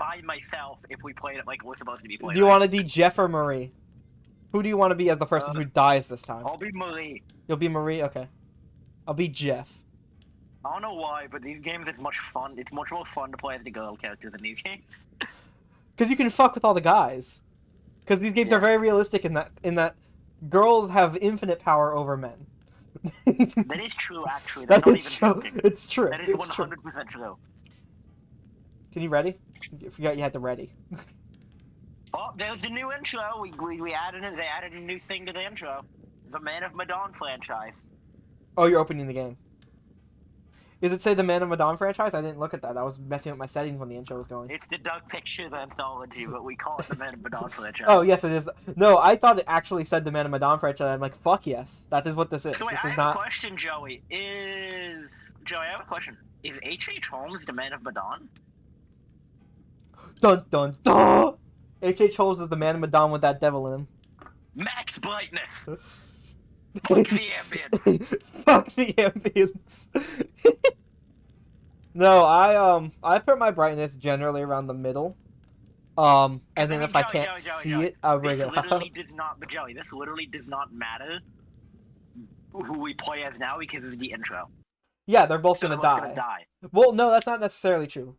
by myself if we played it like we're supposed to be playing. Do you want to be Jeff or Marie? Who do you want to be as the person Uh, who dies this time? I'll be Marie. You'll be Marie? Okay. I'll be Jeff. I don't know why, but these games it's much fun. It's much more fun to play as the girl character than these games. Because you can fuck with all the guys. Because these games are very realistic in that in that girls have infinite power over men. That is true, actually. That's that not even so. joking. It's true. That is one true. hundred percent true. Can you ready? I forgot you had to ready. Oh, there's the new intro. We, we we added it. They added a new thing to the intro. The Man of Medan franchise. Oh, you're opening the game. Does it say the Man of Medan franchise? I didn't look at that. I was messing with my settings when the intro was going. It's the Dark Pictures anthology, but we call it the Man of Medan franchise. Oh yes, it is. No, I thought it actually said the Man of Medan franchise. I'm like, fuck yes, that is what this is. So wait, this I is have a question, Joey. Is Joey? I have a question. Is H. H. Holmes the Man of Medan? Dun dun dun. H. H. Holmes is the Man of Medan with that devil in him. Max brightness. Fuck the ambient. Fuck the ambience. no, I um I put my brightness generally around the middle. Um, and then I if I can't Joey, Joey, see Joey, it, I'll This bring it up. literally does not, but Joey, this literally does not matter who we play as now because it's the intro. Yeah, they're both So gonna they're die. both die. Well, no, that's not necessarily true.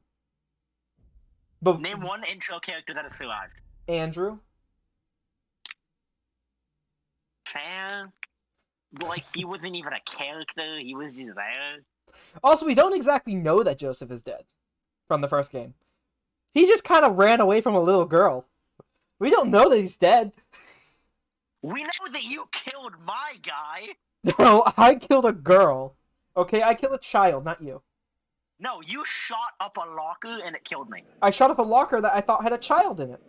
But Name one intro character that has survived. Andrew, Sam. Like he wasn't even a character. He was just there. Also, we don't exactly know that Joseph is dead from the first game. He just kind of ran away from a little girl. We don't know that he's dead. We know that you killed my guy. No, I killed a girl. Okay, I killed a child, not you. No, you shot up a locker and it killed me. I shot up a locker that I thought had a child in it.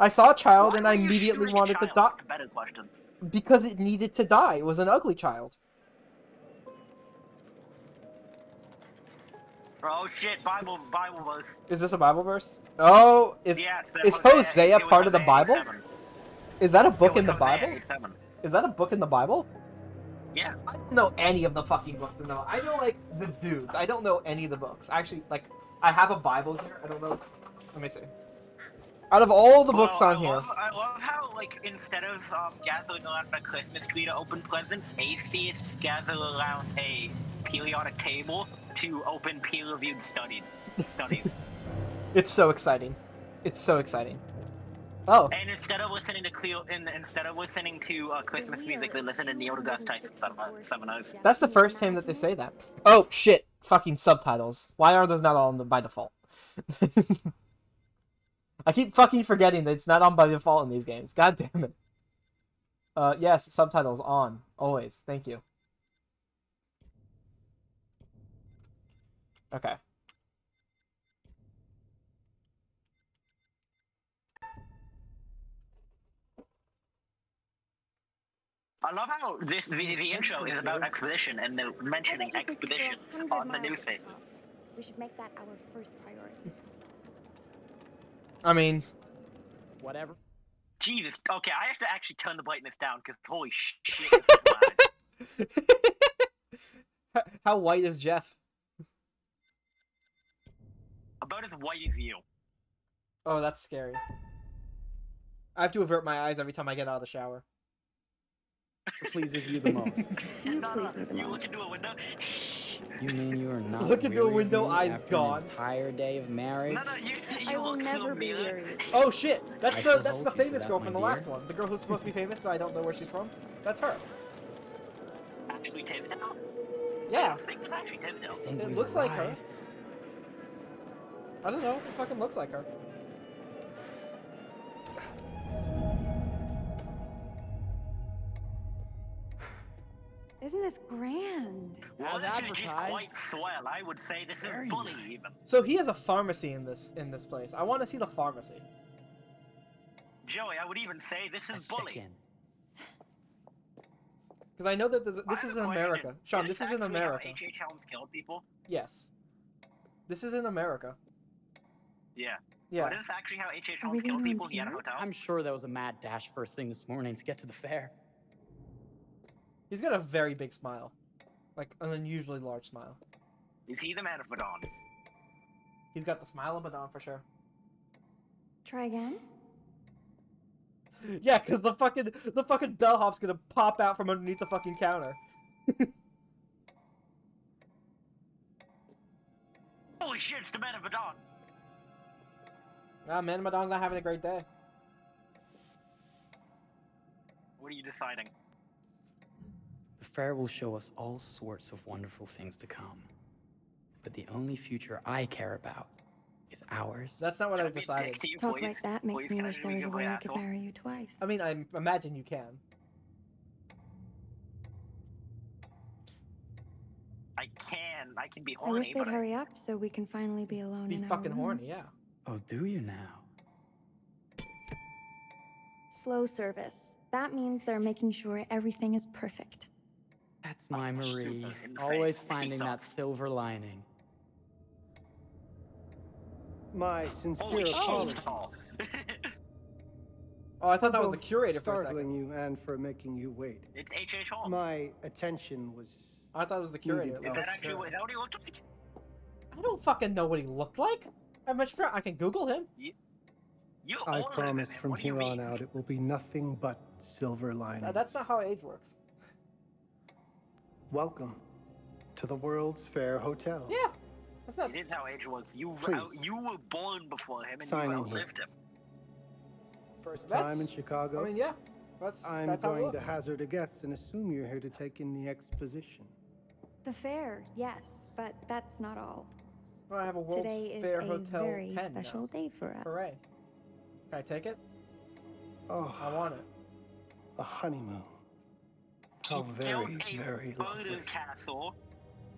I saw a child Why and I immediately wanted to die better question. because it needed to die. It was an ugly child. Oh shit! Bible, Bible verse. Is this a Bible verse? Oh, is Yeah, is Hosea part of the Bible? 7. is that a book in the Hosea Bible? 7. Is that a book in the Bible? Yeah. I don't know any of the fucking books in the I know like the dudes. I don't know any of the books. Actually, like I have a Bible here. I don't know. Let me see. Out of all the books on I here, I love how, like, instead of um, gathering around a Christmas tree to open presents, atheists gather around a periodic table to open peer-reviewed studies. studies. it's so exciting. It's so exciting. Oh, and instead of listening to Cleo, and instead of listening to uh, Christmas music, they listen to Neil deGrasse Tyson Seven Seven that's the first time that they say that. Oh shit! Fucking subtitles. Why are those not on the, by default? I keep fucking forgetting that it's not on by default in these games. God damn it. Uh, yes, subtitles on always. Thank you. Okay. I love how this the, the intro is about expedition and they're mentioning I bet you could expedition on the miles. newspaper. We should make that our first priority. I mean, Whatever. Jesus. Okay, I have to actually turn the brightness down because holy shit. how white is Jeff? About as white as you. Oh, that's scary. I have to avert my eyes every time I get out of the shower. What pleases you the most? You No, please no, me the you look most. into a window. You mean you are not Look into a window, me eyes gone. Entire day of marriage. No, no, you, you I will never a be mirror. wearied. Oh shit! That's I the that's the famous that, girl from the dear. last one. The girl who's supposed to be famous, but I don't know where she's from. That's her. Actually, Tisdale? Yeah, I think actually I It we've looks like her. I don't know. It fucking looks like her. Isn't this grand? Well, As this is just advertised. quite swell. I would say this Very is bully nice. even. So he has a pharmacy in this in this place. I want to see the pharmacy. Joey, I would even say this is Let's bully. Because I know that there's, this is in. America. Sean, this is in actually how America. H.H. Holmes killed people? Yes. This is in America. Yeah. Yeah. But is this actually how H.H. Are Holmes killed people? He had a hotel? I'm sure that was a mad dash first thing this morning to get to the fair. He's got a very big smile. Like an unusually large smile. Is he the man of Medan? He's got the smile of Madonna for sure. Try again? Yeah, because the fucking the fucking bellhop's gonna pop out from underneath the fucking counter. Holy shit, it's the Man of Adon. Ah, man, Madonna's not having a great day. What are you deciding? The fair will show us all sorts of wonderful things to come. But the only future I care about is ours. That's not what I decided. dick you, Talk please? like that makes Please, me wish there was a way I could marry you twice. I mean, I imagine you can. I can. I can be horny. I wish they'd but I- hurry up so we can finally be alone Be in our fucking room. horny, yeah. Oh, do you now? Slow service. That means they're making sure everything is perfect. That's my Marie. Always finding that silver lining. My sincere apologies. Oh, I thought that was the curator for a startling second. you and for making you wait. it's H.H. Holmes. My attention was. I thought it was the curator. Is that actually curator. what, is that what he looked like? I don't fucking know what he looked like. I'm much sure I can Google him. You I promise from what do here on out it will be nothing but silver linings. Uh, that's not how age works. Welcome to the World's Fair Hotel. Yeah, that's not. It is how age was. You Please. out, you were born before him and Sign you in here. outlived him. First That's- time in Chicago. I mean, yeah, that's I'm that's how it going to hazard a guess and assume you're here to take in the exposition. The fair, yes, but that's not all. Well, I have a World's Today is Fair a Hotel very pen now. special day for us. Hooray! Can I take it? Oh, I want it. a honeymoon. How He very, built a very murder lovely. castle,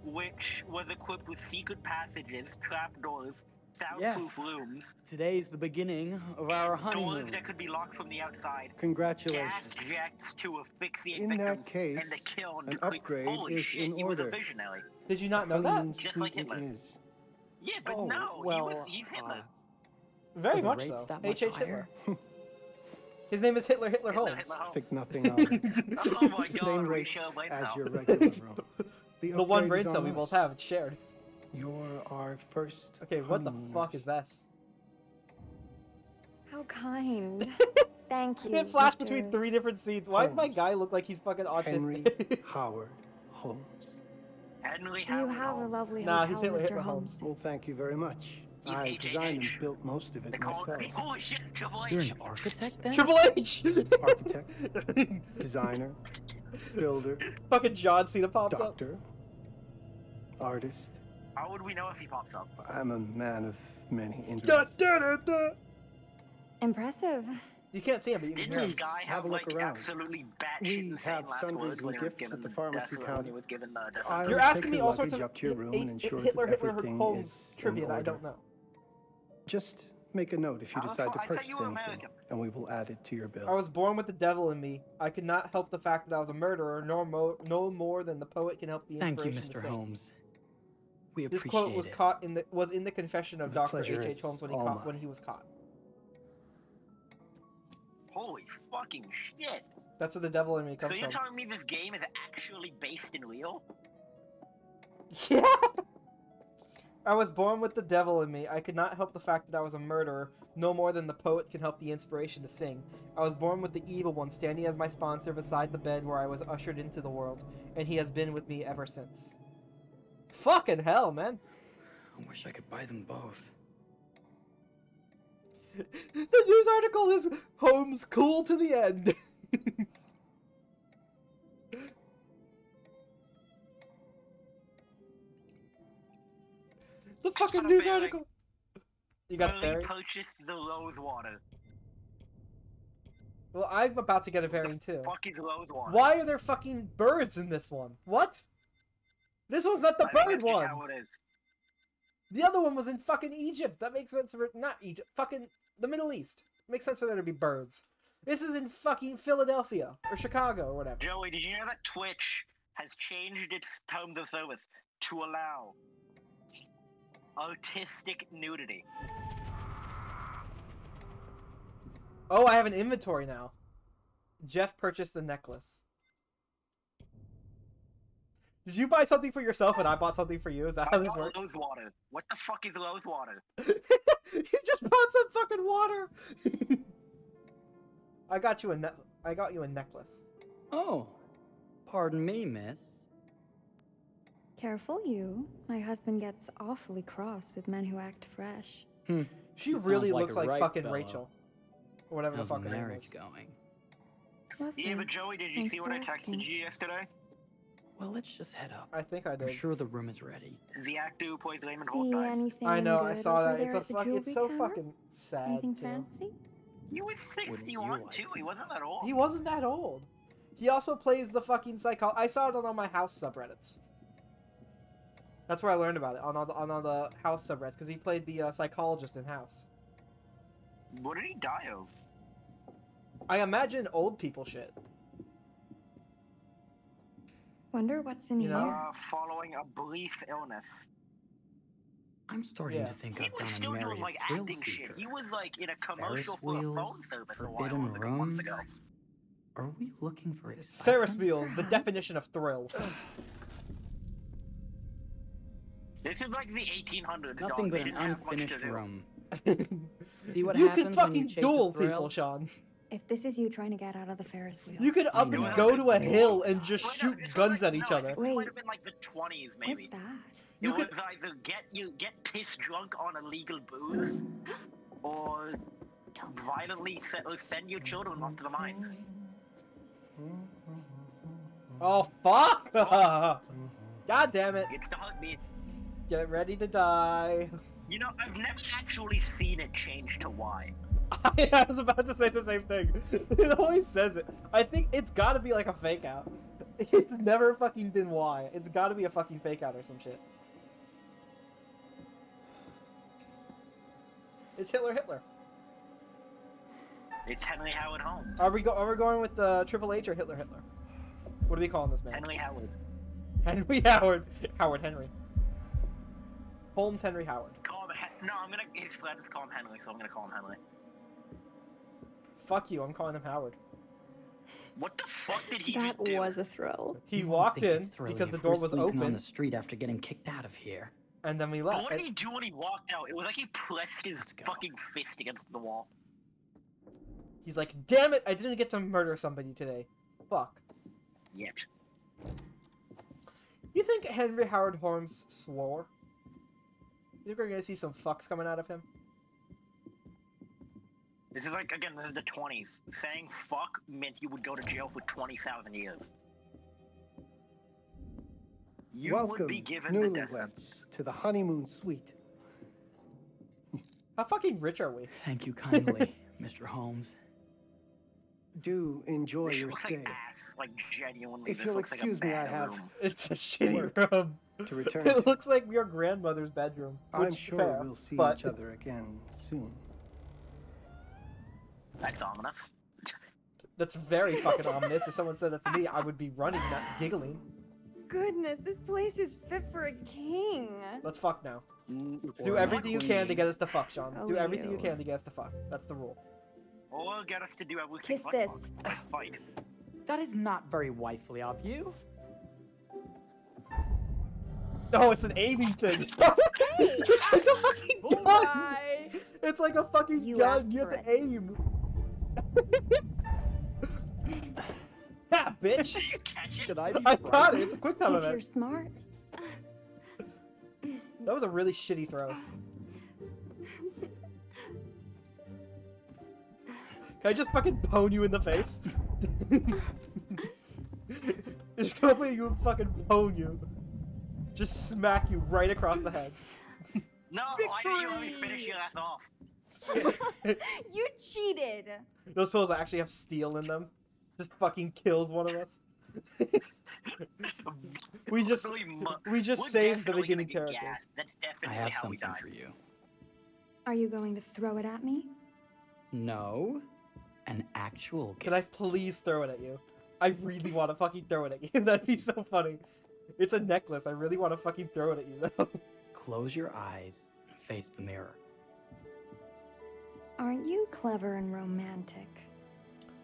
which was equipped with secret passages, trapdoors, soundproof Yes. rooms, is the beginning of our and doors honeymoon. that could be locked from the outside. Gas Congratulations. jets to asphyxiate In victims, that case, and the kiln an to cle- upgrade Holy is shit, in he was order. a visionary. Did you not know that? Honeymoon Just like suite it Hitler. is. Yeah, but oh, no, well, he was, he's Hitler. uh, Very much so. that much H. H. Hitler. higher? His name is Hitler Hitler Hitler, Holmes. Hitler Holmes. Think nothing of it. Oh my god, Same we rates as now. your regular room. The, The one brain cell on we both have, it's shared. You're our first. Okay, what the fuck is this? How kind. Thank you. It flashed between three different scenes. Why does my guy look like he's fucking Henry autistic? Howard Holmes. Henry You Howard have a Holmes. lovely Nah, hotel, he's Hitler- Mr. Hitler Holmes. Holmes. Well, thank you very much. He's I designed and built most of it myself. it, shit, Triple H. You're an architect then? Triple H! Architect, designer, builder, fucking John Cena pops up. doctor, artist. How would we know if he pops up? I'm a man of many interests. da, da, da. Impressive. You can't see him, but you can Didn't hear this him. Please, guy have have, a look like around. absolutely batshit We insane have last sundries words and when he was gifts given at the the pharmacy death- counter. When he was given the death I You're will asking take me your all sorts luggage of up to your room and H- ensure that Hitler Hitler everything Holmes is in trivia that I order. don't know. Just make a note if you decide to purchase anything, and we will add it to your bill. I was born with the devil in me. I could not help the fact that I was a murderer, no, mo- no more than the poet can help the Thank you, inspiration to Mr. sing. Holmes. We appreciate This quote was it. caught in the was in the confession of The Doctor H. H. Holmes when he caught when he was caught. Holy fucking shit. That's where the devil in me comes from. So comes you're from. telling me this game is actually based in real? Yeah. I was born with the devil in me. I could not help the fact that I was a murderer, no more than the poet can help the inspiration to sing. I was born with the evil one standing as my sponsor beside the bed where I was ushered into the world, and he has been with me ever since. Fucking hell, man. I wish I could buy them both. The news article is Holmes cool to the end. the fucking news article. You got bearing? purchased the Rose Water. Well, I'm about to get a bearing too. Fuck is Rose Water? Why are there fucking birds in this one? What? This one's not the I bird one. how it is. The other one was in fucking Egypt. That makes sense for not Egypt. Fucking the Middle East. Makes sense for there to be birds. This is in fucking Philadelphia or Chicago or whatever. Joey, did you know that Twitch has changed its terms of service to allow artistic nudity? Oh, I have an inventory now. Jeff purchased the necklace. Did you buy something for yourself and I bought something for you? Is that how I this works? Rose Water. What the fuck is Rose Water? you just bought some fucking water. water. I got you a ne- I got you a necklace. Oh, pardon me, miss. Careful, you. My husband gets awfully cross with men who act fresh. Hmm. She Sounds really like looks a like right fucking fellow. Rachel, or whatever How's the the fuck her name marriage is. going? Lovely. Yeah, but Joey, did you Thanks see what I texted asking. you yesterday? Well, let's just head up. I think I I'm sure the room is ready. The actor who plays Raymond See anything I know. I good saw over that. there It's a at the fuck. It's jewelry so counter? fucking sad Anything too. fancy? He was 61 like too. to He wasn't that old. He wasn't that old. He also plays the fucking psycho. I saw it on all my house subreddits. That's where I learned about it on all the on all the house subreddits because he played the uh, psychologist in House. What did he die of? I imagine old people shit. Wonder what's in You know? here. Uh, following a brief illness. I'm starting Yeah. to think He I've was gone and still doing a like thrill acting seeker. shit. He was like in a Ferris commercial for a phone wheels, service a while forbidden like, rooms. ago. Are we looking for a Ferris wheels, the definition of thrill. This is like the 1800s. Nothing dog. but an didn't have much to unfinished room. See what you happens can when fucking you chase duel a people, Sean. If this is you trying to get out of the Ferris wheel. You can up and go to a hill and just no, shoot this was guns like- at each no, other. This might Wait. have been like the 20s, maybe. What's that? You it could- was either get you get pissed drunk on illegal booze, or Don't violently se- send your children off to the mines. Oh fuck! God damn it! It's the heartbeat. Get ready to die. You know, I've never actually seen it change to Y. I was about to say the same thing. It always says it. I think it's got to be like a fake out. It's never fucking been Y. It's got to be a fucking fake out or some shit. It's Hitler Hitler. It's Henry Howard Holmes. Are we go? Are we going with the Triple H or Hitler Hitler? What are we calling this man? Henry Howard. Henry Howard. Howard Henry. Holmes Henry Howard. Call him. Hen- no, I'm gonna. His friends call him Henry, so I'm gonna call him Henry. Fuck you. I'm calling him Howard. What the fuck did he That just do? was a thrill. He You walked in because the door was open. on the street after getting kicked out of here. and then we But left. what did he do when he walked out? It was like he pressed his fucking fist against the wall. He's like, "Damn it! I didn't get to murder somebody today. Fuck." Yet. You think Henry Howard Holmes swore? You think we're gonna see some fucks coming out of him? This is like again, this is the 20s. Saying fuck meant you would go to jail for 20,000 years. You Welcome, would be given the death sentence. newlyweds, to the honeymoon suite. How fucking rich are we? Thank you kindly, Mr. Holmes. Do enjoy This your stay. like ass, like genuinely. If this you'll looks like a excuse me, I bad have- room. It's a shitty room. To return It to. looks like your grandmother's bedroom. I'm sure fair, we'll see but each other again soon. That's ominous. That's very fucking ominous. If someone said that to me, I would be running, not giggling. Goodness, this place is fit for a king. Let's fuck now. Mm, Do everything you can to get us to fuck, Sean. Oh, Do everything you you. can to get us to fuck. That's the rule. Or get us to do everything. Kiss but this. fuck. Fight. That is not very wifely of you. No, it's an aiming thing. it's like a fucking gun. It's like a fucking You gun. You have to it. aim. ha, ah, bitch. Did you catch it? Should I be I got it. It's a quick time if you're smart. That was a really shitty throw. Can I just fucking pwn you in the face? just come up with you and fucking pwn you. Just smack you right across the head. No, why didn't you let me finish your ass off? you cheated. Those pills actually have steel in them. Just fucking kills one of us. We just- we just we're saved the beginning gonna get characters. gassed. That's I have how something for you. Are you going to throw it at me? No, an actual Can I please throw it at you? I really want to fucking throw it at you. That'd be so funny. It's a necklace. I really want to fucking throw it at you though. Close your eyes and face the mirror. Aren't you clever and romantic?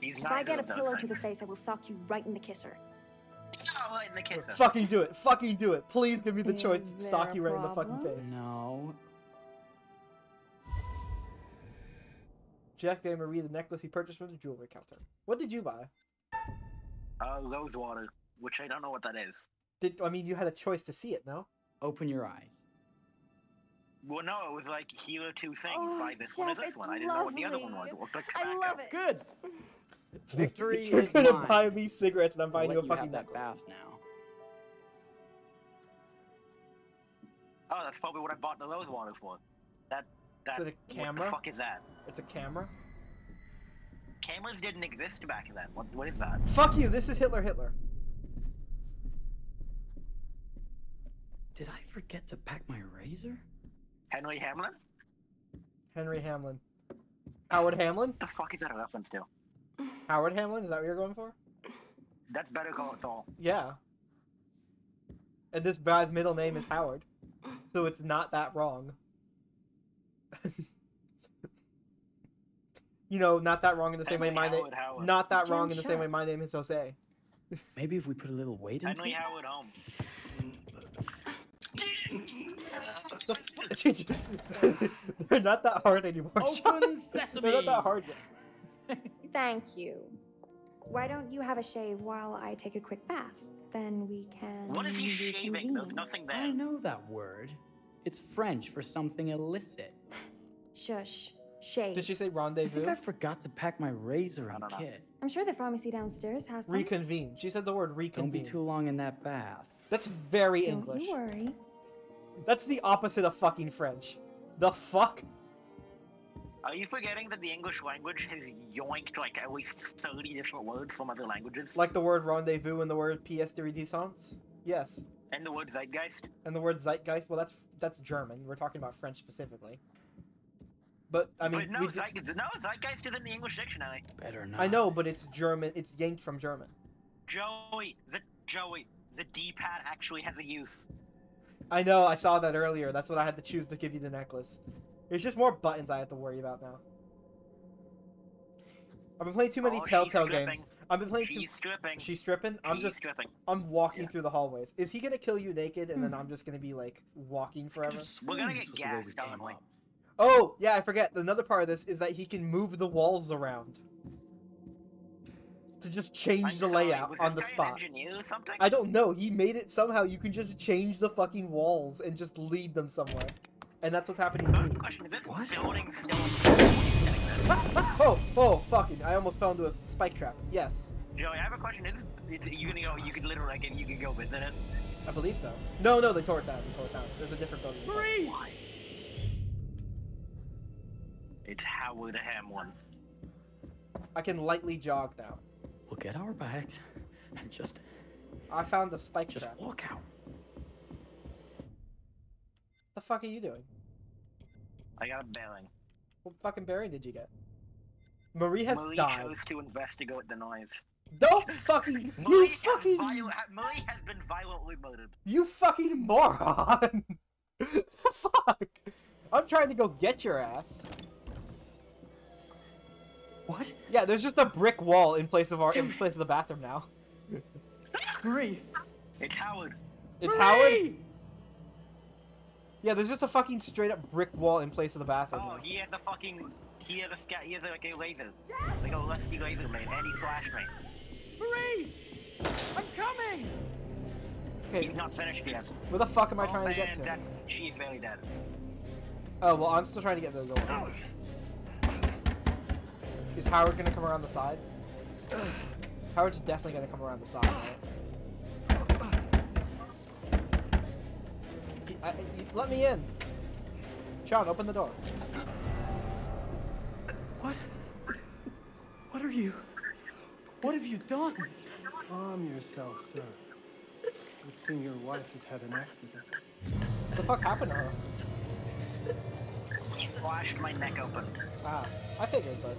He's If I get a pillow to the face, I will sock you right in the kisser. Oh, right in the kisser. fucking do it. Fucking do it. Please give me the choice Is to stock there you right in the fucking face. No. Jeff gave Marie the necklace he purchased from the jewelry counter. What did you buy? Uh, rose water, which I don't know what that is. Did I mean you had a choice to see it? No. Open your eyes. Well, no, it was like Hero 2 things. Oh, Buy this one or Jeff, this one. I didn't know what the other one was. It looked like I love it. Good. Victory You're is gonna mine. buy me cigarettes and I'm buying you a you fucking have that necklace. bath now. Oh, that's probably what I bought the rose water for. That. That. So the What camera? the fuck is that? It's a camera. Cameras didn't exist back then. What? What is that? Fuck you. This is Hitler. Hitler. Did I forget to pack my razor? Henry Hamlin? Henry Hamlin. Howard Hamlin. What the fuck is that a reference to? Howard Hamlin. Is that what you're going for? That's Better Call Saul. Yeah. And this guy's middle name is Howard, so it's not that wrong. you know, not that wrong in the same way my name. Howard Howard. Not that It's wong Jim in the same way my name is Jose. Maybe if we put a little weight into Henry it. Howard Holmes. The f- They're not that hard anymore. Open sesame. They're not that hard yet. Thank you. Why don't you have a shave while I take a quick bath? Then we can. What is he shaving? There's reconvene. nothing I know that word. It's French for something illicit. Shush. Shave. Did she say rendezvous? I rendezvous? think I forgot to pack my razor and kit. I'm sure the pharmacy downstairs has them. Reconvene. She said the word reconvene. Don't be too long in that bath. That's very Don't English. you worry. That's the opposite of fucking French. The fuck? Are you forgetting that the English language has yoinked like at least 30 different words from other languages? Like the word rendezvous and the word pièce de résistance? Yes. And the word zeitgeist? And the word zeitgeist, well, that's that's German. We're talking about French specifically. But I mean, but no, we did- zeitgeist, no, zeitgeist is in the English dictionary. Better not. I know, but it's German. It's yanked from German. Joey, the Joey, the D-pad actually has a use. I know. I saw that earlier. That's what I had to choose to give you the necklace. It's just more buttons I have to worry about now. I've been playing too many Oh, Telltale games. I've been playing too. She's stripping. She's stripping. I'm just. stripping. I'm walking Yeah. through the hallways. Is he gonna kill you naked, and then Hmm. I'm just gonna be like walking forever? We're gonna get this was the way we gassed, aren't came we? Oh yeah, I forget. Another part of this is that he can move the walls around to just change I'm the sorry, layout was on the this an spot. engineer or something? I don't know. He made it somehow. You can just change the fucking walls and just lead them somewhere, and that's what's happening to me. question, is this What? Oh, oh, fucking! I almost fell into a spike trap. Yes, Joey, I have a question. Is, this, is you gonna go? You could literally like, you could go visit it. I believe so. No, no, they tore it down. They tore it down. There's a different building. Why? It's Howard Ham one. I can lightly jog now. We'll get our bags and just I found the spike just trap. walk out. the fuck are you doing? I got a bearing. What fucking bearing did you get? Marie has Marie died. chose to investigate the noise. Don't fucking you Marie has fucking viol- Marie has been violently murdered. you fucking moron. fuck. I'm trying to go get your ass. What? Yeah, there's just a brick wall in place of our in Damn it. place of the bathroom now. Marie! It's Howard. It's Howard. Yeah, there's just a fucking straight up brick wall in place of the bathroom. Oh, now. he had the fucking. He had a scat. He had like a laser, like a lusty laser man, and he slashed me. Marie! I'm coming! Okay, He's not finished yet. where the fuck am I oh, trying to get to? That's, she is very dead. Oh well, I'm still trying to get to the door. Oh, Is Howard gonna come around the side? Howard's definitely gonna come around the side. Right? He- I- you- let me in. Sean, open the door. What? What are you? What have you done? Calm yourself, sir. It seems your wife has had an accident. What the fuck happened to her? He slashed my neck open. Ah, I figured, but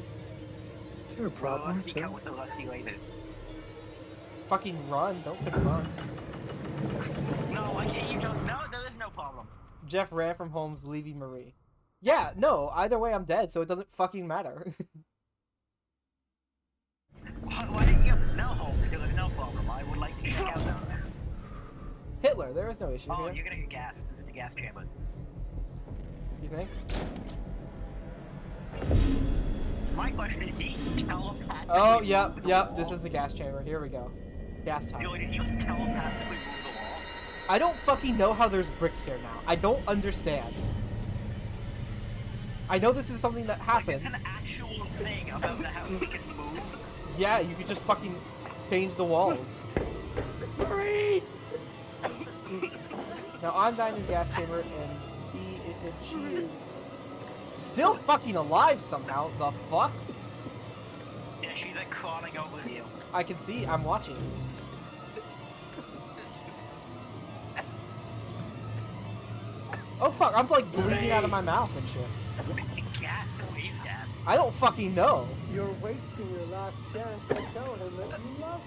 Is there a problem, Lusty sir? cut with a lusty laser. fucking run, don't confront. No, I can't. You don't. No, there is no problem. Jeff ran from Holmes, leaving Marie. Yeah, no, either way I'm dead, so it doesn't fucking matter. Why, why didn't you? No, Holmes, there is no problem. I would like to check out down there. Hitler, there is no issue Oh, here. you're gonna get gas. This is the gas chamber. You think? Question is, did you telepathically Oh, yep, move the yep. wall? This is the gas chamber. Here we go. Gas time. Joey, did you telepathically move the wall? I don't fucking know how there's bricks here now. I don't understand. I know this is something that Like, happened. it's an actual thing about the house we can move. Yeah, you could just fucking change the walls. now I'm dying in the gas chamber, and he and she is still fucking alive somehow. The fuck? Yeah, she's like crawling over you. I can see. I'm watching. Oh fuck! I'm like bleeding out of my mouth and shit. gas, wave gas. I don't fucking know. You're wasting your last chance to tell him that you love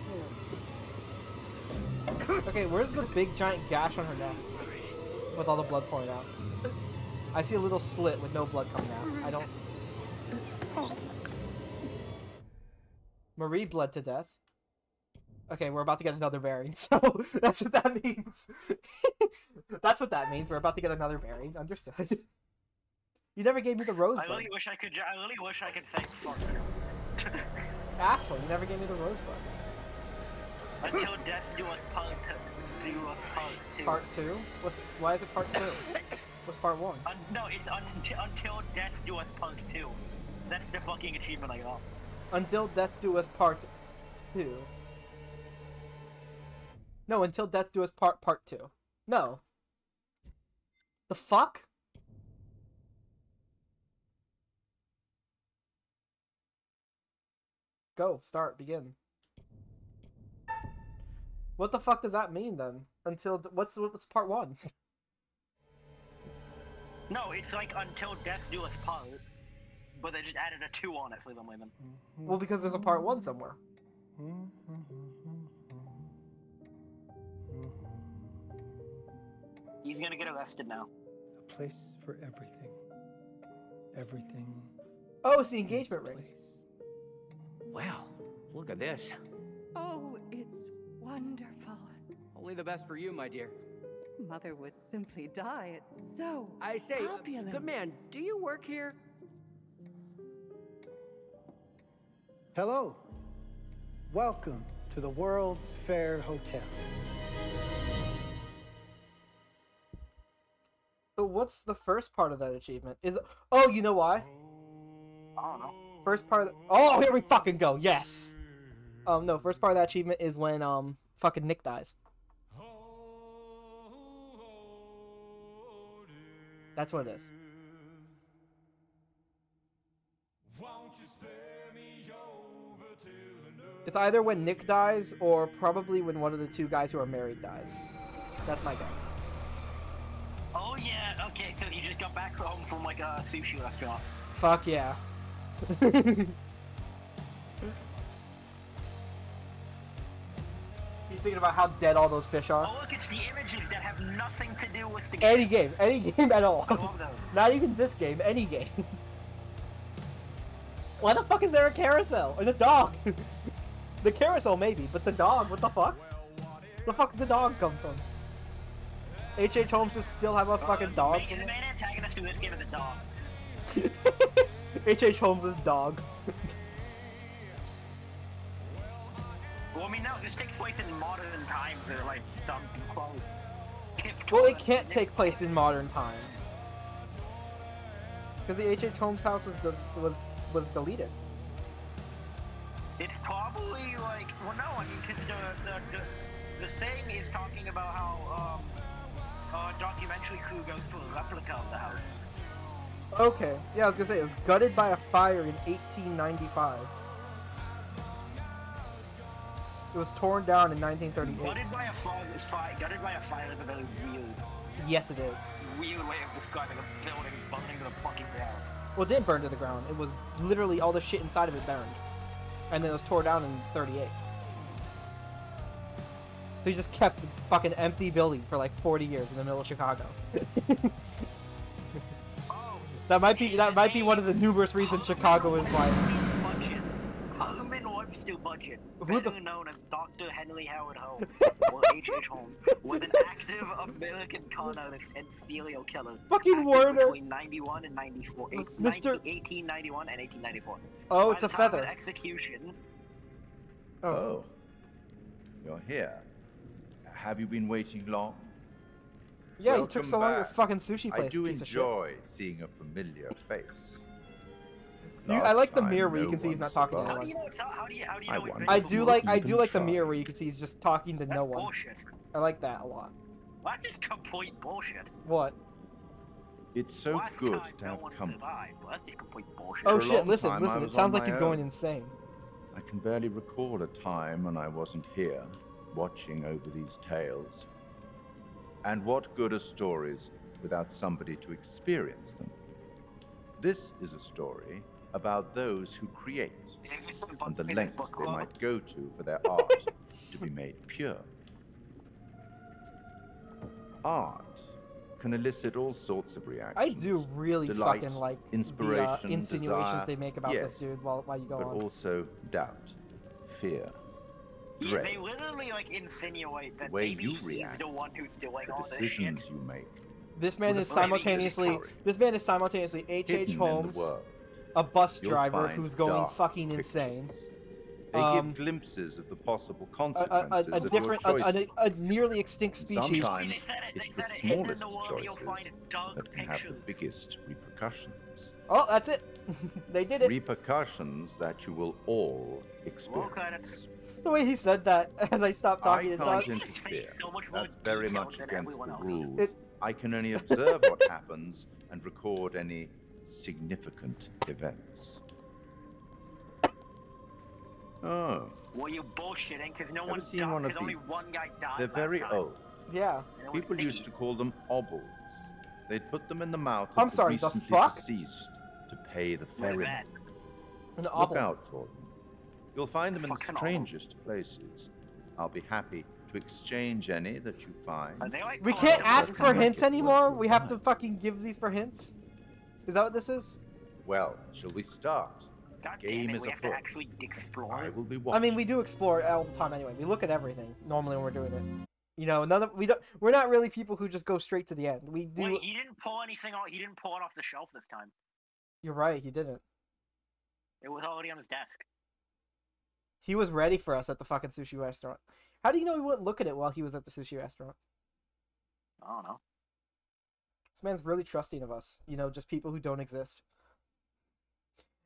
him. Okay, where's the big giant gash on her neck? With all the blood pouring out. I see a little slit with no blood coming out. I don't. Marie bled to death. Okay, we're about to get another bearing, so that's what that means. that's what that means. We're about to get another bearing. Understood. you never gave me the rosebud. I really wish I could. I really wish I could say fuck. Asshole, you never gave me the rosebud. Until death do us part. Do us part two. Part two? What's why is it part two? What's part one? Un- no, it's until, until death do us part two. That's the fucking achievement I got. Until death do us part two. No, until death do us part part two. No. The fuck? Go, start, begin. What the fuck does that mean then? Until what's what's part one? No, it's like until death do us part, but they just added a two on it for some reason. well, because there's a part one somewhere. Mm-hmm. He's gonna get arrested now. A place for everything. Everything. Oh, it's the engagement ring. place. Well, look at this. Oh, it's wonderful. Only the best for you, my dear. Mother would simply die. It's so I say, uh, opulent. good man, do you work here? Hello. Welcome to the World's Fair Hotel. So what's the first part of that achievement? Is oh, you know why? I don't know. First part of the, oh, here we fucking go. Yes. Um, no, first part of that achievement is when um fucking Nick dies. That's what it is. It's either when Nick dies or probably when one of the two guys who are married dies. That's my guess. Oh yeah, okay, so you just got back home from like a sushi restaurant. Fuck yeah. He's thinking about how dead all those fish are. Oh look, it's the images that have nothing to do with the game. Any game, any game at all. I love those. Not even this game, any game. Why the fuck is there a carousel? Or the dog? the carousel maybe, but the dog, what the fuck? The fuck's the dog come from? H.H. H. Holmes just still have a uh, fucking dog the main antagonist to this game is a dog. H.H. H. Holmes' dog. Mean, no, this takes place in modern times or like some quote. well, it can't take place in modern times. Because the H.H. H. Holmes house was, was, was deleted. It's probably like, well, no, I mean, because the, the, the, the saying is talking about how um, uh, documentary crew goes to a replica of the house. Okay, yeah, I was gonna say, it was gutted by a fire in 1895. It was torn down in 1938. Gutted by a fire, is fire, gutted by a fire is a very weird, Yes, it is. weird way of describing a building burning to the fucking ground. Well, it didn't burn to the ground. It was literally all the shit inside of it burned. And then it was torn down in 38. They just kept the fucking empty building for like 40 years in the middle of Chicago. Oh, that might be that might be one of the numerous reasons Chicago is like budget. Herman Webster Mudgett. Bludgeon, Who the Dr. Henry Howard Holmes, or H.H. Holmes, was an active American con artist and serial killer. Fucking active Warner. Between 91 and 94. eight- Mr. 1891 and 1894. Oh, it's a feather. execution. Oh. Oh. You're here. Have you been waiting long? Yeah, you took Welcome so long at your fucking sushi place. I do piece of shit. enjoy seeing a familiar face. You, I like the mirror where you can see he's not talking to survived. How do anyone. you know? How do you? How do you I know? wonder I do like I do like the mirror where you can see he's just talking to That's no one. bullshit. I like that a lot. That's just complete bullshit. What? It's so Last good to no have one company. survived. Well, that's just complete bullshit. Oh shit! long Listen, time, listen. It sounds like he's my going insane. I can barely recall a time when I wasn't here, watching over these tales. And what good are stories without somebody to experience them? This is a story about those who create and the lengths they might go to for their art to be made pure. Art can elicit all sorts of reactions. I do really delight, fucking like the uh, insinuations desire, they make about yes, this dude while while you go but on. also doubt, fear, Yeah, dread. they literally like insinuate that way maybe you he's react, the one who's doing the all this decisions shit. you make. This man is the framing is simultaneously this man is simultaneously H. hidden H. Holmes, the world. A bus You'll driver who's going fucking pictures. insane, They Um, give glimpses of the possible a, a, consequences a, a of different, your a, a, choices a nearly extinct species. Sometimes it, it's the said it, hidden in smallest the world, you'll find choices that can have the biggest repercussions. Oh, that's it. they did it. Repercussions that you will all Look at it. experience. the way he said that, as I stopped talking, I it can't sounds. Interfere. so That's very much against the rules. It- I can only observe what happens and record any significant events. Oh, Well, you bullshitting because no Ever one seen died. one of 'cause only these? one guy died. they're very time. old. Yeah. And it was People used Mickey. to call them obols. They'd put them in the mouth of I'm the sorry, the recently fuck? deceased to pay the ferryman. that? An Look out for them. You'll find them in the Fucking obble. strangest places. I'll be happy to exchange any that you find. Are they like We can't ask for hints anymore. We have to fucking give these for hints. Is that what this is? Well, shall we start? God game damn it, is we have afoot. to actually explore. I will be watching. I mean, we do explore all the time anyway. We look at everything normally when we're doing it. You know, none of we don't. We're not really people who just go straight to the end. We do. Wait, he didn't pull anything off. He didn't pull it off the shelf this time. You're right. He didn't. It was already on his desk. He was ready for us at the fucking sushi restaurant. How do you know he wouldn't look at it while he was at the sushi restaurant? I don't know. This man's really trusting of us. You know, just people who don't exist.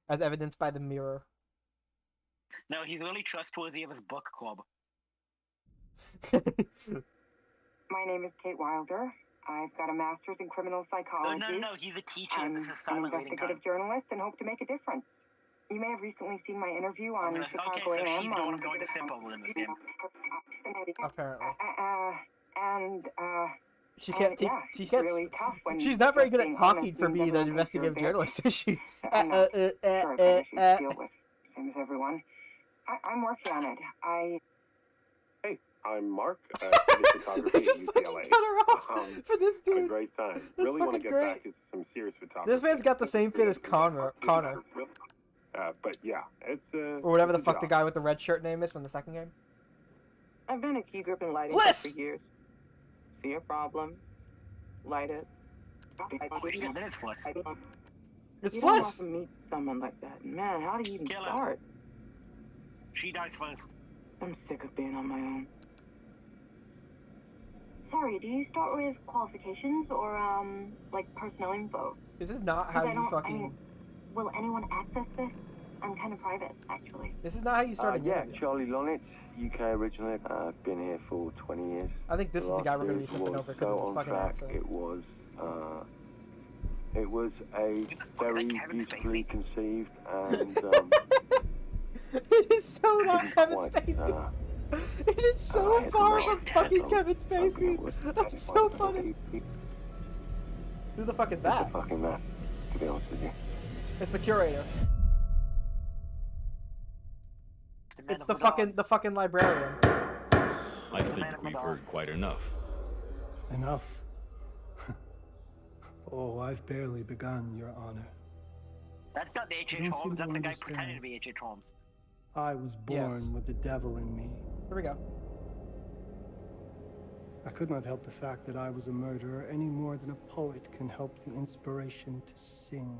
As evidenced by the mirror. No, he's really trustworthy of his book club. My name is Kate Wilder. I've got a master's in criminal psychology. no, no, no, he's a teacher. I'm this is an investigative time. journalist and hope to make a difference. You may have recently seen my interview on gonna- Chicago okay, so AM she's the one on I'm going to simple with in this game. Apparently. Uh, and uh, She can't. Te- yeah, she can't. really tough when she's not very good at being talking for being an everyone thinks you're a investigative journalist, is she? Uh, uh, uh, uh, uh, I've got issues uh, to deal with, same as everyone. I, I'm working on it. I Hey, I'm Mark. Uh, study I just at fucking UCLA. cut her off Um, for this Had a dude. great time. That's really want to get great. back into some serious photography. This man's got the same fit as Connor. Connor, Uh, but yeah, it's uh, or whatever the it's a fuck the guy with the red shirt name is from the second game. I've been a key grip and lighting Bliss! for years. See a problem, light it. Which is this one? It's you don't Fliss. often meet someone like that. Man, how do you even Kill him. start? She dies first. I'm sick of being on my own. sorry. Do you start with qualifications or um like personnel info? This is not how I you don't- I fucking. mean, will anyone access this? I'm kind of private, actually. This is not how you start Uh, an yeah, interview. Charlie Lonnit, UK originally. I've been here for 20 years. I think this is the guy we're gonna be move sipping over because so of his fucking track, accent. It was, uh, it was a very is beautifully Spacey? conceived and um, it is so not Kevin quite, Spacey. uh, it is so uh, far from fucking Kevin Spacey. That's so funny. He- he- Who the fuck is It's a that? fucking mess, to be honest with you. It's the curator. It's of the dog. fucking the fucking librarian. I think we've heard quite enough. Enough. oh, I've barely begun, Your Honor. That's not the H.H. Holmes. That's the guy pretending to be H.H. Holmes. I was born Yes. with the devil in me. Here we go. I could not help the fact that I was a murderer any more than a poet can help the inspiration to sing.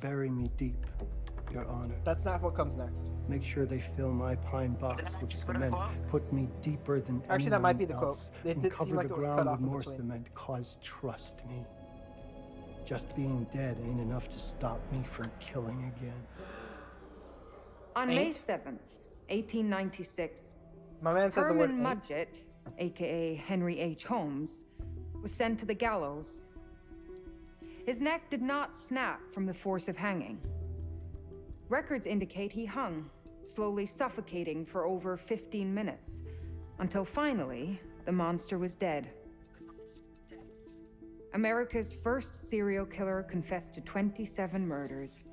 Bury me deep, Your Honor. That's not what comes next. Make sure they fill my pine box with cement. Put me deeper than Actually, that might be anyone the quote. else, It and did seem cover like the it was cut ground off with more between. cement. Cause trust me, just being dead ain't enough to stop me from killing again. On May 7th, 1896, My man said the word Herman. Mudgett, aka Henry H. Holmes, was sent to the gallows. His neck did not snap from the force of hanging. Records indicate he hung, slowly suffocating for over 15 minutes, until finally, the monster was dead. America's first serial killer confessed to 27 murders.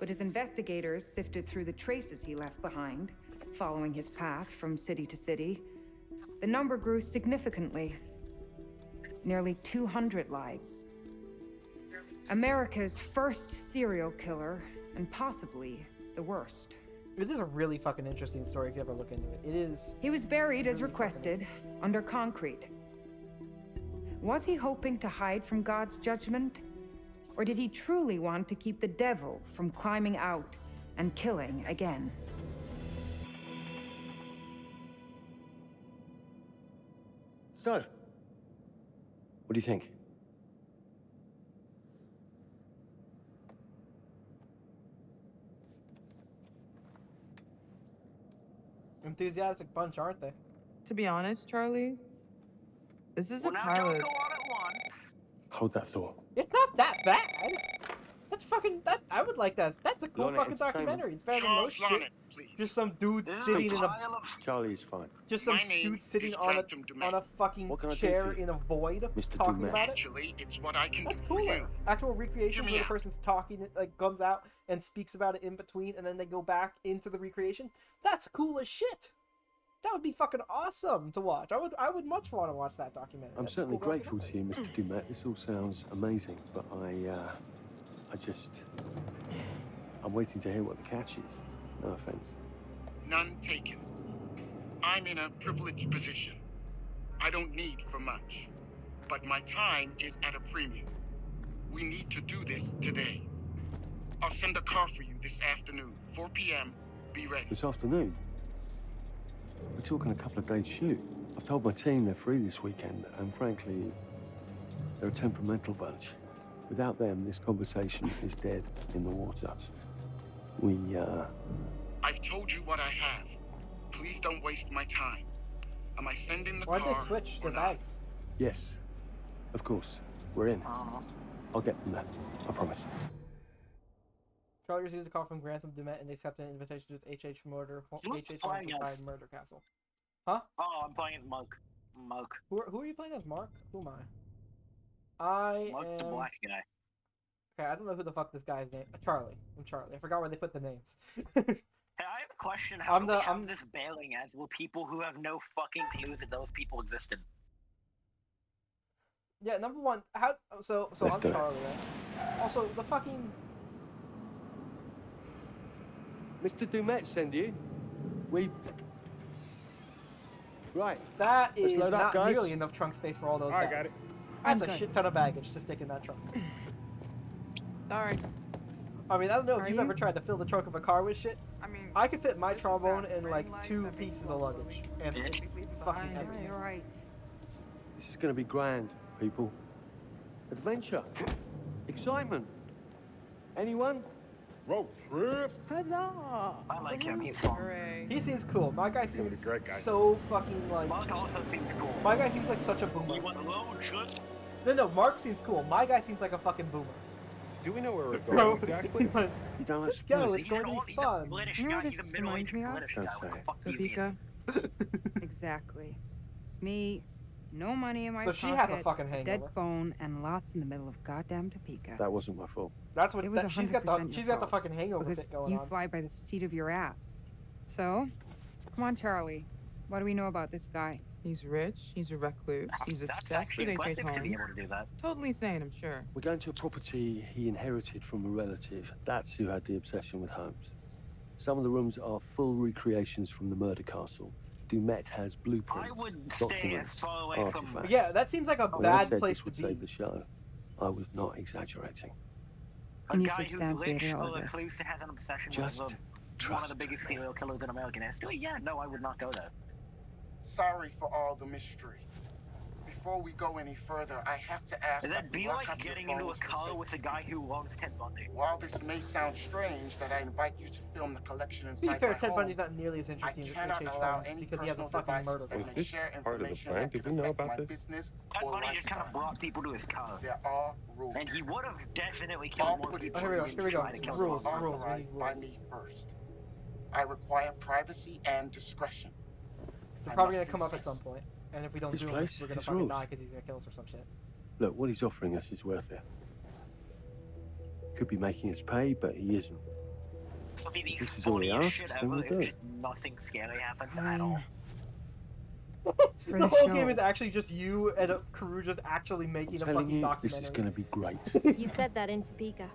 But as investigators sifted through the traces he left behind, following his path from city to city, the number grew significantly. Nearly 200 lives. America's first serial killer, and possibly the worst. It is a really fucking interesting story if you ever look into it. It is. He was buried as requested, under concrete. Was he hoping to hide from God's judgment? Or did he truly want to keep the devil from climbing out and killing again? So, what do you think? Enthusiastic bunch, aren't they? To be honest, Charlie, this is a Well, now pilot. go on at once. Hold that thought. It's not that bad. That's fucking. That I would like that. That's a cool Lorna, fucking documentary. It's better than most shit. Please. Just some dude This sitting a in a. pile of- Charlie is fine. Just some My dude sitting on a Phantom on a fucking What can I do chair in a void Mr. talking Dumet. about it. Actually, it's what I can That's do for cooler. you. Actual recreations Hear me where the person's talking, it like comes out and speaks about it in between, and then they go back into the recreation. That's cool as shit. That would be fucking awesome to watch. I would. I would much want to watch that documentary. I'm That's certainly cool grateful to you, Mr. Dumet. This all sounds amazing, but I, uh, I just, I'm waiting to hear what the catch is. No offense. None taken. I'm in a privileged position. I don't need for much. But my time is at a premium. We need to do this today. I'll send a car for you this afternoon, 4 p.m. Be ready. This afternoon. We're talking a couple of days shoot. I've told my team they're free this weekend, and frankly, they're a temperamental bunch. Without them, this conversation is dead in the water. We, uh, I've told you what I have. Please don't waste my time. Am I sending the Why'd car? they switch the their bags? yes, of course, we're in. I'll get them there. I promise. Charlie receives a call from Grantham Dumet and they accept an invitation to his HH murder HH playing Holmes as? Society murder castle. Huh? Oh, I'm playing as Monk. Monk. Who are, who are you playing as, Mark? Who am I? I Monk's the am. black guy. Okay, I don't know who the fuck this guy's name. Uh, Charlie. I'm Charlie. I forgot where they put the names. Hey, I have a question. How I'm do the- we have I'm- this bailing as will people who have no fucking clue that those people existed? yeah, number one. How? So so Let's I'm do. Charlie, right? Also, the fucking. Mr. Dumet send you. We. Right. That is Let's is load up, not guys. nearly enough trunk space for all those I bags. got it. That's I'm a good. shit ton of baggage to stick in that trunk. Sorry. I mean, I don't know if Are you've you? ever tried to fill the trunk of a car with shit. I mean, I could fit my this is trombone in like two pieces of luggage, and Bitch. it's fucking behind. heavy. You're right. This is going to be grand, people. Adventure. Excitement. Anyone? Road trip. Huzzah! I like him. He's fun. Hooray. He seems cool. My guy seems great, guy. so fucking like. Monk also seems cool. My guy seems like such a boomer. You want a loan, should? No, no, Mark seems cool. My guy seems like a fucking boomer. Do we know where we're Bro, going exactly? he went, You don't let's go. It's going to be an old- he's a fun. You know guy. what this a middle-aged reminds me of? British Don't guy. Say the it. fuck do you mean? Topeka. Exactly. Me, no money in my So she has a fucking hangover. dead phone, and lost in the middle of goddamn Topeka. That wasn't my fault. That's what It was that, she's got. The 100% she's your got the fucking hangover because fit going you on. fly by the seat of your ass. So, come on, Charlie. What do we know about this guy? He's rich. He's a recluse. He's That's obsessed with actually H.H. impressive to be able to do that. Totally sane, I'm sure. We're going to a property he inherited from a relative. That's who had the obsession with Holmes. Some of the rooms are full recreations from the murder castle. Dumet has blueprints, I would stay as documents, far away from- artifacts. Yeah, that seems like a When I bad said place this to would be. save the show. I was not exaggerating. A Can you guy who substantiate glitched all this? recluse that has an obsession Just with the, one of the biggest serial killers in American history? Yeah, no, I would not go there. Sorry for all the mystery. Before we go any further, I have to ask That'd that be lock like up getting into a phones car with a guy who loves Ted Bundy. While this may sound strange that I invite you to film the collection To be inside fair, my Ted home, Bundy's not nearly as interesting as cannot H.H. allow any because he has a personal fucking murder. devices that Is may this share part of the information plan? that Did could we know about this? business Ted or Bundy just kind of brought people to his car. There are rules. And he would have definitely All killed more people Oh, here we go, here we go. tried Rules, someone. rules, authorized by me first. I require privacy and discretion. It's I probably gonna must come up at some insist. point, and if we don't His do it, we're gonna his fucking rules. die because he's gonna kill us or some shit. Look, what he's offering us is worth it. Could be making us pay, but he isn't. Be the This is all he funniest asks, shit then we'll do it. nothing scary happened at all. The the whole show. game is actually just you and uh, a crew just actually making a fucking you, documentary. this is going to be great. You said that in Topeka.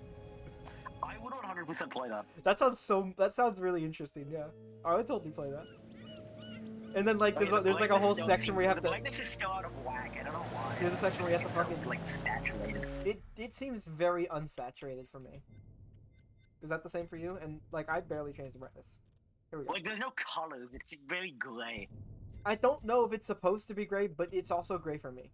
I would 100% play that. That sounds so. That sounds really interesting. Yeah, I would totally play that. And then like there's Okay, a, there's like a whole section where you have to. brightness is still out of whack. I don't know why. There's a section where you have to fucking. like saturated. It it seems very unsaturated for me. Is that the same for you? And like I barely changed the brightness. Here we go. Like there's no colors. It's very gray. I don't know if it's supposed to be gray, but it's also gray for me.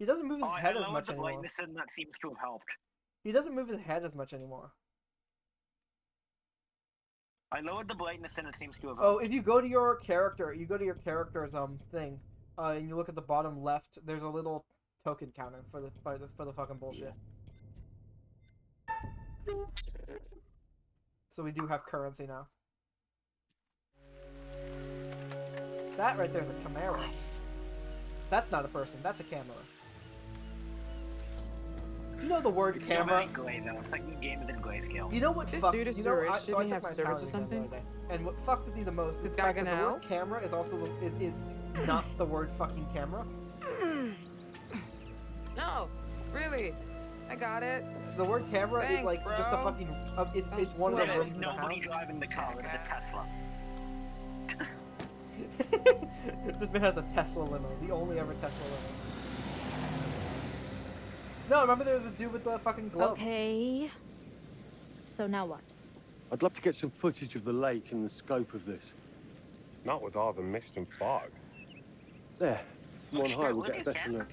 He doesn't move his Oh, head as much the anymore. brightness and that seems to have helped. He doesn't move his head as much anymore. I lowered the brightness and it seems to have Oh, if you go to your character, you go to your character's um thing, uh, and you look at the bottom left. There's a little token counter for the for the, for the fucking bullshit. So we do have currency now. That right there is a Camaro. That's not a person. That's a camera. Do you know the word It's camera? very gray though. It's like the game is in grayscale. You know what This fuck? dude is you so know, rich, I, so didn't I he took my servers or Italian exam something? day, and what fucked with me the most is the fact that the word camera is also the, is is not the word fucking camera. No, really. I got it. The word camera is Thanks, like just a fucking. Uh, it's Don't it's one of the rooms in the house. Nobody house. driving the car with a Tesla. this man has a Tesla limo, the only ever Tesla limo. No, remember there was a dude with the fucking gloves. Okay. So now what? I'd love to get some footage of the lake and the scope of this. Not with all the mist and fog. There, from on high, we'll get a better look.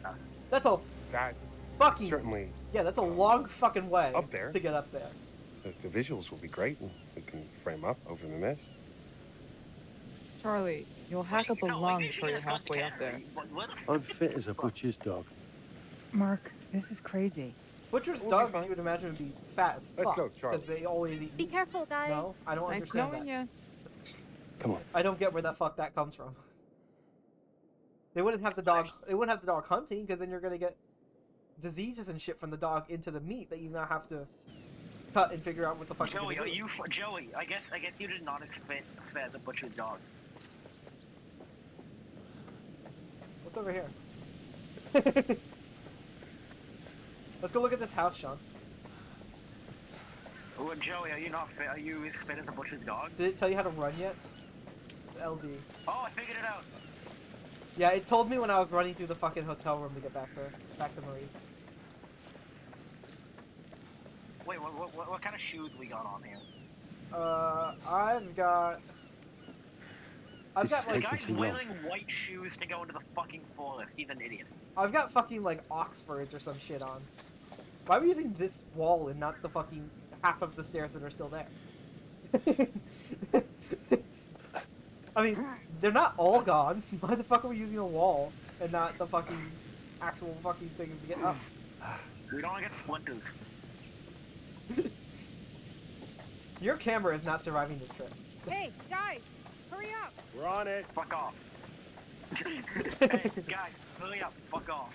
That's all. That's fucking certainly yeah. That's a long fucking way Up there. to get up there. the, the visuals will be great, and we can frame up over the mist. Charlie, you'll hack up a lung before you're let's go to halfway up there. Canterbury, but where the I'm fit as a butcher's dog. Mark, this is crazy. Butcher's We'll dogs, you would imagine, would be fat as fuck. Let's go, Charlie. Because they always eat. Be careful, guys. No, I don't Nice understand knowing that. you. Come on. I don't get where that fuck that comes from. They wouldn't have the dog. They wouldn't have the dog hunting because then you're gonna get diseases and shit from the dog into the meat that you now have to cut and figure out what the fuck you're Joey, gonna are you Joey? I guess I guess you did not expect fed the butcher's dog. What's over here? Let's go look at this house, Sean. Well, Joey, are you not fit? Are you as fit as the butcher's dog? Did it tell you how to run yet? It's LB. Oh, I figured it out. Yeah, it told me when I was running through the fucking hotel room to get back to back to Marie. Wait, what, what, what, what kind of shoes we got on here? Uh, I've got. I've This got is The like taking guy's wearing white shoes to go into the fucking forest. He's an idiot. I've got fucking like Oxfords or some shit on. Why are we using this wall and not the fucking half of the stairs that are still there? I mean, they're not all gone. Why the fuck are we using a wall and not the fucking actual fucking things to get up? We don't want to get splinters. Your camera is not surviving this trip. Hey, guys, hurry up. We're on it. Fuck off. hey, guys, hurry up. Fuck off.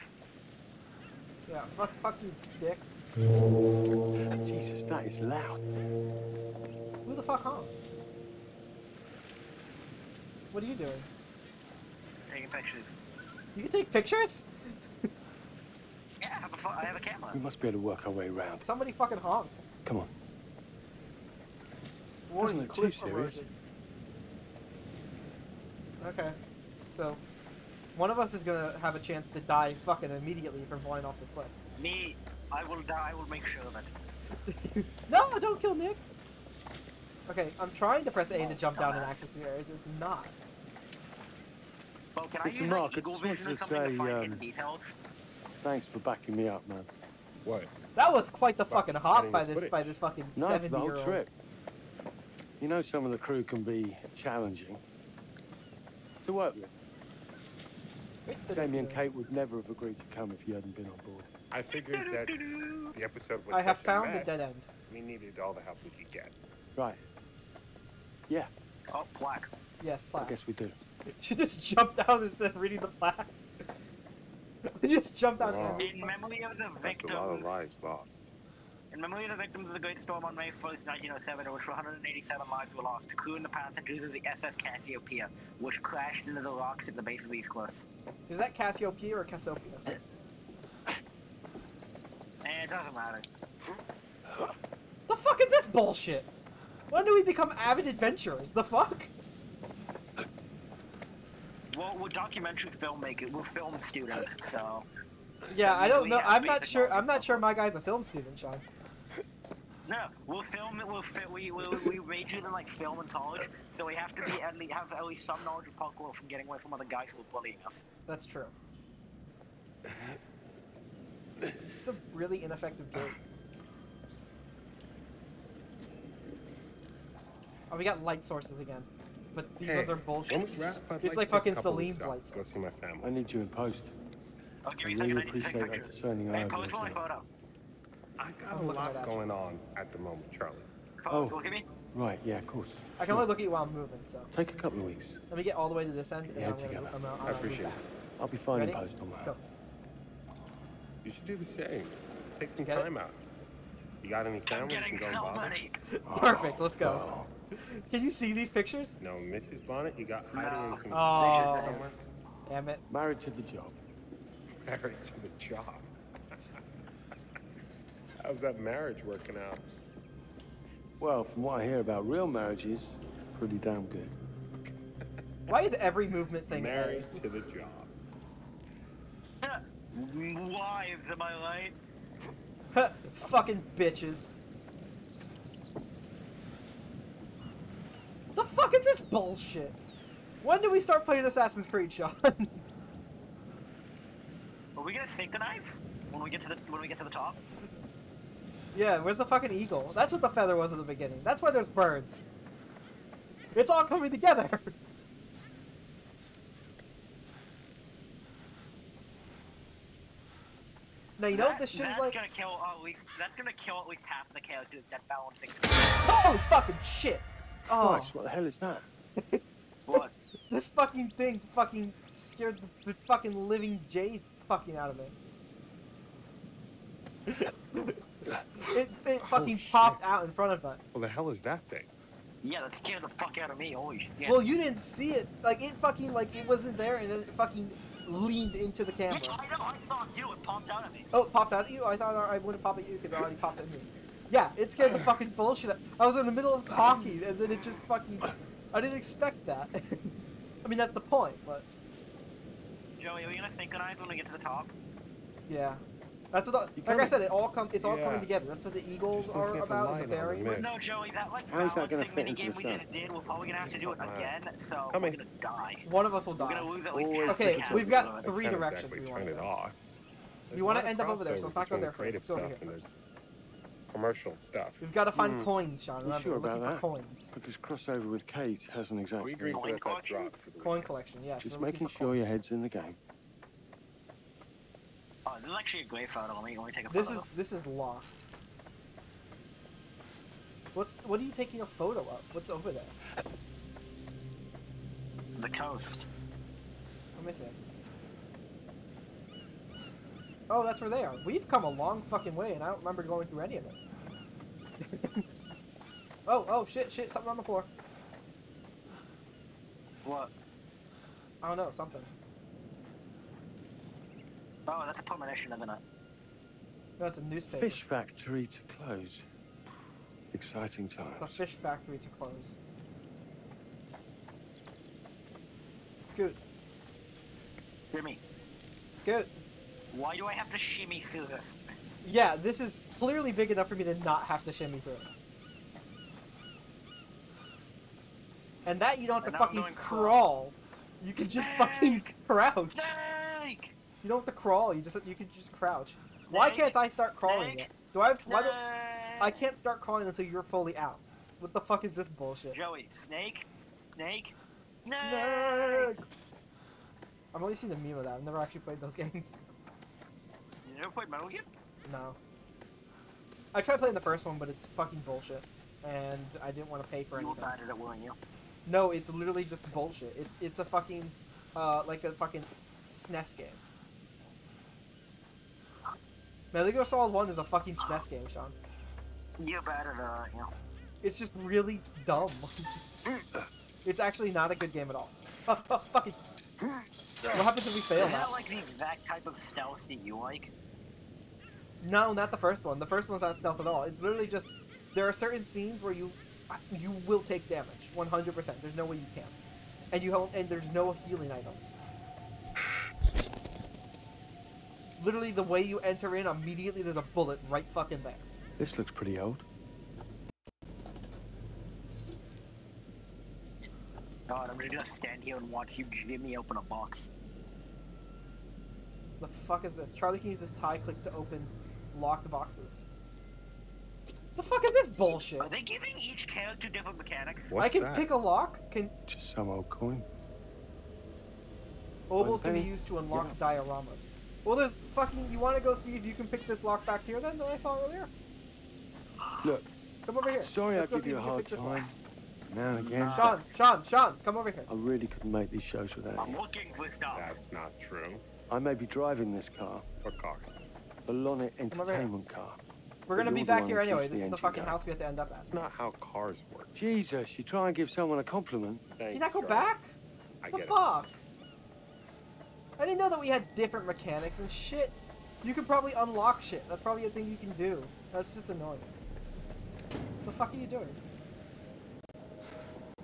Yeah, fuck, fuck you, dick. Jesus, that is loud. Who the fuck honked? What are you doing? taking pictures. You can take pictures? Yeah, I have a, have a camera. We must be able to work our way around. Somebody fucking honked. Come on. Warning, look too serious. erosion. Okay. So, one of us is gonna have a chance to die fucking immediately from falling off this cliff. Me, I will die. I will make sure of it. No, don't kill Nick! Okay, I'm trying to press A to jump down and access the areas. It's not. Well, can I use Mark, like Eagle just wanted Vision or to something to say, find hidden um, details? Thanks for backing me up, man. What? That was quite the fucking hop by this this footage. by this fucking Nice the seventy whole year old. trip. You know some of the crew can be challenging to work with. Jamie and Kate would never have agreed to come if you hadn't been on board. I figured that the episode was I have such found a mess, dead end. We needed all the help we could get. Right. Yeah, Oh, plaque. Yes, I plaque. guess we do. She just jumped out instead of reading the plaque. We just jumped down Wow. and In memory of the That's a lot of victims, lives lost. in memory of the victims of the Great Storm on May 1st, 1907, in which 187 lives were lost, the crew and the passengers of the SS Cassiopeia, which crashed into the rocks at the base of these cliffs. Is that Cassiopeia or Cassiopeia? And it doesn't matter. The fuck is this bullshit? When do we become avid adventurers? The fuck? Well, we're documentary filmmakers. We're film students, so Yeah, I don't know. I'm not sure. I'm not sure my guy's a film student, Sean. No, we'll film it. We'll fi- we we we majored in like film and college, so we have to be at least have at least some knowledge of parkour from getting away from other guys who are bloody enough. That's true. It's a really ineffective game. Oh, we got light sources again. But these Hey, ones are when bullshit. we wrap, It's like like to take a fucking couple Salim's weeks light to Go see my family. I need you in post. Oh, give I me second. really I need to take appreciate that pictures. discerning eye Hey, of pose yours, my photo. I got I'm a lot going on at the moment, Charlie. Pose, Oh. look at me. Right, yeah, of course. I can only look at you while I'm moving, so. Take a couple of weeks. Let me get all the way to this end, and Yeah, I'm together. I'm, I'm I gonna appreciate it. back. I'll be fine Ready? in post on my Go. You should do the same. Take some Get it? time out. You got any I'm family you getting can go and bother? somebody. Oh. Perfect, let's go. Oh. Can you see these pictures? No, Mrs. Lonnit, you got hiding in some Oh. bushes somewhere. Damn it. Married to the job. Married to the job. How's that marriage working out? Well, from what I hear about real marriages, pretty damn good. Why is every movement thing Married to the job. Wives, am I right? Fucking bitches. The fuck is this bullshit? When do we start playing Assassin's Creed, Sean? Are we gonna synchronize when we get to the when we get to the top? Yeah, where's the fucking eagle? That's what the feather was at the beginning. That's why there's birds. It's all coming together. now you know what this shit is like? gonna kill at least. That's gonna kill at least half the characters that balancing. Holy fucking shit! Oh, Christ, what the hell is that? What? this fucking thing fucking scared the, the fucking living J's fucking out of me. it it oh, fucking popped out in front of us. Well, the hell is that thing? Yeah, that scared the fuck out of me. Holy shit. Well, you didn't see it. Like it fucking like it wasn't there, and it fucking leaned into the Yeah, camera. I know. I saw it too. It popped out at me. Oh, it popped out at you? I thought I wouldn't pop at you because it already popped at me. Yeah, it scared the fucking bullshit. out- I was in the middle of talking, and then it just fucking. I didn't expect that. I mean, that's the point, but Joey, are we gonna synchronize when we get to the top? yeah. That's what. I, like I said, it all come. It's all Yeah. coming together. That's what the eagles are looking at the about. The on the bearings. No, Joey, that like How is that gonna balancing fit into minigame we sun? did, we're probably gonna have to do it again. So Come we're gonna die. One of us will We're die. gonna lose at least Always half the Okay, we've got of it. three Can't directions exactly we turn wanna it go. off. We There's wanna a lot of end up over there, so crossover let's not go there first. creative Let's go over here first. Commercial stuff. We've got to find Hmm. coins, Sean. You Remember, sure we're looking about for coins. Because crossover with Kate hasn't exactly. We agreed to Coin let that collection? drop for the Coin collection, yes. Just making sure your head's in the game. Oh, this is actually a great photo. Let me, let me take a This photo. is this is locked. What's what are you taking a photo of? What's over there? the coast. Let me see. Oh, that's where they are. We've come a long fucking way, and I don't remember going through any of it. oh, oh, shit, shit, something on the floor. What? I don't know, something. Oh, that's a premonition, isn't it? That's a newspaper. Fish factory to close. Exciting times. It's a fish factory to close. Scoot. Jimmy, Scoot. why do I have to shimmy through this? Yeah, this is clearly big enough for me to not have to shimmy through. And that you don't have to And now fucking doing crawl. You can just fucking crouch. You don't have to crawl. You just you can just crouch. Why can't I start crawling yet? Do I have? Why do, I can't start crawling until you're fully out. What the fuck is this bullshit? Joey, snake, snake, snake. I've only seen the meme of that. I've never actually played those games. You never played Metal Gear? No. I tried playing the first one, but it's fucking bullshit, and I didn't want to pay for You anything. at it, weren't you? No, it's literally just bullshit. It's it's a fucking, uh, like a fucking SNES game. Metal Gear Solid One is a fucking SNES game, Sean. You're bad at uh, you know. It's just really dumb. it's actually not a good game at all. fucking. What happens if we fail Is that? like the exact type of stealth that you like? No, not the first one. The first one's not stealth at all. It's literally just there are certain scenes where you you will take damage, 100%. There's no way you can't, and you and there's no healing items. Literally, the way you enter in, immediately there's a bullet right fucking there. This looks pretty old. God, I'm just gonna stand here and watch you Jimmy open a box. The fuck is this? Charlie can use this tie click to open locked boxes. The fuck is this bullshit? Are they giving each character different mechanics? What's I can pick a lock. Can Just some old coin. Obols can be used to unlock dioramas. Well, there's fucking. You want to go see if you can pick this lock back here then that I saw earlier? Look, Come over here. sorry Let's I go give see you a if you can hard pick this time. lock. Now again. Sean, Sean, Sean, come over here. I really couldn't make these shows without I'm you. looking for stuff. That's not true. I may be driving this car, What car? the Lonnit Come over here. Entertainment car. We're gonna be back here anyway. This the is the fucking going. house we have to end up at. That's not how cars work. Jesus, you try and give someone a compliment. Can Thanks, you not go Charlie. back? I the fuck? it. Fuck? I didn't know that we had different mechanics and shit. You can probably unlock shit. That's probably a thing you can do. That's just annoying. The fuck are you doing?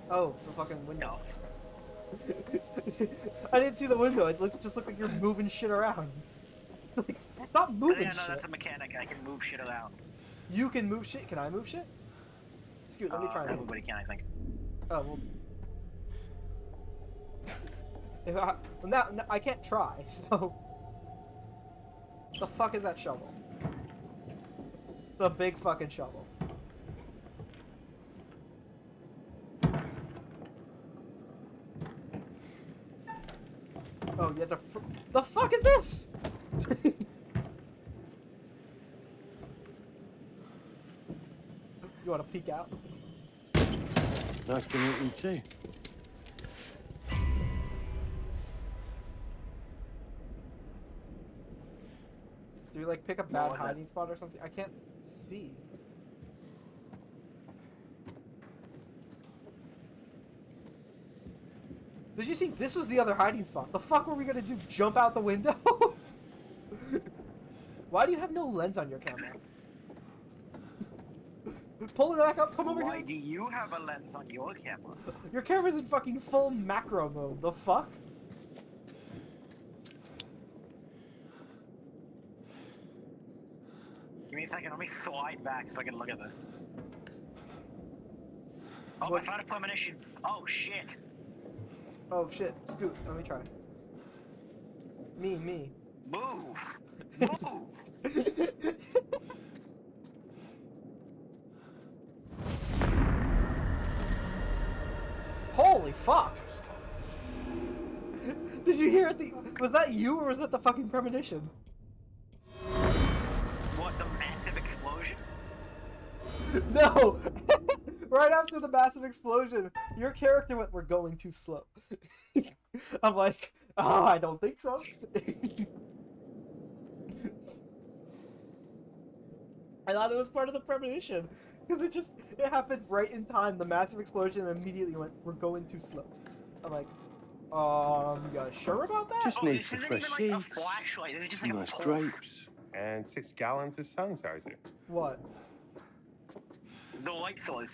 Oh, the fucking window. I didn't see the window. It looked, just looked like you're moving shit around. like, stop moving yeah, no, shit. that's a mechanic. I can move shit around. You can move shit. Can I move shit? Excuse. me, Let me Uh, try. and move. Everybody can, I think. Oh well. If I, now I can't try. So. The fuck is that shovel? It's a big fucking shovel. Oh, you have to. The fuck is this? you want to peek out? Nice to too. Do we like pick a No, bad that? hiding spot or something? I can't see. Did you see? This was the other hiding spot. The fuck were we gonna do? Jump out the window? Why do you have no lens on your camera? Pull it back up. Come over Why here. do you have a lens on your camera? Your camera's in fucking full macro mode. The fuck? Give me a second. Let me slide back so I can look at this. Oh, What? I found a premonition. Oh shit. Oh shit. Scoot. Let me try. Me, me. Move. Move. Holy fuck! Did you hear the? Was that you or was that the fucking premonition? No! right after the massive explosion, your character went, We're going too slow. I'm like, Oh, I don't think so. I thought it was part of the premonition. Because it just, it happened right in time. The massive explosion and immediately went, We're going too slow. I'm like, Um, you guys sure about that? Just Oh, need this some fresh even like a sheets, flashlight. Just like a nice pulse. drapes. And six gallons of sanitizer. What? The light source.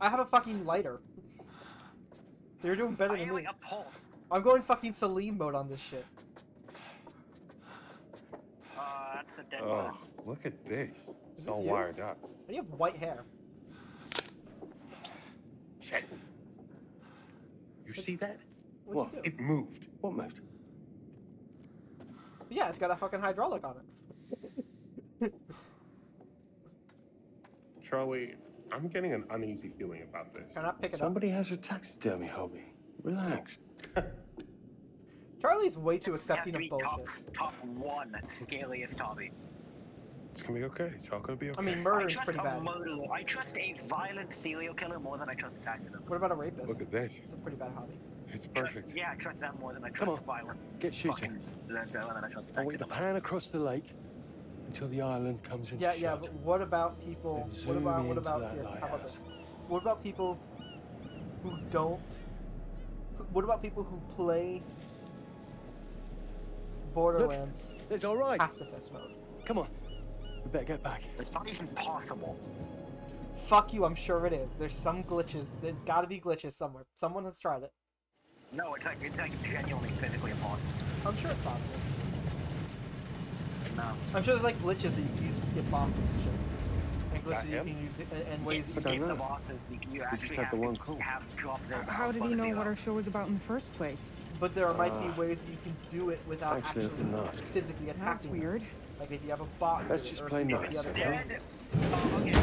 I have a fucking lighter. You're doing better I than me. like a pulse. I'm going fucking Salim mode on this shit. Uh, that's a dead Oh, body. look at this. It's Is this all you? wired up. You have white hair. Shit. You see that? What'd you do? It moved. What moved? Yeah, it's got a fucking hydraulic on it. Charlie, I'm getting an uneasy feeling about this. Can I pick it Somebody has a taxidermy hobby. Relax. Charlie's way too accepting of be bullshit. top, top one scariest hobby. It's gonna be okay. It's all gonna be okay. I mean, I murdering's trust pretty a bad. murderer. I trust a violent serial killer more than I trust a taxidermist. What about a rapist? Look at this. It's a pretty bad hobby. It's Trust- perfect. Yeah, I trust them more than I Come trust on, violent. Get shooting. Than than I trust a I want you to taxidermist. pan across the lake until the island comes into Yeah, yeah, but what about people? What about what about here? How about this? What about people who don't? What about people who play Borderlands It's all right. pacifist mode? Come on. We better get back. It's not even possible. Fuck you, I'm sure it is. There's some glitches. There's got to be glitches somewhere. Someone has tried it. No, it's like it's like genuinely physically impossible. I'm sure it's possible. No. I'm sure there's like glitches that you can use to skip bosses and shit. And glitches That that you can use to, and, and You ways. can't I don't skip the bosses. You, you just actually had have the one call. have dropped their How did he know what our show was about in the first place? But there might be Ah. ways that you can do it without Actually, actually didn't physically attacking. That's them. weird. Like if you have a bot. Let's just or play you do it nice, the other okay? way. Instead, oh, okay.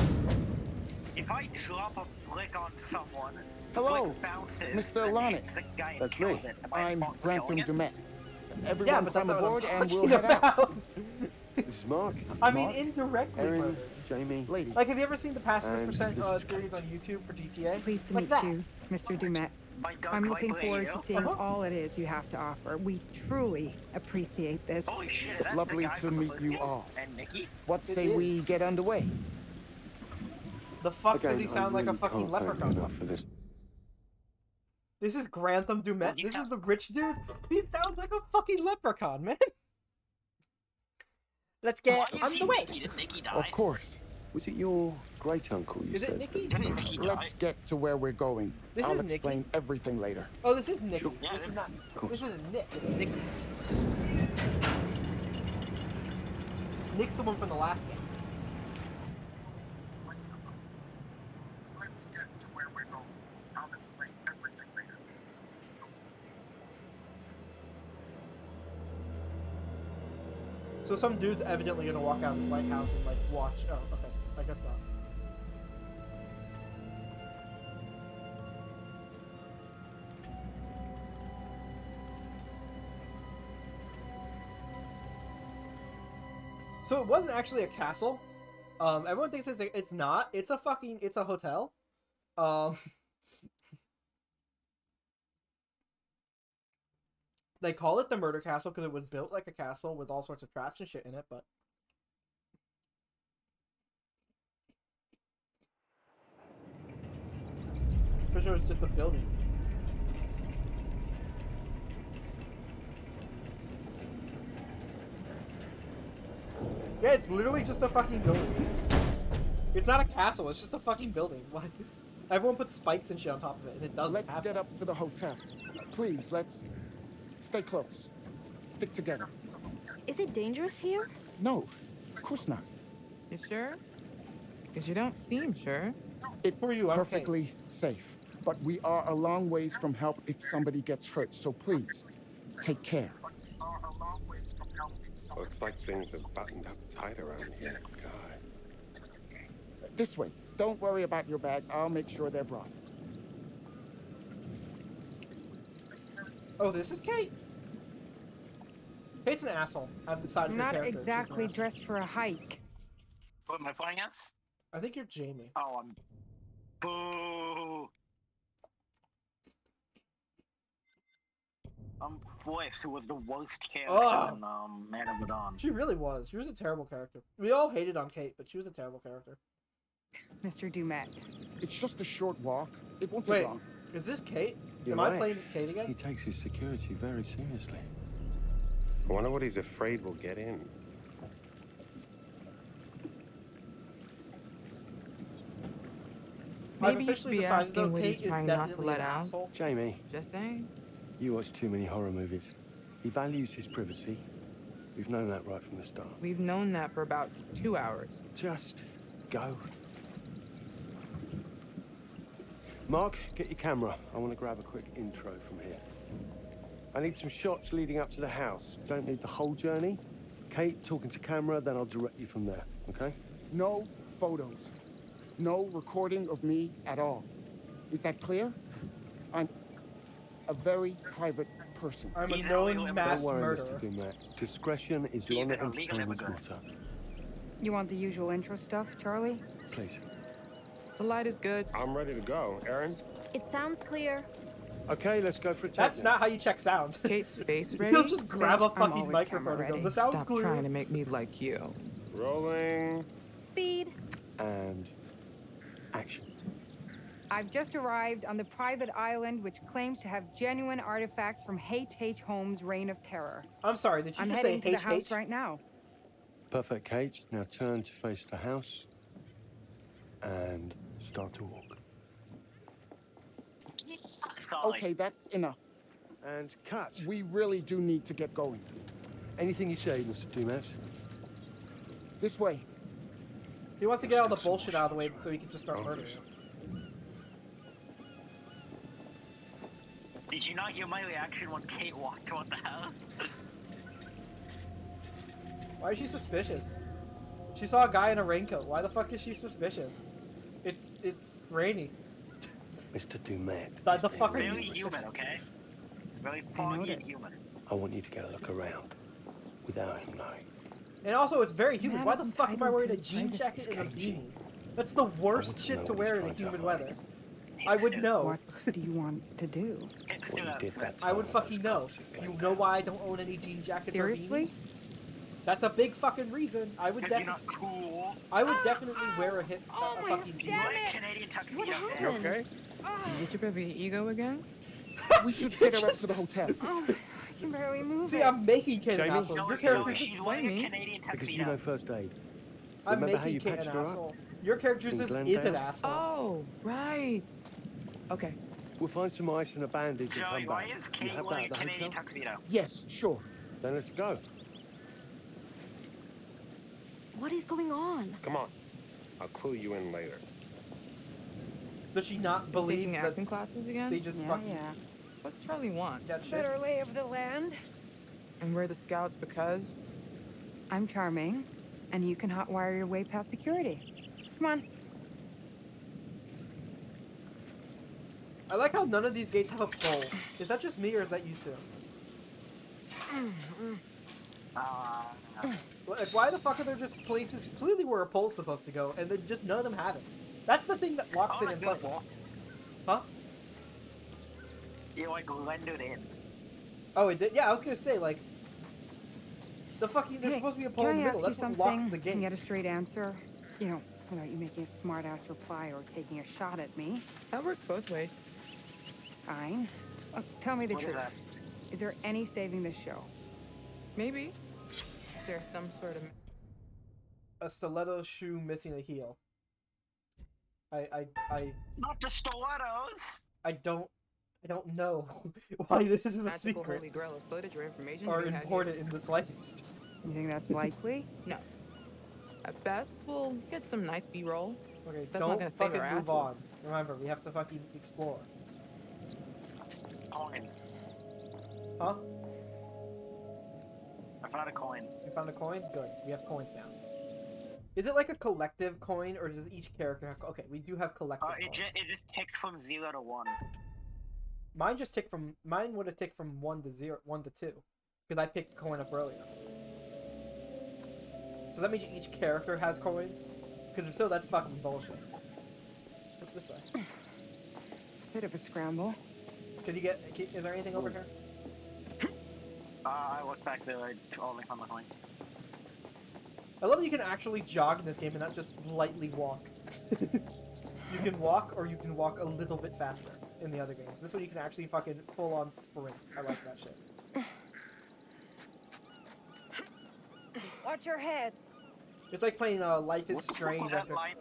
If I drop a brick on someone, Hello, brick bounces, Mr. and Lonnit. hits the guy and That's kills me. I I'm fucking Grantham killing? Dumet. Yeah, Everyone but that's climb aboard and we'll talking head out. about. This is Mark. I mean, Mark? indirectly Erin, murdered. Jamie. Ladies, Like, have you ever seen the Pacifist And Percent uh, series on YouTube for GTA? Pleased to like meet that. you, Mr. Dumet. I'm looking forward to seeing Uh-huh. all it is you have to offer. We truly appreciate this. Holy shit, Lovely to meet you game? all. And Nikki? what say we get underway? The fuck Again, does he I sound like a fucking can't thank you leprechaun? enough for this. This is Grantham Dumet. This is the rich dude. He sounds like a fucking leprechaun, man. Let's oh, get is on the way. Nikki? Did Nikki die? Of course. Was it your great uncle you Is said? it Nikki? Didn't Nikki die? Let's get to where we're going. This I'll is Nikki? explain everything later. Oh, this is Nicky. Sure. Yeah, this is not. This isn't Nick. It's Nicky. Nick's the one from the last game. Let's get to where we're going. I'll explain everything later. So some dude's evidently gonna walk out of this lighthouse and like watch. Oh, okay. I guess not. So it wasn't actually a castle. Um, everyone thinks it's it's not. It's a fucking it's a hotel. Um, they call it the murder castle because it was built like a castle with all sorts of traps and shit in it, but for sure it's just a building. Yeah, it's literally just a fucking building. It's not a castle. It's just a fucking building. Why? Everyone puts spikes and shit on top of it, and it doesn't. Let's have get up to the hotel. Please, let's stay close. Stick together. Is it dangerous here? No, of course not. You sure? Because you don't seem sure. It's you? I'm perfectly safe. But we are a long ways from help if somebody gets hurt, so please, take care. Are a long ways from helping someone Looks like things are buttoned up tight around here. God. This way. Don't worry about your bags. I'll make sure they're brought. Oh, this is Kate. Kate's an asshole. I've decided. I'm her not character. She's an exactly dressed for a hike. What am I playing as? I think you're Jamie. Oh, I'm. Boo! I'm Fliss, who was the worst character Ugh. in um, Man of Medan. She really was. She was a terrible character. We all hated on Kate, but she was a terrible character. Mr. Dumet. It's just a short walk. It won't take long. is this Kate? You're Am I playing as Kate again? He takes his security very seriously. I wonder what he's afraid will get in. Maybe you should be asking what he's trying not to let out. Jamie, Just saying. you watch too many horror movies. He values his privacy. We've known that right from the start. We've known that for about two hours. Just go. Mark, get your camera. I want to grab a quick intro from here. I need some shots leading up to the house. Don't need the whole journey. Kate talking to camera, then I'll direct you from there, okay? No photos. No recording of me at all. Is that clear? I'm a very private person. I'm a known illegal mass Don't worry, murderer. Mr. Dumet. Discretion is He's Lana an illegal Entertainment's immigrant. You want the usual intro stuff, Charlie? Please. The light is good. I'm ready to go. Erin? It sounds clear. Okay, let's go for a check. That's not how you check sound. Kate's face You ready. don't just grab a I'm fucking always microphone camera and go, ready. "The sound's Stop clear." trying to make me like you. Rolling. Speed. And action. I've just arrived on the private island which claims to have genuine artifacts from H.H. Holmes' Reign of Terror. I'm sorry, did she I'm just heading say to the house HH? right now. Perfect, Kate. Now turn to face the house and start to walk. Okay, that's enough. And cut. We really do need to get going. Anything you say, Mr. Dumet. This way. He wants to get all the bullshit out of the way so he can just start murdering us. Did you not hear my reaction when Kate walked toward the house? Why is she suspicious? She saw a guy in a raincoat. Why the fuck is she suspicious? It's it's rainy. Mr. Dumet. Why the fuck are you Very suspicious? human, okay? Very foggy and human. I want you to get a look around without him knowing. And also, it's very humid. Man Why the fuck am I wearing a jean jacket and a beanie? That's the worst to shit know to wear in trying to humid hide. weather. I would know. What do you want to do? Well, you did that I would fucking know. You know why I don't own any jean jackets Seriously? or beanies? That's a big fucking reason. I would Because you're definitely, not cool. I would definitely wear a hip, a, Oh a my fucking jean. damn Like it! Canadian tuxedo. What man. You happened? okay? Ah. You get your baby ego again? We should get her up to the hotel. Oh, I can barely move See, it. I'm making Kate an asshole. Your character character's she's just. wearing a me. Because you know first aid. I'm Remember how making you Kate an patched up? asshole. Your character In just is an Glendale? asshole. Oh, right. Okay. We'll find some ice and a bandage and Joey, come why back. is You Kate have that wearing at a the Canadian hotel? tuxedo? Yes, sure. Then let's go. What is going on? Come on. I'll clue you in later. Does she not believe Taking that acting classes again? they just Yeah, fucking yeah. What's Charlie want? that shit? Better lay of the land. And we're the scouts because I'm charming, and you can hotwire your way past security. Come on. I like how none of these gates have a pole. Is that just me or is that you two? Uh, Like, why the fuck are there just places clearly where a pole's supposed to go, and then just none of them have it? That's the thing that locks Oh, it in place. good. Huh? you like blended in. Oh, it did. Yeah, I was gonna say like the fucking. There's Hey, supposed to be a pole in the middle. ask That's what locks something the and gate. get a straight answer? You know, without you making a smart-ass reply or taking a shot at me. that works both ways. Fine. Uh, tell me the What is truth. Is there any saving this show? Maybe there's some sort of A stiletto shoe missing a heel. I I I Not the stilettos. I don't I don't know why this is a secret holy grail of footage or information or we had here. important in the slightest. You think that's likely? No. At best, we'll get some nice B-roll. Okay, That's don't gonna save fucking our move asses. on. Remember, we have to fucking explore. Coin. Huh? I found a coin. You found a coin? Good. We have coins now. Is it like a collective coin, or does each character have? Okay, we do have collective Uh, it coins. just it just ticked from zero to one. Mine just ticked from mine would have ticked from one to zero, one to two, because I picked coin up earlier. So that means each character has coins? Because if so, that's fucking bullshit. What's this way? It's a bit of a scramble. Could you get? can- Is there anything over here? Uh, I looked back there. I only found the coin. I love that you can actually jog in this game and not just lightly walk. you can walk, or you can walk a little bit faster. in the other games. This one you can actually fucking full on sprint. I like that shit. Watch your head. It's like playing uh, Life is What the fuck Strange that after. line?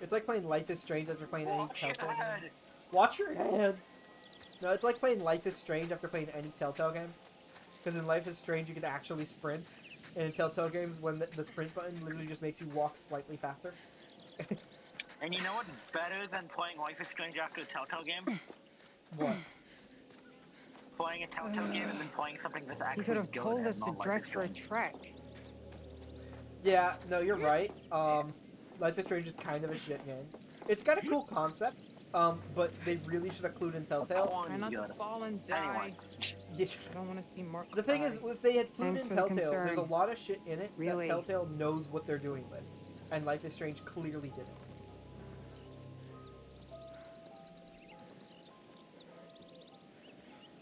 It's like playing Life is Strange after playing any Watch your Telltale game. Watch your head. No, it's like playing Life is Strange after playing any Telltale game. Because in Life is Strange you can actually sprint, and in Telltale games when the, the sprint button literally just makes you walk slightly faster. And you know what's better than playing Life is Strange after a Telltale game? What? playing a Telltale game and then playing something that's actually He could have told us to dress for a trek. Yeah, no, you're right. Um, Life is Strange is kind of a shit game. It's got a cool concept, um, but they really should have clued in Telltale. Try not to fall and die. Yeah. I don't want to see Mark. The thing is, if they had clued Thanks in for the Telltale, there's a lot of shit in it Really? that Telltale knows what they're doing with, and Life is Strange clearly didn't.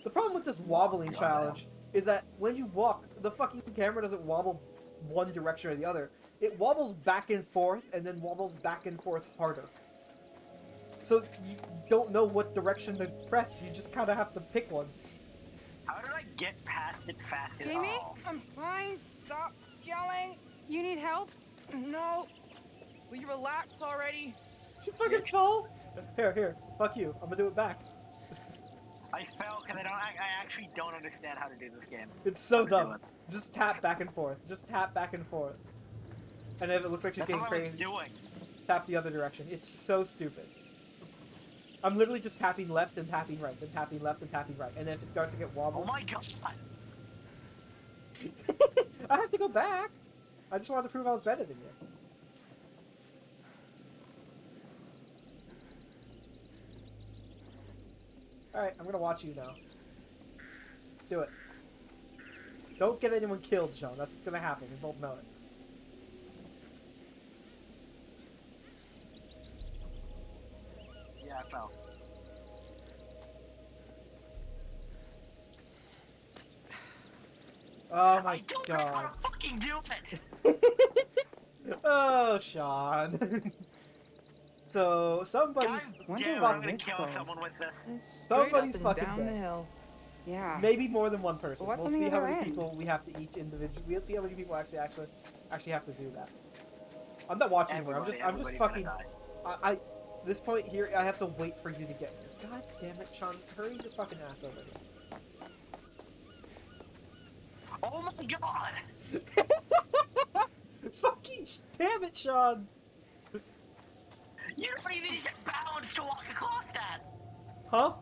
The problem with this wobbling challenge is that when you walk, the fucking camera doesn't wobble one direction or the other. It wobbles back and forth and then wobbles back and forth harder. So you don't know what direction to press. You just kind of have to pick one. How did I get past it fast at Jamie, all? I'm fine. Stop yelling. You need help? No. Will you relax already? She fucking fell. Here, here. Fuck you. I'm gonna do it back. I fell because I don't. I, I actually don't understand how to do this game. It's so How to dumb. it. Just tap back and forth. Just tap back and forth. And if it looks like she's That's getting what I was crazy, doing. tap the other direction. It's so stupid. I'm literally just tapping left and tapping right, then tapping left and tapping right. And if it starts to get wobbly- Oh my god! I have to go back. I just wanted to prove I was better than you. Alright, I'm gonna watch you now. Do it. Don't get anyone killed, Sean. That's what's gonna happen. We both know it. Yeah, I fell. Oh my I don't know god. how to fucking do it. Oh, Sean. so somebody's God damn, I'm gonna kill someone with this. Somebody's Straight up and fucking down dead. the hill. Yeah. Maybe more than one person. What's we'll on see how many end? people we have to each individual. We'll see how many people actually actually actually have to do that. I'm not watching anymore. I'm just I'm just fucking. I, I this point here I have to wait for you to get here. God damn it, Sean! Hurry your fucking ass over here. Oh my god! fucking damn it, Sean! You don't even need to balance to walk across that. Huh?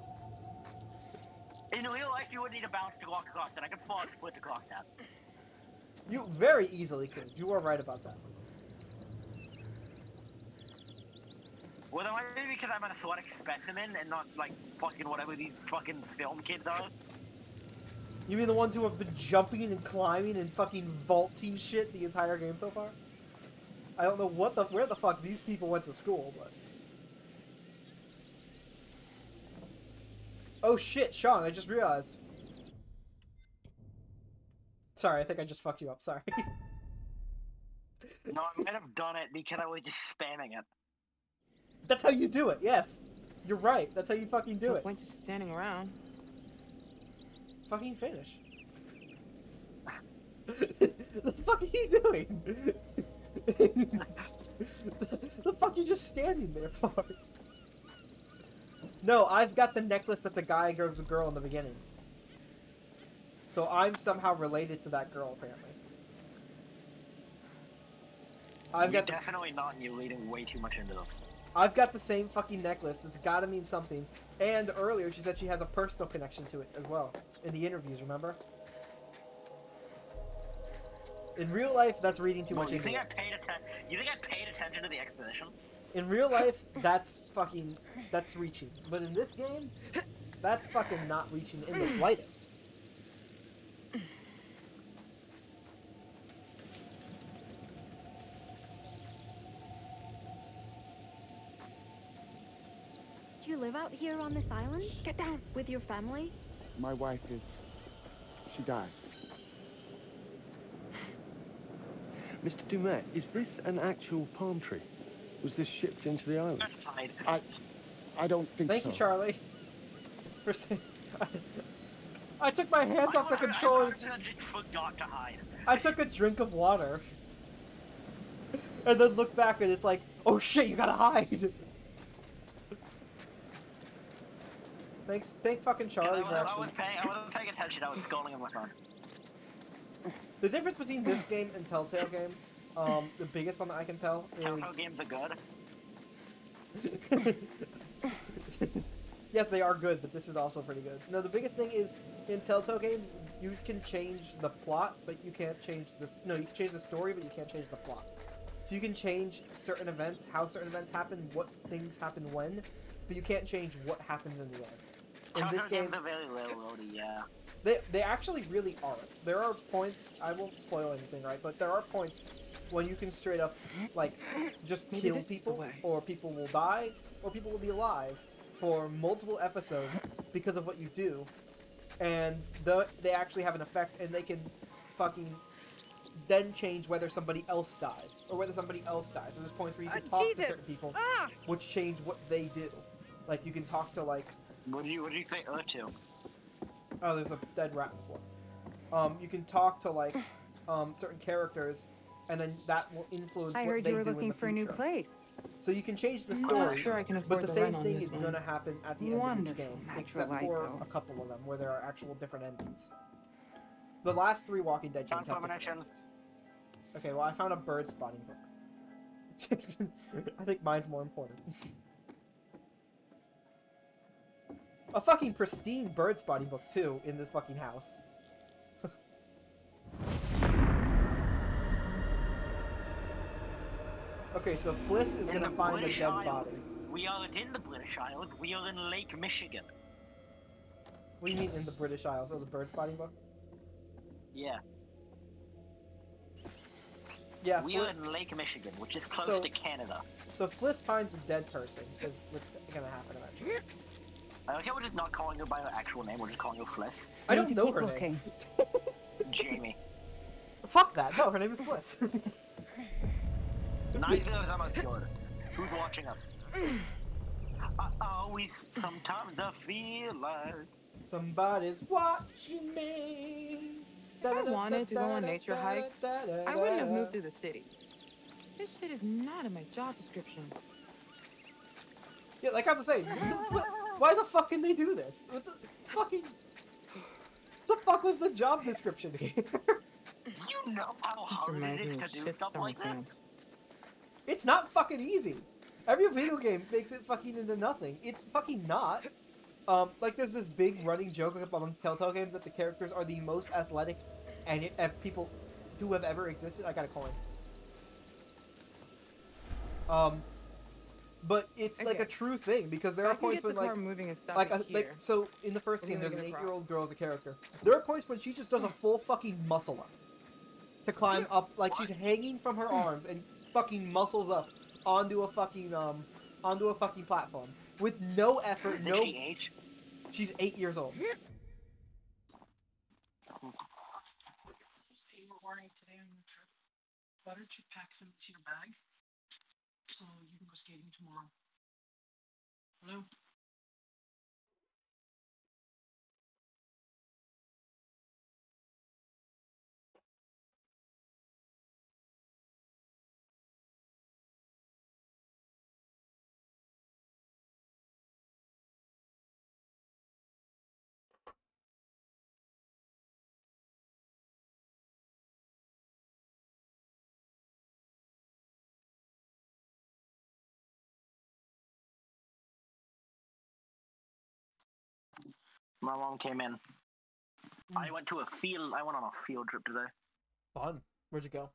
In real life, you would need a bounce to walk across that. I could fall and split across that. You very easily could. You are right about that. Well, that might be because I'm an athletic specimen and not like fucking whatever these fucking film kids are. You mean the ones who have been jumping and climbing and fucking vaulting shit the entire game so far? I don't know what the where the fuck these people went to school, but. Oh shit, Sean! I just realized. Sorry, I think I just fucked you up. Sorry. No, I might have done it because I was just spamming it. That's how you do it. Yes, you're right. That's how you fucking do No it. point just standing around. Fucking finish. the fuck are you doing? the fuck you just standing there for? No, I've got the necklace that the guy gave the girl in the beginning. So I'm somehow related to that girl, apparently. I've You're got the, definitely not, and you're reading way too much into this. I've got the same fucking necklace. That's gotta mean something. And earlier, she said she has a personal connection to it as well in the interviews. Remember? In real life, that's reading too Well, much you into think I it. paid attention? You think I paid attention to the exposition? In real life, that's fucking that's reaching. But in this game, that's fucking not reaching in the slightest. You live out here on this island? Get down. With your family? My wife is. She died. Mr. Dumet, is this an actual palm tree? Was this shipped into the island? I. I don't think Thank so. Thank you, Charlie. For saying, I, I took my hands I off the would've- controller. I forgot to hide. I took a drink of water. And then look back and it's like, oh shit, you gotta hide. Thanks, thank fucking Yeah, Charlie for I, actually. was paying, I wasn't paying attention. I was scrolling on my phone. The difference between this game and Telltale games, um, the biggest one that I can tell Telltale is games are good. yes, they are good, but this is also pretty good. No, the biggest thing is in Telltale games, you can change the plot, but you can't change this. No, you can change the story, but you can't change the plot. So you can change certain events, how certain events happen, what things happen when, but you can't change what happens in the end. In this game, games are very railroady, yeah. they they actually really aren't. There are points. I won't spoil anything, right? But there are points when you can straight up like just Maybe kill this is the people, or people will die, or people will be alive for multiple episodes because of what you do, and the, they actually have an effect, and they can fucking then change whether somebody else dies or whether somebody else dies. So there's points where you can Uh, talk to certain people, Ah! which change what they do. Like you can talk to like What do you What do you think? Uh, to? Oh, there's a dead rat on the floor. Um, you can talk to like um, certain characters, and then that will influence I what heard they you were looking the for a new place. So you can change the I'm not story, sure I can but afford the the same rent on thing this is one. gonna happen at the end Wonderful of each game, except light, for though. a couple of them where there are actual different endings. The last three Walking Dead games have different endings. Okay, well I found a bird spotting book. I think mine's more important. a fucking pristine bird spotting book too in this fucking house. okay, so Fliss is In gonna the find British a dead Isles. body. We aren't in the British Isles. We are in Lake Michigan. What do you mean in the British Isles? Oh, the bird spotting book? Yeah. Yeah, we are in Lake Michigan, which is close So- to Canada. so Fliss finds a dead person, is what's gonna happen eventually. I like how we're just not calling her by her actual name. We're just calling her Fliss. I Need don't know her looking. name. Jamie. Fuck that. No, her name is Fliss. Neither of them are good. Who's watching us? Uh, I always, sometimes I feel like. Somebody's watching me. If I wanted to go on nature hikes, I wouldn't have moved to the city. This shit is not in my job description. Yeah, like I'm saying, wh- wh- why the fuck can they do this? What the fucking? The fuck was the job description here? You know how This hard reminds it me is of to do shit stuff summer like this. it's not fucking easy. Every video game makes it fucking into nothing. It's fucking not. Um, like there's this big running joke among Telltale games that the characters are the most athletic and uh, people who have ever existed. I got a coin. Um, but it's like a true thing because there I are points get when like moving and like a, like so in the first game there's an eight-year-old girl as a character. There are points when she just does a full fucking muscle up to climb up like she's hanging from her arms and fucking muscles up onto a fucking um onto a fucking platform with no effort, Is no. she age? She's eight years old. Say you were wearing today on your trip. Why don't you pack some into your bag so you can go skating tomorrow? Hello? My mom came in. I went to a field. I went on a field trip today. Fun. Where'd you go?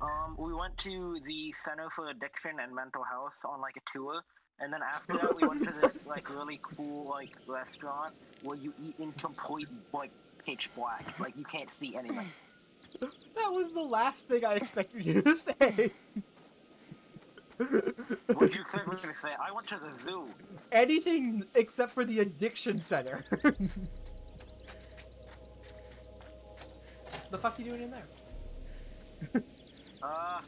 Um, we went to the Center for Addiction and Mental Health on like a tour, and then after that we went to this like really cool like restaurant where you eat in complete like pitch black, like you can't see anything. That was the last thing I expected you to say. What'd you expect me to say? I went to the zoo. Anything except for the addiction center. the fuck you doing in there? Uh,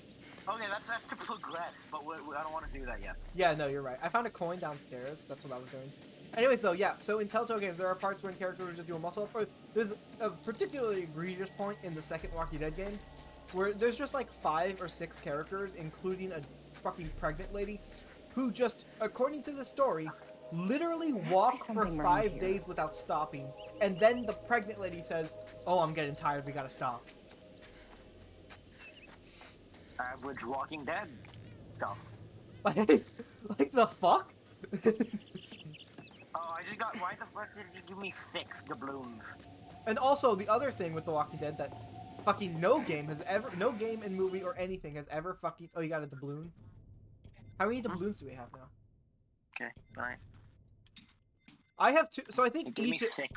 okay, that's that's to progress, but we, we, I don't want to do that yet. Yeah, no, you're right. I found a coin downstairs. That's what I was doing. Anyways, though, yeah. So in Telltale games, there are parts when characters just doing muscle up. There's a particularly egregious point in the second Walking Dead game, where there's just like five or six characters, including a fucking pregnant lady, who just, according to the story, literally walk for five days without stopping, and then the pregnant lady says, "Oh, I'm getting tired. We gotta stop." Average Walking Dead stuff. Like, like the fuck? Oh, I just got. Why the fuck did you give me six doubloons? And also the other thing with The Walking Dead that fucking no game has ever, no game and movie or anything has ever fucking. Oh, you got a doubloon. How many doubloons do we have now? Okay, alright. I have two. So I think each. six.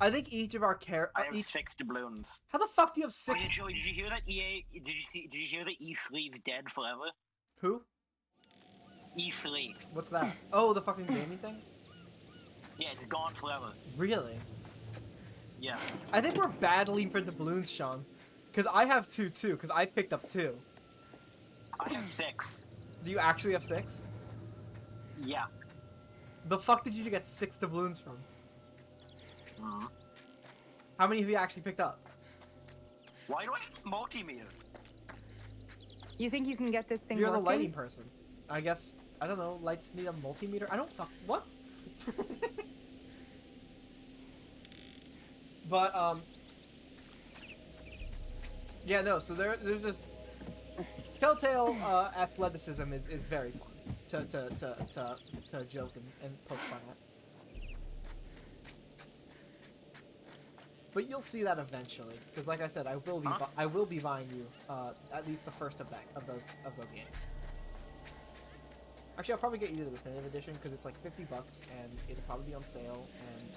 I think each of our char. I uh, have each. six doubloons. How the fuck do you have Oh, six? yeah, Joey, did you hear that EA? Did you see? Did you hear that E Sleeve's dead forever? Who? E Sleeve. What's that? Oh, the fucking gaming thing. Yeah, it's gone forever. Really? Yeah. I think we're battling for doubloons, Sean. Because I have two too. Because I picked up two. I have six. Do you actually have six? Yeah. The fuck did you get six doubloons from? Mhm. How many have you actually picked up? Why do I have multimeter? You think you can get this thing You're the lighting person. I guess I don't know. Lights need a multimeter. I don't fuck what. but um. Yeah, no. So there, there's just Telltale uh, athleticism is, is very fun to to, to, to, to joke and, and poke fun at. But you'll see that eventually, because like I said, I will be Huh? I will be buying you uh, at least the first of that of those of those games. Actually, I'll probably get you the definitive edition because it's like fifty bucks and it'll probably be on sale. And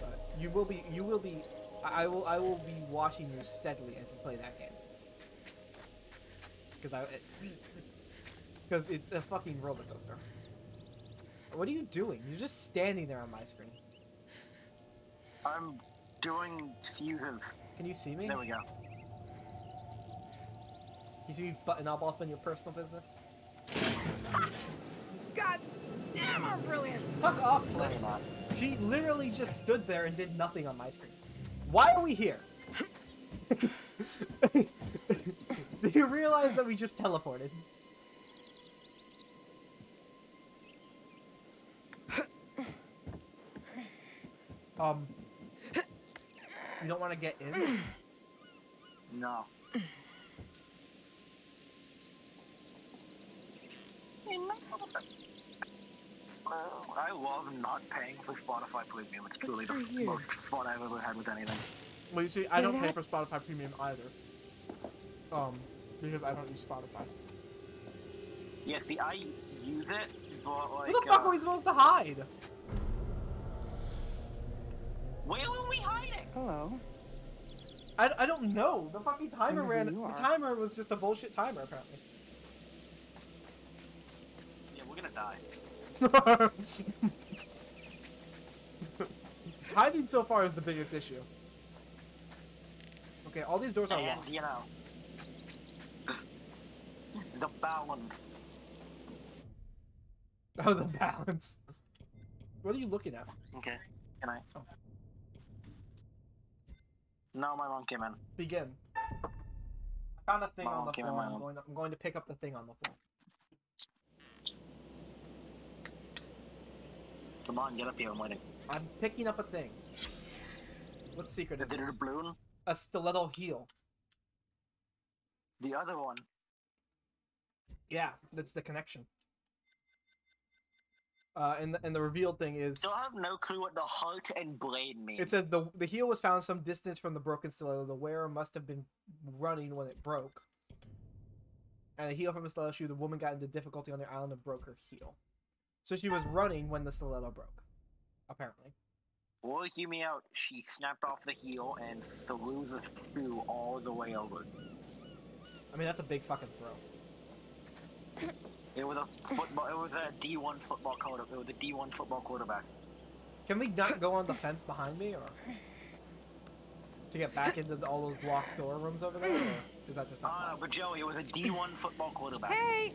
but you will be you will be I I will I will be watching you steadily as you play that game because I because it's a fucking roller coaster. What are you doing? You're just standing there on my screen. I'm doing fuses. Can you see me? There we go. You see me button up up in your personal business? God damn, I'm brilliant. Fuck off, No, Fliss. She literally just stood there and did nothing on my screen. Why are we here? Do you realize that we just teleported? Um, you don't want to get in? No. Well, I love not paying for Spotify Premium. It's truly the through here? most fun I've ever had with anything. Well, you see, I don't pay for Spotify Premium either. Um, because I don't use Spotify. Yeah, see, I use it, but like. Who the fuck uh, are we supposed to hide? Where were we hiding? Hello. I, I don't know. The fucking timer ran. The timer was just a bullshit timer, apparently. Yeah, we're gonna die. Hiding so far is the biggest issue. Okay, all these doors are And, locked. you know. the balance. Oh, the balance. What are you looking at? Okay, can I? Oh. No, my mom came in. Begin. I found a thing My on the floor. I'm going, to, I'm going to pick up the thing on the floor. Come on, get up here, I'm waiting. I'm picking up a thing. What secret is Is it this? a balloon? A stiletto heel. The other one. Yeah, that's the connection. Uh, and the, and the revealed thing is Still have no clue what the heart and blade mean. it says the the heel was found some distance from the broken stiletto. The wearer must have been running when it broke. And a heel from a stiletto shoe, the woman got into difficulty on the island and broke her heel. So she was running when the stiletto broke, apparently. Or hear me out. She snapped off the heel and threw the shoe all the way over. I mean, that's a big fucking throw. It was a football. It was a D1 football quarter. It was a D1 football quarterback. Can we not go on the fence behind me, or to get back into the, all those locked door rooms over there, or is that just not Ah, possible? but Joey, it was a D1 football quarterback. Hey!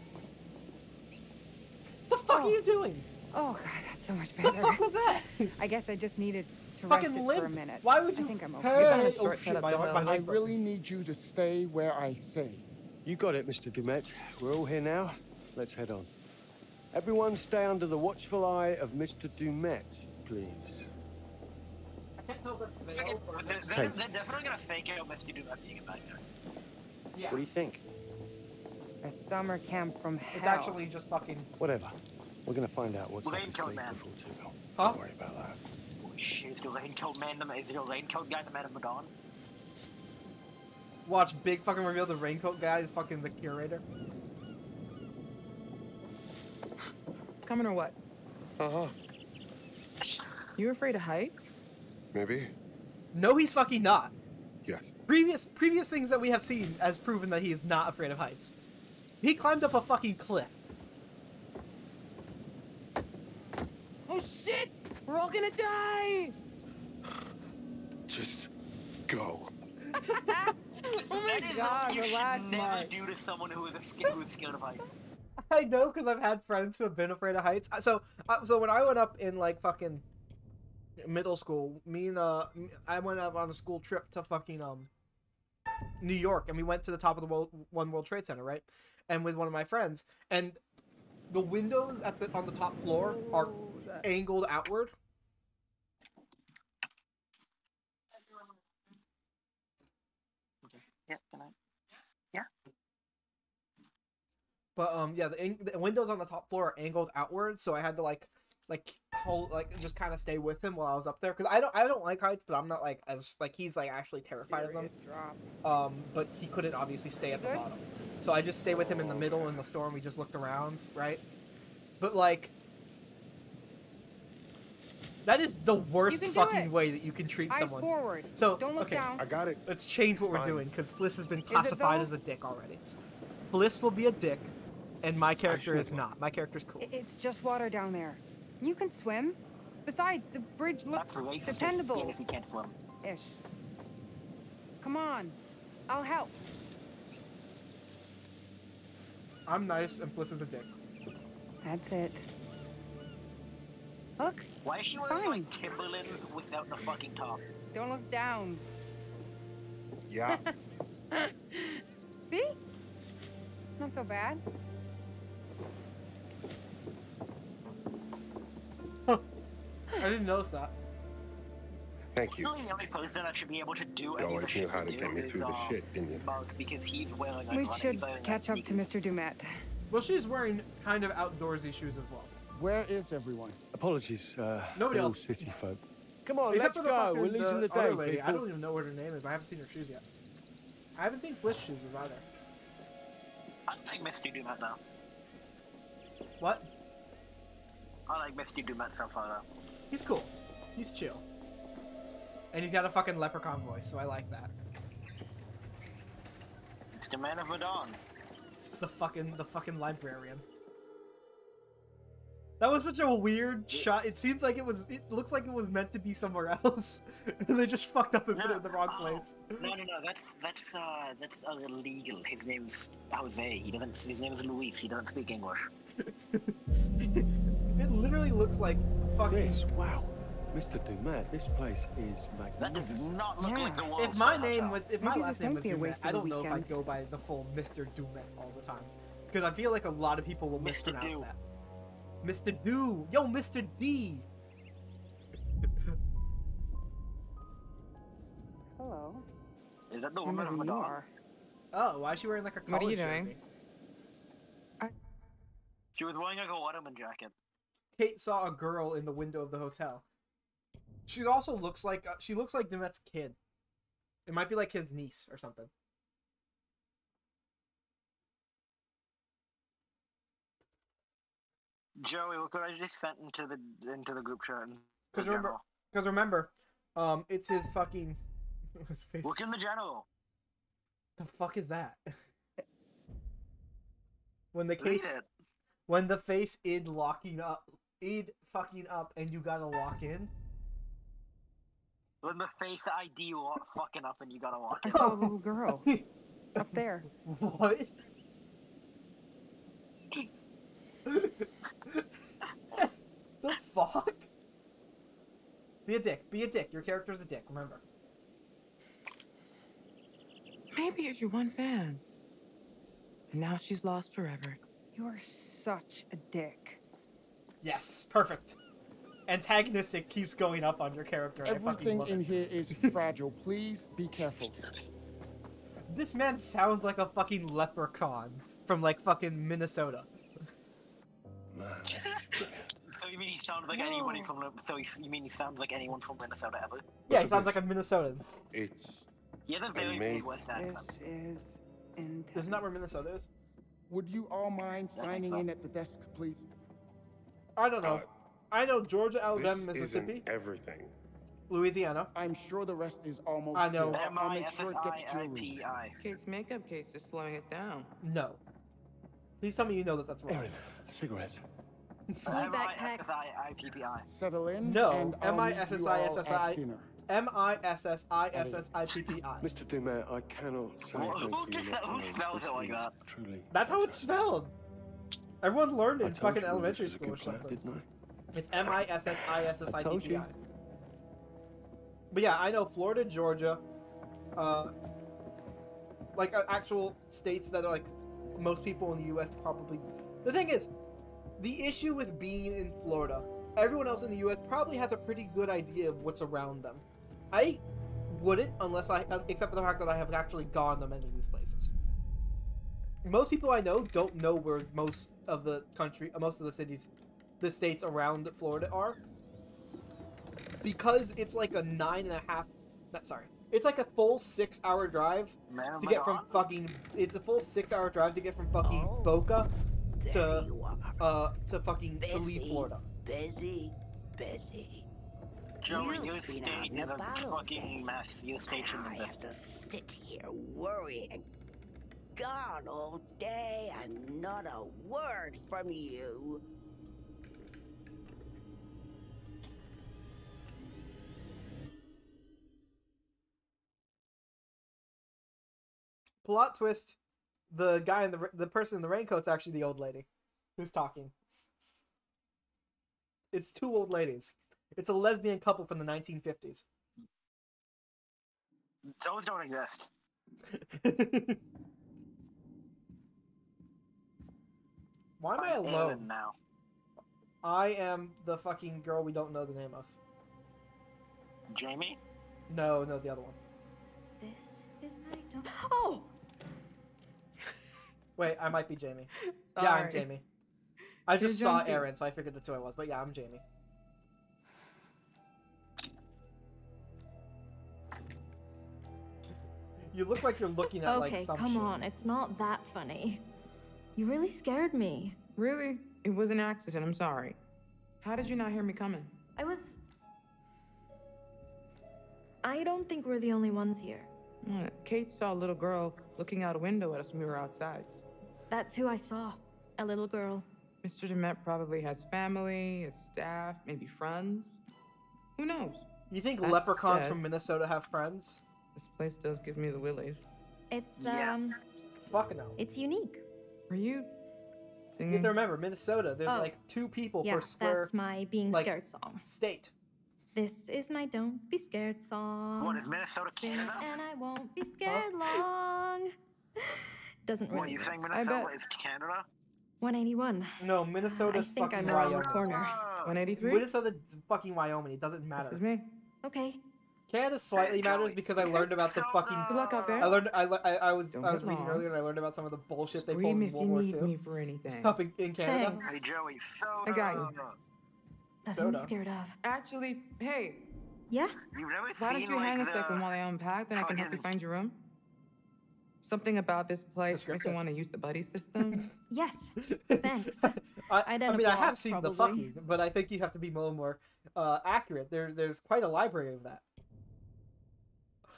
What the fuck are you oh. doing? Oh god, that's so much better. The better. fuck was that? I guess I just needed to Fucking rest it limp. for a minute. Why would you- I think I'm okay. Hey, I'm gonna oh short shit, cut my the arm- hill. my I really need you to stay where I say. You got it, Mr. Dumet. We're all here now. Let's head on. Everyone stay under the watchful eye of Mr. Dumet, please. I can't tell if They're, they're, they're definitely gonna fake it unless you do that being a bad guy. Yeah. What do you think? A summer camp from hell. It's actually just fucking. Whatever. We're gonna find out what's Well, up they his killed sleeve man. before too long. Huh? Don't worry about that. Oh shit, is the raincoat man the is the raincoat guy the man of Medan? Watch big fucking reveal the raincoat guy is fucking the curator. Coming or what? Uh huh. You afraid of heights? Maybe. No, he's fucking not. Yes. Previous previous things that we have seen has proven that he is not afraid of heights. He climbed up a fucking cliff. Oh shit! We're all gonna die! Just go. oh my That is god, you relax, should Mark. do to someone who is a scared, who is scared of heights. I know because I've had friends who have been afraid of heights. So, uh, so when I went up in like fucking middle school, me and uh, m- I went up on a school trip to fucking um New York, and we went to the top of the world, One World Trade Center, right? And with one of my friends, and the windows at the on the top floor are angled outward. Yeah, can I? Yeah. But um, yeah, the, ang- the windows on the top floor are angled outward, so I had to like, like hold, like just kind of stay with him while I was up there because I don't, I don't like heights, but I'm not like as like he's like actually terrified of them. Drop. Um, but he couldn't obviously stay at the bottom, so I just stay with him in the middle in the storm. We just looked around, right? But like, that is the worst fucking it. way that you can treat Eyes someone. forward. So Don't look okay, down. I got it. Let's change what It's we're doing because Fliss has been classified as a dick already. Fliss will be a dick, and my character is not. My character's cool. It's just water down there. You can swim. Besides, the bridge looks dependable. if you can't swim. Ish. Come on. I'll help. I'm nice, and Fliss is a dick. That's it. Look, Why is she It's wearing fine. like Timberland without the fucking top? don't look down. Yeah. See? Not so bad. I didn't notice that. Thank you. Really, the only person that should be able to do You always knew how to get me through the uh, shit, didn't you? Because he's wearing We should he's wearing, like, catch up to. Mr. Dumet. Well, she's wearing kind of outdoorsy shoes as well. Where is everyone? Apologies, uh, Nobody we're all else. city folk. Come on, Except let's go. We're losing the the, day. lady. I don't even know what her name is. I haven't seen her shoes yet. I haven't seen Fliss shoes either. I like Misty Dumet though. What? I like Misty Dumet so far though. He's cool. He's chill. And he's got a fucking leprechaun voice, so I like that. It's the man of Medan. It's the fucking the fucking librarian. That was such a weird shot. It seems like it was. It looks like it was meant to be somewhere else, and they just fucked up and put it in the wrong oh, place. No, no, no. That's that's uh that's uh, illegal. His name's Jose. He doesn't. His name is Luis. He doesn't speak English. It literally looks like fucking. This, wow. Mr. Dumet, this place is That does magnificent. not look like the world. If my name was, if my Maybe last name was be a Dumet, waste of I a don't know if. I'd go by the full Mr. Dumet all the time, because I feel like a lot of people will Mr. mispronounce Do. that. Mr. Do, yo, Mr. D. Hello. Is that the woman know the who you Medan? are. Oh, why is she wearing like a What are college you doing? jersey? She was wearing like a waterman jacket. Kate saw a girl in the window of the hotel. She also looks like uh, she looks like Dumet's kid. It might be like his niece or something. Joey, look what I just sent into the into the group chat. Because remember, because remember, um, it's his fucking. face. Look in the general. The fuck is that? when the case, when the face id locking up, id fucking up, and you gotta walk in. When the face ID wa- fucking up and you gotta walk I in. saw a little girl up there. What? the fuck? Be a dick. Be a dick. Your character's a dick. Remember. Maybe it's your one fan. And now she's lost forever. You're such a dick. Yes. Perfect. Antagonistic keeps going up on your character. Everything in it. here is fragile. Please be careful. This man sounds like a fucking leprechaun from like fucking Minnesota. So you mean he sounds like anyone from? So he, you mean he sounds like anyone from Minnesota ever? Yeah, he sounds like a Minnesotan. It's He has a very Amazing. Midwest accent. This is intense. Isn't that where Minnesota is? Would you all mind signing so. in at the desk, please? I don't know. Uh, I know Georgia, Alabama, this Mississippi, isn't everything. Louisiana. I'm sure the rest is almost I know. here. I'll make sure it gets to your rooms. M-I-S-S-I-P-I. Kate's makeup case is slowing it down. No. Please tell me you know that that's wrong. Erin, cigarettes. M-I-S-S-I-I-P-P-I. Settle in. No. and I'll M I meet S you S I all S S at I dinner. M I S S I S S I P P I. Mr. Dumet, I cannot say Who- thank who you gets enough that- who tonight. it like that? Truly. That's how it's spelled. Everyone learned I in fucking elementary this was a school or good plan, something. didn't It's M I S S I S S I? I I P told P you. I. But yeah, I know Florida, Georgia, uh, like uh, actual states that are like most people in the U.S. probably. The thing is, the issue with being in Florida, everyone else in the U.S. probably has a pretty good idea of what's around them. I wouldn't unless I, uh, except for the fact that I have actually gone to many of these places. Most people I know don't know where most of the country, uh, most of the cities, the states around Florida are, because it's like a nine and a half. Not sorry, it's like a full six-hour drive Man, to get from God. fucking. It's a full six-hour drive to get from fucking Oh, Boca to uh to fucking to leave Florida. Busy, busy. Joey, You've your been state out and is a about all fucking day. mess. Your station I is a have to sit here worrying. Gone all day and not a word from you. Plot twist: the guy in the the person in the raincoat's actually the old lady who's talking. It's two old ladies. It's a lesbian couple from the 1950s. Those don't exist. Why am I I'm alone? Now? I am the fucking girl we don't know the name of. Jamie? No, no, the other one. This is my dog. Oh! Wait, I might be Jamie. Yeah, I'm Jamie. I You're just saw jumping. Erin, so I figured that's who I was. But yeah, I'm Jamie. You look like you're looking at like Okay, come shit. on. It's not that funny. You really scared me. Really? It was an accident. I'm sorry. How did you not hear me coming? I was. I don't think we're the only ones here. Kate saw a little girl looking out a window at us when we were outside. That's who I saw. A little girl. Mr. Dumet probably has family, a staff, maybe friends. Who knows? You think That leprechauns said- from Minnesota have friends? This place does give me the willies. It's Yeah. um. Fuck no. It's unique. Are you You have to remember, Minnesota, there's Oh. like two people Yeah, per square that's my being like, scared song. state. This is my don't be scared song. What is Minnesota, Sing it Canada? and I won't be scared long. Doesn't What really you work. saying I Minnesota bet. is Canada? 181. No, Minnesota's I think fucking I'm around the Wyoming. corner. Oh, 183? Minnesota's fucking Wyoming. It doesn't This matter. is me. Okay. Canada slightly Hey, matters Joey. because I learned about the fucking. Good luck out there. I learned. I, I, I was. Don't I was get reading earlier, and I learned about some of the bullshit they pulled Scream in if World you War need II. me for anything. Up in, in Canada. Thanks. Hey, Joey, soda. I got you. Nothing to be scared of. Actually, hey, Yeah? You've never why don't seen you hang like a second while I unpack, then I can help you find your room? Something about this place makes me Descriptive. want to use the buddy system. Yes. Thanks. I, I'd I mean, I have lost, seen the fucking, but I think you have to be a little more uh, accurate. There's there's quite a library of that.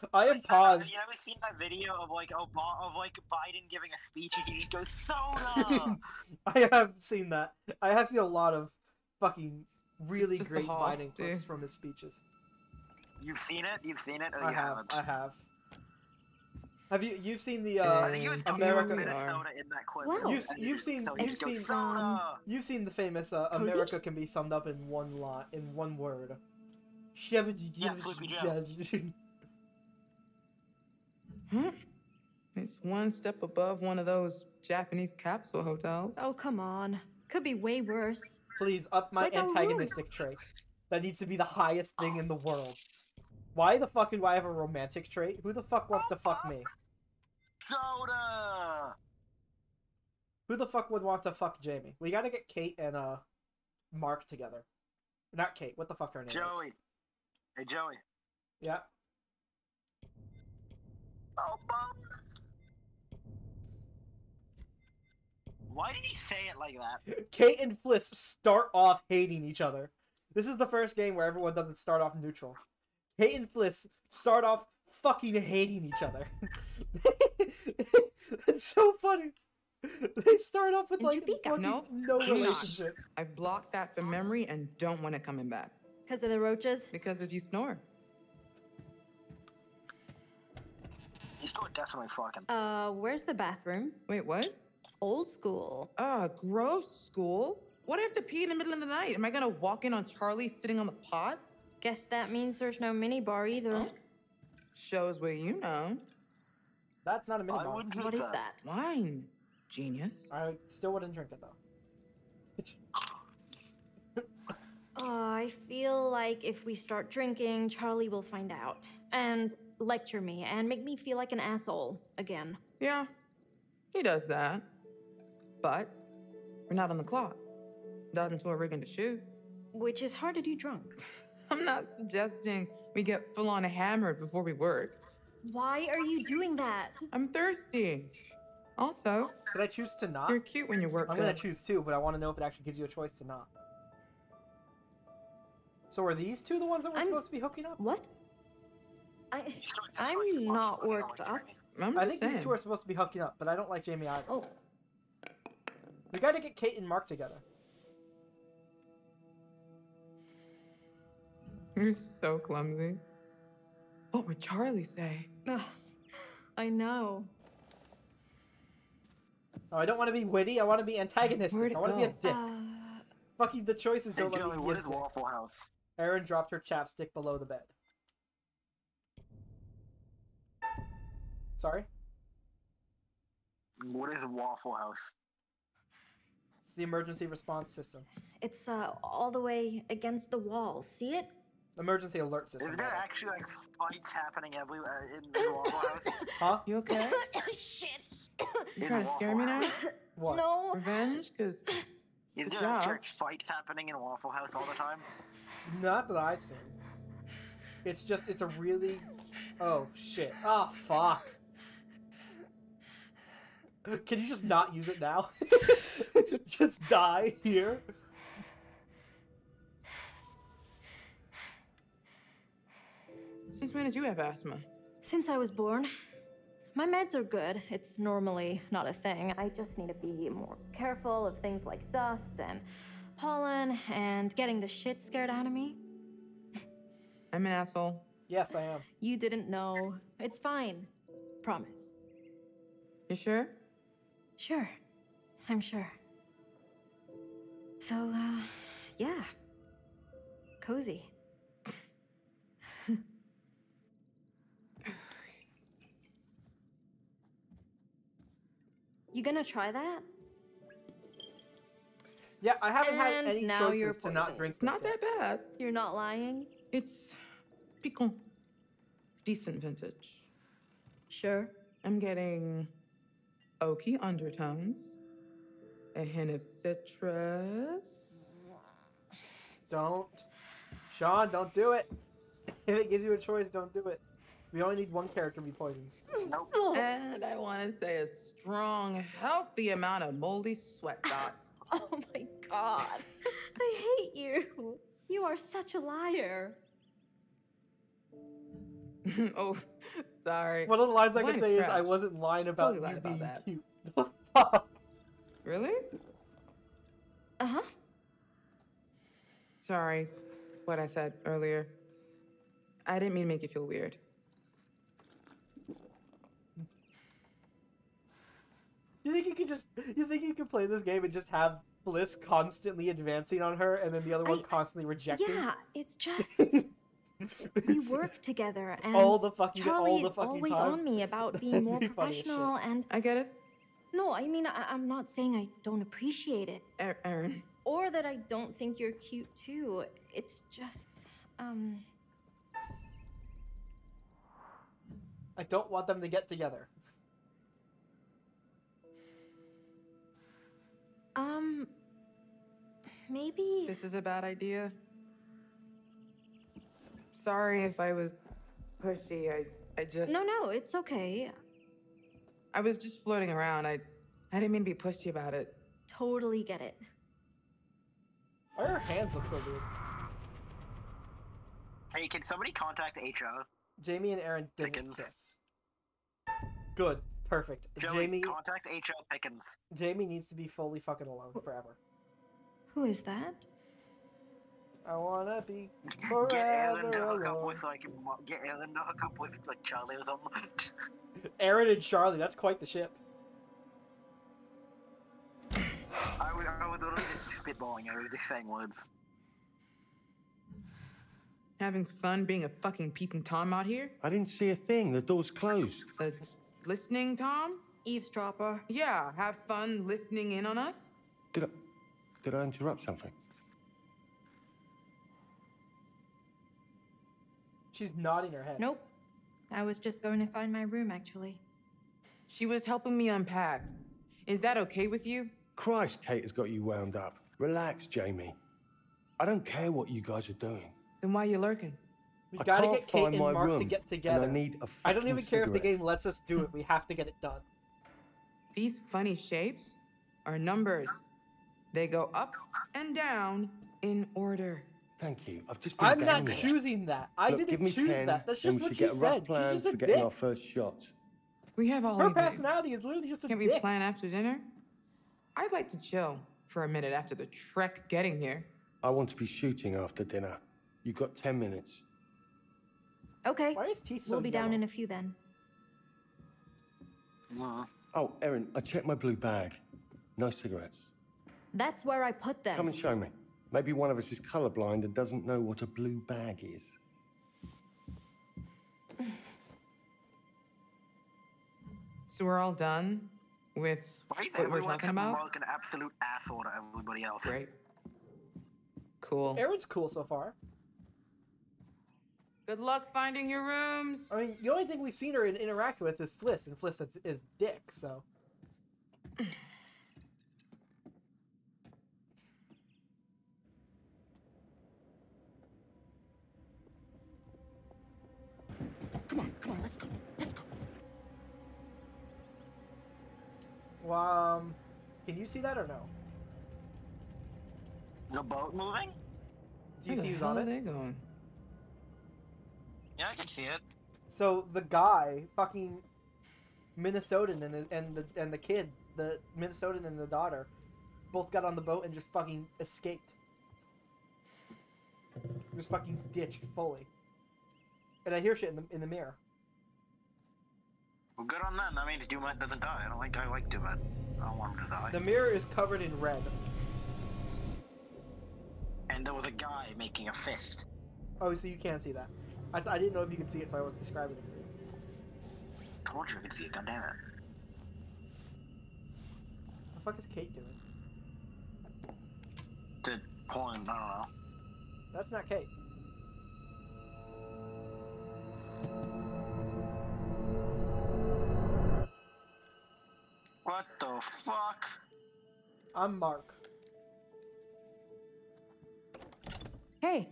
I am paused. You ever seen that video of like Obama, of like Biden giving a speech and he just goes soda? I have seen that. I have seen a lot of fucking really great haul, Biden clips from his speeches. You've seen it? You've seen it? I you have. haven't. I have. Have you you've seen the I uh, think you was America? Minnesota in that clip. Wow. You've you've seen So you've seen "Soda!" you've seen the famous uh, America can be summed up in one lot in one word. Yeah, Flippy Joe. Hmm? It's one step above one of those Japanese capsule hotels. Oh, come on. Could be way worse. Please up my Like antagonistic trait. That needs to be the highest thing in the world. Why the fuck do I have a romantic trait? Who the fuck wants to fuck me? Soda. Who the fuck would want to fuck Jamie? We gotta get Kate and uh Mark together. Not Kate. What the fuck her name is? Joey. Hey Joey. Yeah. Why did he say it like that? Kate and Fliss start off hating each other. This is the first game where everyone doesn't start off neutral. Kate and Fliss start off fucking hating each other. it's so funny. They start off with In like Topeka. No, no do not. relationship. I've blocked that from memory and don't want it coming back. Because of the roaches? Because if you snore. He's still definitely fucking. Uh, where's the bathroom? Wait, what? Old school. Uh, gross school. What if I have to pee in the middle of the night? Am I gonna walk in on Charlie sitting on the pot? Guess that means there's no mini bar either. Shows what you know. That's not a mini I bar. wouldn't drink What is that. that? Wine. Genius. I still wouldn't drink it though. Oh, I feel like if we start drinking, Charlie will find out and lecture me and make me feel like an asshole again. Yeah, he does that. But we're not on the clock. Not until we're rigging to shoot. Which is hard to do drunk. I'm not suggesting we get full on hammered before we work. Why are you doing that? I'm thirsty. Also, Could I choose to not? you're cute when you work. I'm gonna choose two, but I want to know if it actually gives you a choice to not. So are these two the ones that we're I'm- supposed to be hooking up? What? I, I'm not worked up. I'm I think saying. these two are supposed to be hooking up, but I don't like Jamie either. Oh, We gotta get Kate and Mark together. You're so clumsy. What would Charlie say? ugh, I know. Oh, I don't want to be witty. I want to be antagonistic. Where'd it I want to be a go? dick. Uh, Fucking the choices don't let Joey, me be what a is dick. Waffle House? Erin dropped her chapstick below the bed. Sorry? What is Waffle House? It's the emergency response system. it's uh all the way against the wall. See it? Emergency alert system. Is there rather. actually like fights happening everywhere in, in Waffle House? Huh? You okay? Shit. You In trying to scare me now? What? No. Revenge? Because Is Good there job. church fights happening in Waffle House all the time? Not that I've seen. It's just, it's a really. Oh, shit. Oh, fuck. Can you just not use it now? just die here? since when did you have asthma? Since I was born, my meds are good. It's normally not a thing. I just need to be more careful of things like dust and pollen and getting the shit scared out of me. I'm an asshole. Yes, I am. You didn't know. It's fine. Promise. You sure? Sure. I'm sure. So, uh, yeah. Cozy. you gonna try that? Yeah, I haven't had any now you're choices to not poisoned. drink It's not that bad. You're not lying? It's piquant. Decent vintage. Sure. I'm getting oaky undertones, a hint of citrus. Don't. Sean, don't do it. If it gives you a choice, don't do it. We only need one character to be poisoned. Nope. Oh. And I want to say a strong, healthy amount of moldy sweat dots. Oh my god. I hate you. You are such a liar. oh, sorry. One of the lines I Wine can is say is I wasn't lying about Totally you lied about being that. cute. Really? Uh huh. Sorry, what I said earlier. I didn't mean to make you feel weird. You think you could just you think you could play this game and just have Bliss constantly advancing on her and then the other one I- constantly rejecting? Yeah, it's just we work together, and All the fucking- Charlie all the is fucking always time. on me about being more be funny as shit. professional. And I get it. no, I mean I- I'm not saying I don't appreciate it, Erin. or that I don't think you're cute too. It's just um. I don't want them to get together. Um, maybe. This is a bad idea. Sorry if I was pushy. I, I just. No, no, it's okay. I was just floating around. I, I didn't mean to be pushy about it. Totally get it. Why her hands look so weird? Hey, can somebody contact HR? Jamie and Erin didn't Pickens. kiss. Good. Perfect. Joey, Jamie contact HR Pickens. Jamie needs to be fully fucking alone forever. Who is that? I wanna be Get Erin forever to hook up alone. with like, get Erin to hook up with like Charlie or something. Erin and Charlie, that's quite the ship. I was, I was literally just spitballing. I was just saying words. Having fun being a fucking peeping Tom out here? I didn't see a thing. The door's closed. A listening Tom? Eavesdropper. Yeah, have fun listening in on us? Did I, did I interrupt something? She's nodding her head. Nope. I was just going to find my room, actually. She was helping me unpack. Is that okay with you? Christ, Kate has got you wound up. Relax, Jamie. I don't care what you guys are doing. Then why are you lurking? We I gotta get Kate and my Mark to get together. I need a I don't fucking even care if the game lets us do it. We have to get it done. These funny shapes are numbers. They go up and down in order. Thank you. I've just been I'm not there. choosing that. I Look, didn't choose 10, that. That's just what should she get a rough said. plan She's just a for getting dick. our first shot. We have all Her evening. personality is literally just a Can't we plan after dinner? I'd like to chill for a minute after the trek getting here. I want to be shooting after dinner. You've got 10 minutes. Okay. Why is teeth so We'll be down in a few then. Oh, Erin, I checked my blue bag. No cigarettes. That's where I put them. Come and show me. Maybe one of us is colorblind and doesn't know what a blue bag is. So we're all done with Why is what we're talking except about? Mark an absolute asshole to everybody else? Great. Cool. Erin's cool so far. Good luck finding your rooms. I mean, the only thing we've seen her interact with is Fliss, and Fliss is, is dick, so. Come on, come on, let's go. Let's go. Well, um, can you see that or no? The boat moving? Do you Where see the who's hell on it? they going? Yeah, I can see it. So the guy, fucking Minnesotan, and the, and the and the kid, the Minnesotan and the daughter, both got on the boat and just fucking escaped. Just fucking ditched fully. And I hear shit in the in the mirror. Well, good on them. That means Dumet doesn't die. I don't like. I like Dumet. I don't want him to die. The mirror is covered in red. And there was a guy making a fist. Oh, so you can't see that. I, th- I didn't know if you could see it, so I was describing it for you. Told you I could see it. God damn it. What the fuck is Kate doing? To porn. I don't know. That's not Kate. What the fuck? I'm Mark. Hey,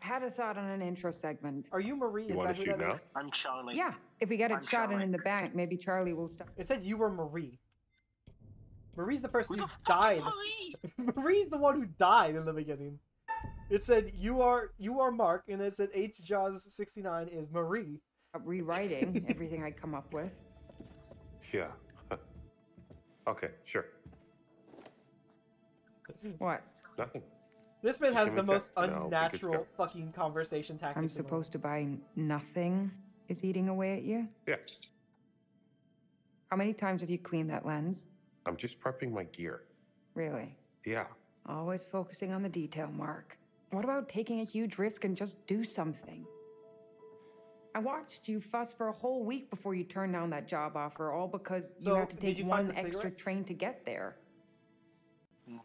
had a thought on an intro segment. Are you Marie? Is wanna that who shoot that now? is? I'm Charlie. Yeah, if we get it I'm shot in Charlie. in the bank, maybe Charlie will stop. It said you were Marie. Marie's the person Who who, the fuck died. Marie? Marie's the one who died in the beginning. It said you are you are Mark, and it said H Jaws sixty nine is Marie. Uh, rewriting everything I come up with. Yeah. okay, sure. What? Nothing. This man has the most sec, and I'll be good to unnatural go. fucking conversation tactics. I'm in the world. supposed to buy nothing is eating away at you? Yeah. How many times have you cleaned that lens? I'm just prepping my gear. Really? Yeah. Always focusing on the detail, Mark. What about taking a huge risk and just do something? I watched you fuss for a whole week before you turned down that job offer, all because you had to take one extra train to get there.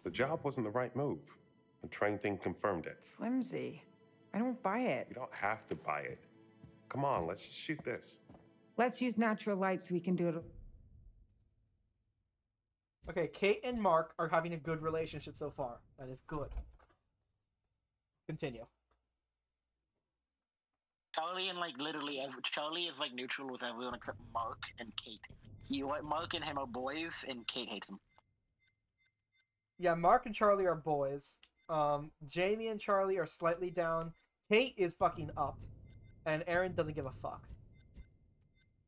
The job wasn't the right move. The train thing confirmed it. Flimsy. I don't buy it. You don't have to buy it. Come on, let's just shoot this. Let's use natural light so we can do it. Okay, Kate and Mark are having a good relationship so far. That is good. Continue. Charlie and like literally every, Charlie is like neutral with everyone except Mark and Kate. He like Mark and him are boys, and Kate hates him. Yeah, Mark and Charlie are boys. Um, Jamie and Charlie are slightly down. Kate is fucking up, and Erin doesn't give a fuck.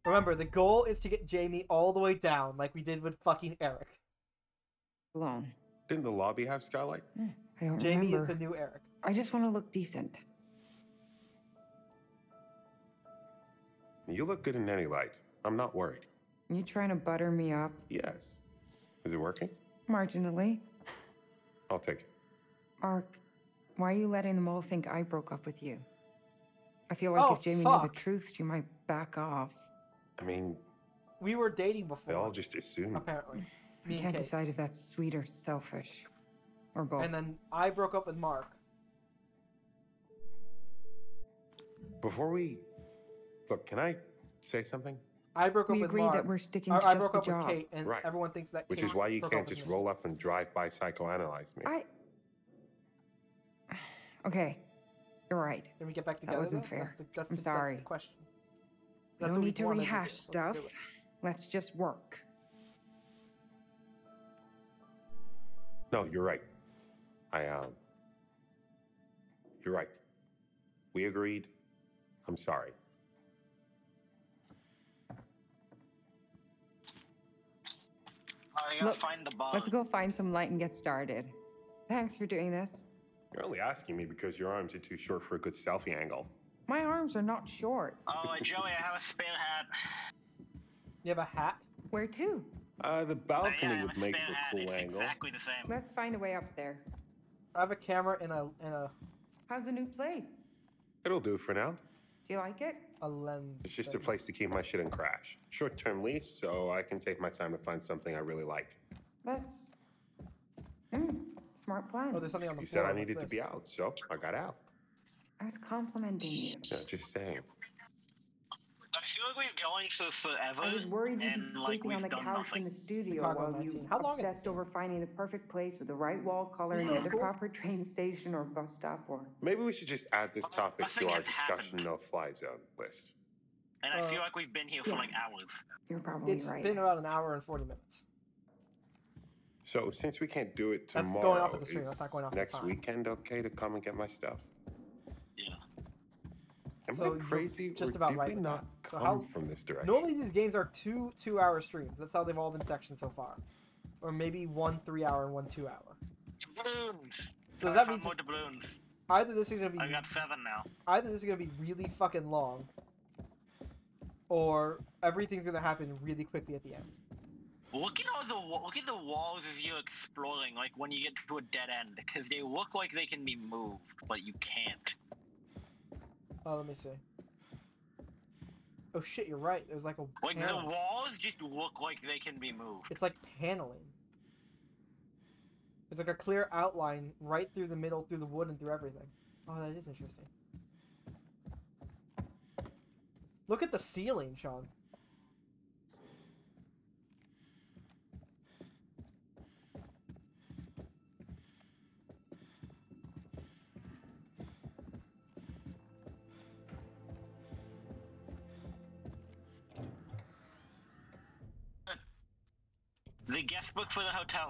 Remember, the goal is to get Jamie all the way down, like we did with fucking Eric. Alone. Didn't the lobby have skylight? I don't Jamie remember. is the new Eric. I just want to look decent. You look good in any light. I'm not worried. You trying to butter me up? Yes. Is it working? Marginally. I'll take it. Mark, why are you letting them all think I broke up with you? I feel like Oh, if Jamie knew the truth, she might back off. I mean, We were dating before. they all just assume. apparently. I Me and can't Kate. decide if that's sweet or selfish. Or both. And then I broke up with Mark. Before we look, can I say something? I broke up We with agreed Mark. that we're sticking or to I just broke the up job. with Kate, and Right. everyone thinks that. Which Kate is why you can't just roll up and drive by psychoanalyze me. I. Okay, you're right. Can we get back together? That wasn't though? fair. That's the, that's I'm the, sorry. That's the question. We don't need to wanted do. rehash Let's stuff. Let's just work. No, you're right. I um. You're right. We agreed. I'm sorry. I gotta Look, find the bomb. Let's go find some light and get started. Thanks for doing this. You're only asking me because your arms are too short for a good selfie angle. My arms are not short. Oh, uh, Joey, I have a spare hat. You have a hat? Where to? Uh, the Yeah, I balcony have would make for a cool It's angle. exactly the same. Let's find a way up there. I have a camera and a and a How's the new place? It'll do for now. Do you like it? a lens. It's just a place to keep my shit in crash. Short-term lease, so I can take my time to find something I really like. That's. Mm, smart plan. Oh, there's something on the You floor. said I What's needed to be out, so I got out. I was complimenting you. Yeah, just saying. I feel like we're going for forever. I was worried you'd be and like sleeping on the couch nothing. in the studio Chicago while 19. you How long is- obsessed over finding the perfect place with the right wall color and the school? proper train station or bus stop or. Maybe we should just add this topic to our discussion happened. no-fly zone list. And I feel Uh, like we've been here for like hours. You're probably It's right. been about an hour and forty minutes. So since we can't do it That's tomorrow, going off of the stream, is that's not going off next time. weekend okay to come and get my stuff? Yeah. Am So I crazy, just or about did right we not that. So come how- from this direction? Normally these games are two two-hour streams. That's how they've all been sectioned so far, or maybe one three-hour and one two-hour. Doubloons. So does that found mean just doubloons? either this is gonna be I got seven now. either this is gonna be really fucking long, or everything's gonna happen really quickly at the end. Look at all the look at the walls as you're exploring. Like when you get to a dead end, because they look like they can be moved, but you can't. Oh, let me see. Oh shit, you're right. There's like a Like the walls just look like they can be moved. It's like paneling. It's like a clear outline right through the middle, through the wood, and through everything. Oh, that is interesting. Look at the ceiling, Sean.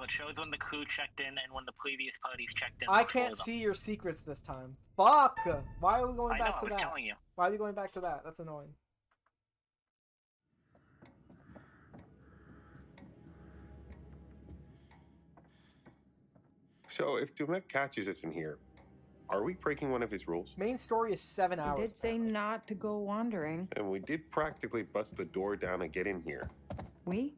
It shows when the crew checked in and when the previous parties checked in. I can't them. see your secrets this time. Fuck! Why are we going I know, back I to was that? telling you. Why are we going back to that? That's annoying. So if Dumet catches us in here, are we breaking one of his rules? Main story is seven You hours. did say not to go wandering. And we did practically bust the door down and get in here. We?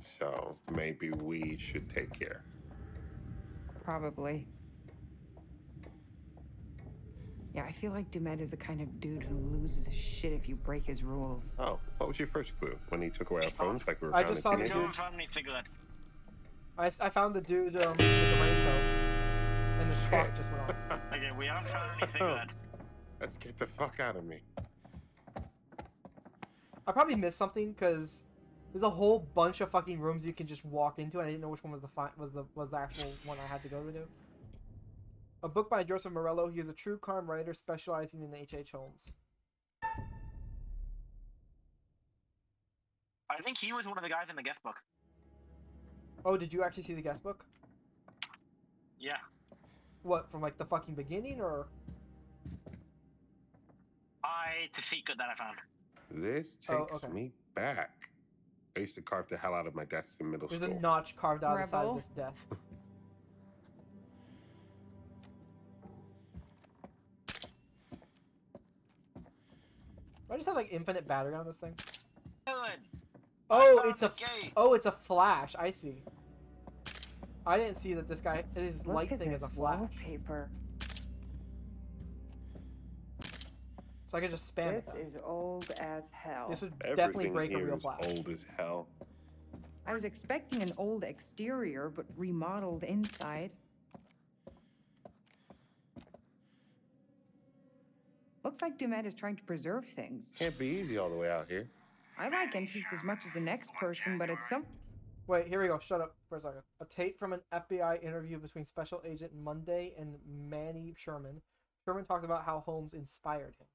So maybe we should take care. Probably. Yeah, I feel like Dumet is the kind of dude who loses his shit if you break his rules. Oh, what was your first clue? When he took away our phones like we were I just in saw the teenagers? dude- Don't find any cigarettes. I, s- I found the dude um, with the raincoat, and his clock just went off. Okay, we haven't found any cigarettes. Let's get the fuck out of me. I probably missed something because there's a whole bunch of fucking rooms you can just walk into. And I didn't know which one was the fi- was the was the actual one I had to go to. Do. A book by Joseph Morello. He is a true crime writer specializing in H. H. Holmes. I think he was one of the guys in the guest book. Oh, did you actually see the guest book? Yeah. What from like the fucking beginning or? I it's a secret that I found. This Oh, takes okay. me back. I used to carve the hell out of my desk in middle school. There's a notch carved out of the side of this desk. Do I just have like infinite battery on this thing. Good. Oh, it's a the gate. oh, it's a flash. I see. I didn't see that this guy his Look light at thing is a flash, wallpaper. So I could just spam This it. Then. is old as hell. This would definitely Everything break a real is flash. old as hell. I was expecting an old exterior, but remodeled inside. Looks like Dumet is trying to preserve things. Can't be easy all the way out here. I like antiques as much as the next person, but it's some. Wait, here we go. Shut up for a second. A tape from an FBI interview between Special Agent Munday and Manny Sherman. Sherman talked about how Holmes inspired him.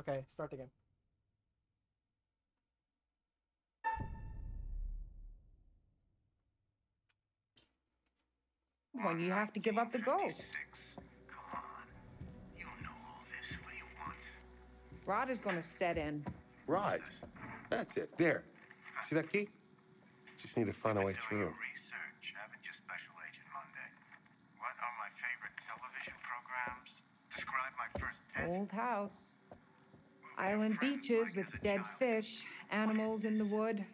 Okay, start the game. When you have to give up the ghost. Rod is gonna set in. Right. That's it. There. See that key? Just need to find a way through. Research, haven't you, Special Agent Munday? What are my favorite television programs? Describe my first pet. Old house. Island beaches with dead fish, animals in the wood.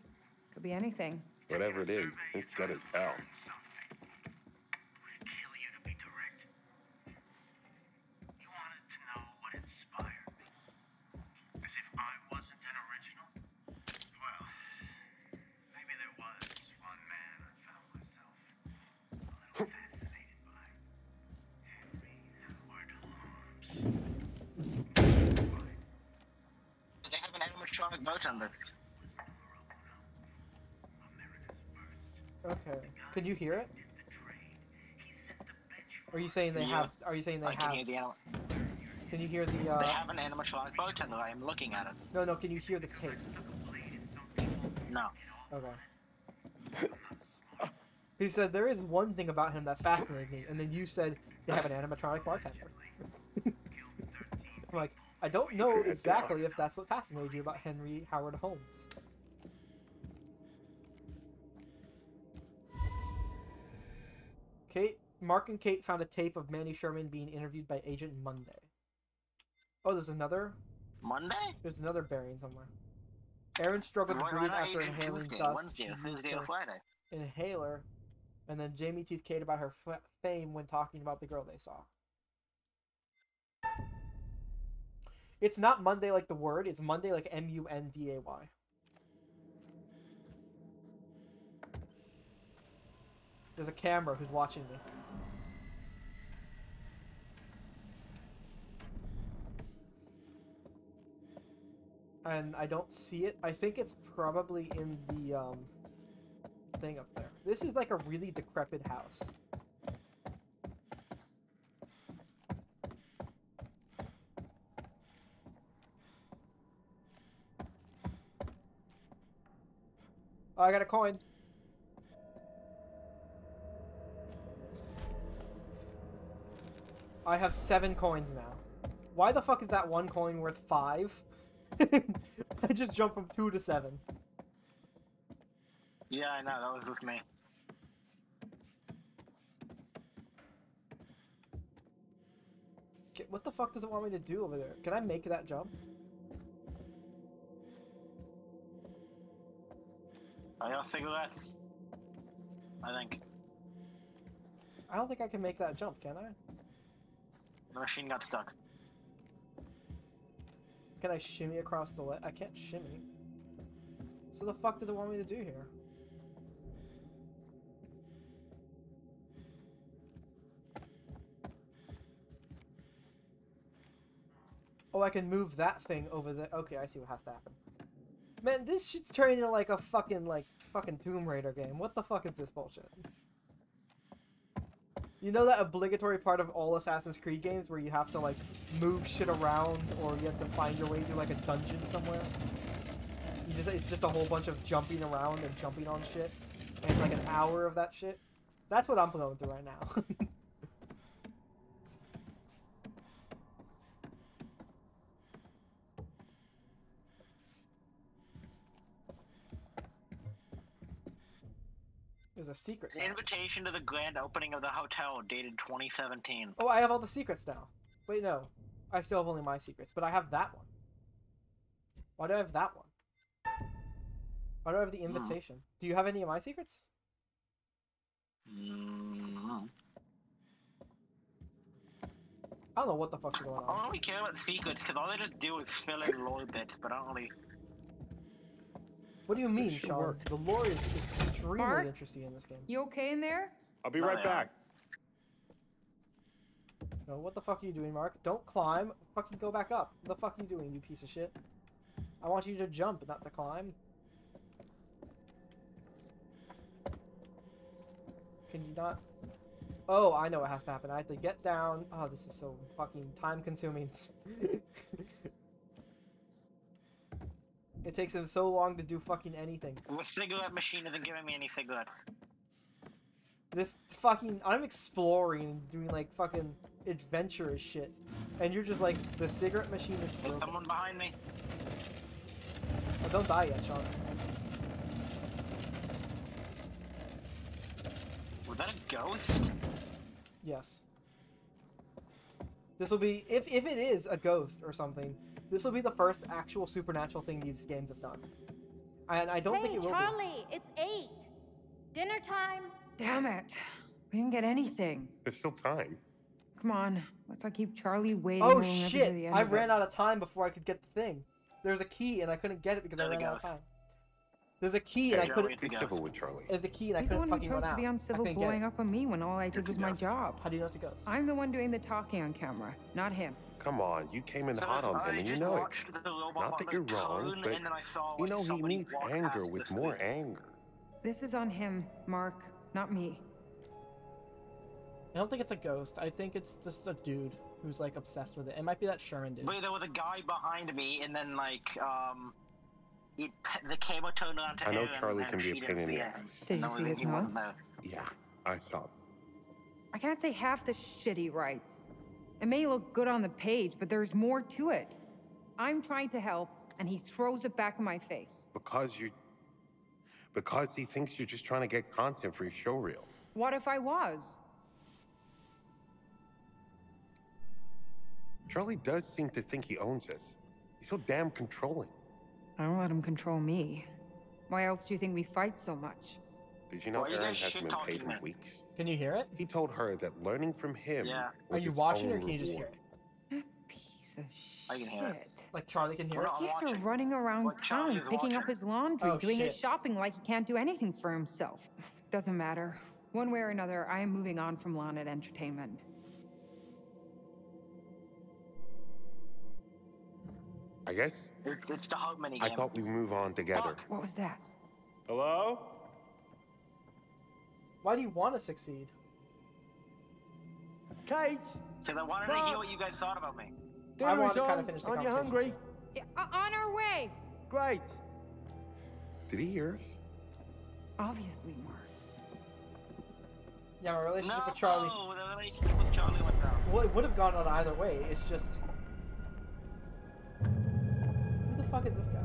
Could be anything. Whatever it is, it's dead as hell. Kill you to be direct. You wanted to know what inspired me. As if I wasn't an original? Well, maybe there was one man I found myself a little fascinated by. Henry Howard Holmes. They have an animatronic bartender. Okay. Could you hear it? Are you saying they Yeah. have? Are you saying they I can have? hear the Can you hear the? Uh, They have an animatronic bartender. I am looking at it. No, no. Can you hear the tape? No. Okay. He said there is one thing about him that fascinated me, and then you said they have an animatronic bartender. I'm like, I don't know exactly if that's what fascinated you about Henry Howard Holmes. Kate, Mark and Kate found a tape of Manny Sherman being interviewed by Agent Munday. Oh, there's another. Monday? There's another bearing somewhere. Erin struggled Why- to breathe after Agent inhaling Tuesday, dust. Wednesday, She Thursday, or Friday? Inhaler, and then Jamie teased Kate about her f- fame when talking about the girl they saw. It's not Monday like the word. It's Monday like M U N D A Y. There's a camera who's watching me. And I don't see it. I think it's probably in the um, thing up there. This is like a really decrepit house. Oh, I got a coin. I have seven coins now. Why the fuck is that one coin worth five? I just jumped from two to seven. Yeah, I know. That was with me. Okay, What the fuck does it want me to do over there? Can I make that jump? I got cigarettes. I think. I don't think I can make that jump, can I? The machine got stuck. Can I shimmy across the ledge? I can't shimmy. So the fuck does it want me to do here? Oh, I can move that thing over there. Okay, I see what has to happen. Man, this shit's turning into like a fucking, like, fucking Tomb Raider game. What the fuck is this bullshit? You know that obligatory part of all Assassin's Creed games where you have to, like, move shit around or you have to find your way through, like, a dungeon somewhere? You just, it's just a whole bunch of jumping around and jumping on shit. And it's like an hour of that shit. That's what I'm going through right now. There's a secret. An invitation to the grand opening of the hotel dated 2017. Oh, I have all the secrets now. Wait, no. I still have only my secrets, but I have that one. Why do I have that one? Why do I have the invitation? Do you have any of my secrets? Mm. I don't know what the fuck's going on. I on. don't really care about the secrets because all they just do is fill in lore bits, but I don't really. What do you mean, should Sean? work. The lore is extremely Mark? interesting in this game. You okay in there? I'll be No, right they back. No, what the fuck are you doing, Mark? Don't climb. Fucking go back up. What the fuck are you doing, you piece of shit? I want you to jump, not to climb. Can you not? Oh, I know what has to happen. I have to get down. Oh, this is so fucking time consuming. it takes him so long to do fucking anything. The cigarette machine isn't giving me any cigarettes. This fucking I'm exploring and doing like fucking adventurous shit. And you're just like the cigarette machine is There's someone behind me. Oh, don't die yet, Sean. Was that a ghost? Yes. This will be if if it is a ghost or something, this will be the first actual supernatural thing these games have done. And I don't hey, think it will Charlie, it's eight. Dinner time. Damn it. We didn't get anything. There's still time. Come on. Let's not keep Charlie waiting. Oh when we never shit! the end I ran it. out of time before I could get the thing. There's a key and I couldn't get it because I There ran we out of time. There's a key and I Hey, couldn't. be civil with Charlie. There's the key and I He's the couldn't one who fucking chose run to out. be I uncivil couldn't get blowing it. up on me when all I did was my job. How do you know it's a ghost? I'm the one doing the talking on camera, not him. Come on, you came in So hot on him and you know it. watched the robot Not that you're wrong, but and then I saw, you like, know he meets anger with more screen. anger. This is on him, Mark, not me. I don't think it's a ghost. I think it's just a dude who's like obsessed with it. It might be that Sherman dude. But there was a guy behind me, and then like um, it the camera turned on to I know him, Charlie and can be a she pain in the ass. Did you see his wasn't notes? Yeah, I saw them. I can't say half the shit he writes. It may look good on the page, but there's more to it. I'm trying to help, and he throws it back in my face. Because you. Because he thinks you're just trying to get content for your show reel. What if I was? Charlie does seem to think he owns us. He's so damn controlling. I don't let him control me. Why else do you think we fight so much? Did you know Why are you Erin hasn't been paid in me? weeks? Can you hear it? He told her that learning from him. Yeah. Are you its watching or own can you just hear reward. it? Piece of I can hear it. shit. Like Charlie can hear We're it? not He's watching. running around What town, is picking up his laundry, Oh, doing his shopping like he can't do anything for himself. Doesn't matter. One way or another, I am moving on from Lonnit Entertainment. I guess it's the hug mini I thought we'd move on together. Fuck. What was that? Hello? Why do you want to succeed? Kate, Because I wanted to hear what you guys thought about me. I dinner wanted is to on. kinda finish the Aren't you hungry? Yeah, on our way! Great. Did he hear us? Obviously, Mark. Yeah, my relationship no, with Charlie. No, the relationship with Charlie went down. Well, it would have gone on either way. It's just. Who the fuck is this guy?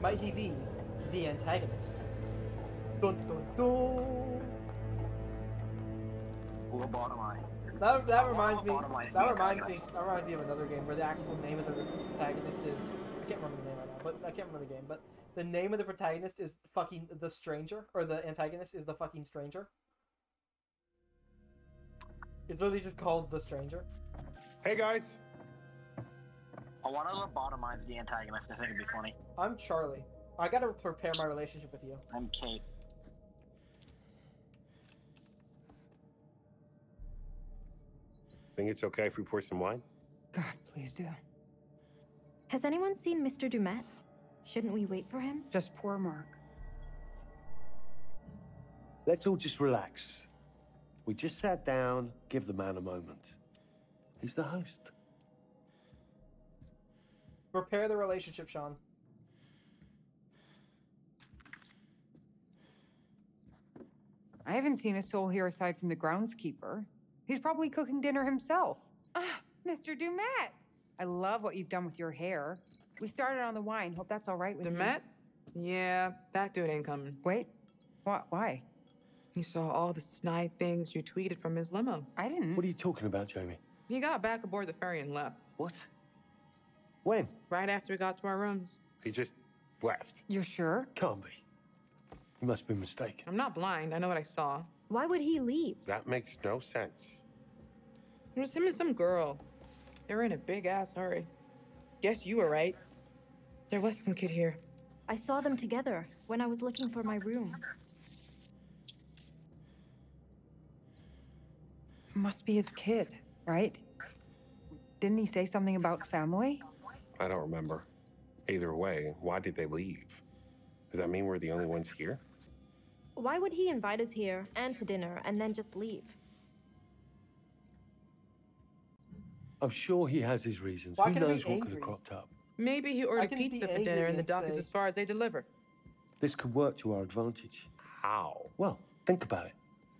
Might he be the antagonist? Dun dun dun. Lobotomy. That, that reminds me. That reminds me. That reminds me of another game where the actual name of the protagonist is. I can't can't remember the name right now, but I can't remember the game. But the name of the protagonist is fucking the stranger, or the antagonist is the fucking stranger. It's literally just called the stranger. Hey guys. I want to lobotomize the antagonist. I think it'd be funny. I'm Charlie. I gotta prepare my relationship with you. I'm Kate. Think it's okay if we pour some wine? God, please do. Has anyone seen Mr. Dumet? Shouldn't we wait for him? Just poor Mark. Let's all just relax. We just sat down, give the man a moment. He's the host. Repair the relationship, Sean. I haven't seen a soul here aside from the groundskeeper. He's probably cooking dinner himself. Ah, Mr. Dumet! I love what you've done with your hair. We started on the wine. Hope that's all right with Dumet? Yeah, that dude ain't coming. Wait, what? Why? He saw all the snide things you tweeted from his limo. I didn't. What are you talking about, Jamie? He got back aboard the ferry and left. What? When? Right after we got to our rooms. He just left. You're sure? Can't be. You must be mistaken. I'm not blind. I know what I saw. Why would he leave? That makes no sense. It was him and some girl. They were in a big ass hurry. Guess you were right. There was some kid here. I saw them together when I was looking for my room. Must be his kid, right? Didn't he say something about family? I don't remember. Either way, why did they leave? Does that mean we're the only ones here? Why would he invite us here and to dinner and then just leave? I'm sure he has his reasons. Why Who can I be knows what could have cropped up? Maybe he ordered can pizza for dinner and the and dock is as far as they deliver. This could work to our advantage. How? Well, think about it.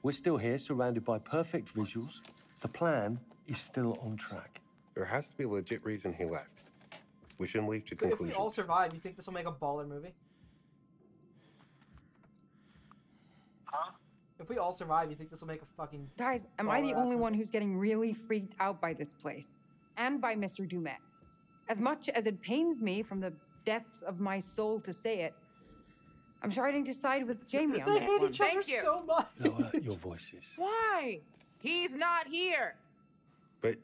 We're still here, surrounded by perfect visuals. The plan is still on track. There has to be a legit reason he left. We shouldn't leap to So if we all survive, you think this will make a baller movie? Huh? If we all survive, you think this will make a fucking Guys, am I the only one who's getting really freaked out by this place? And by Mr. Dumet? As much as it pains me from the depths of my soul to say it, I'm starting to side with Jamie on They this hate one. each other Thank you. so much. Lower uh, your voices. Why? He's not here. But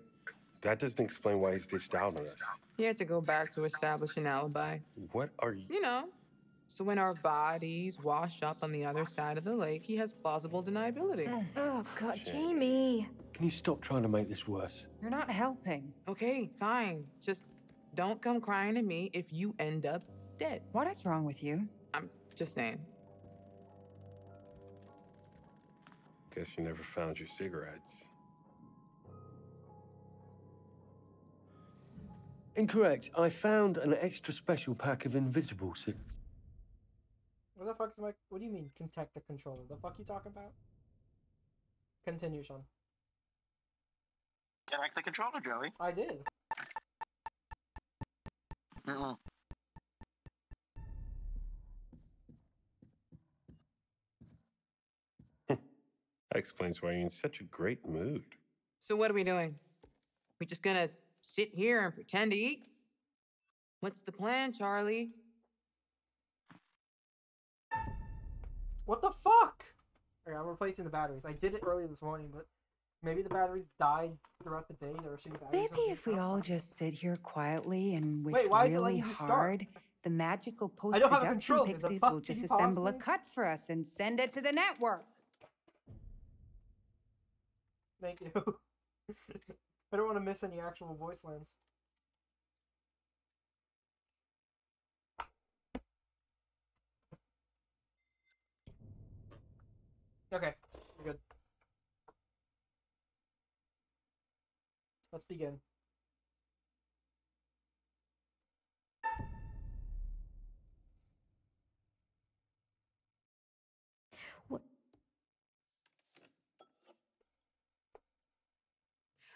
that doesn't explain why he's dished out on us. He had to go back to establish an alibi. What are you? You know. So when our bodies wash up on the other side of the lake, he has plausible deniability. Mm. Oh, God, Jamie. Can you stop trying to make this worse? You're not helping. Okay, fine. Just don't come crying to me if you end up dead. What is wrong with you? I'm just saying. Guess you never found your cigarettes. Incorrect. I found an extra special pack of invisible cig- What the fuck is my? What do you mean contact the controller? The fuck you talking about? Continue, Sean. Connect the controller, Joey. I did. Mm-mm. That explains why you're in such a great mood. So what are we doing? We just gonna sit here and pretend to eat? What's the plan, Charlie? What the fuck? Okay, I'm replacing the batteries. I did it earlier this morning, but maybe the batteries died throughout the day. They were shooting batteries. Maybe if we all just sit here quietly and wish Wait, why is it really start? hard, the magical I don't have a post-production pixies will just you pause, assemble a cut for us and send it to the network. Thank you. I don't want to miss any actual voice lines. Okay, we're good. Let's begin.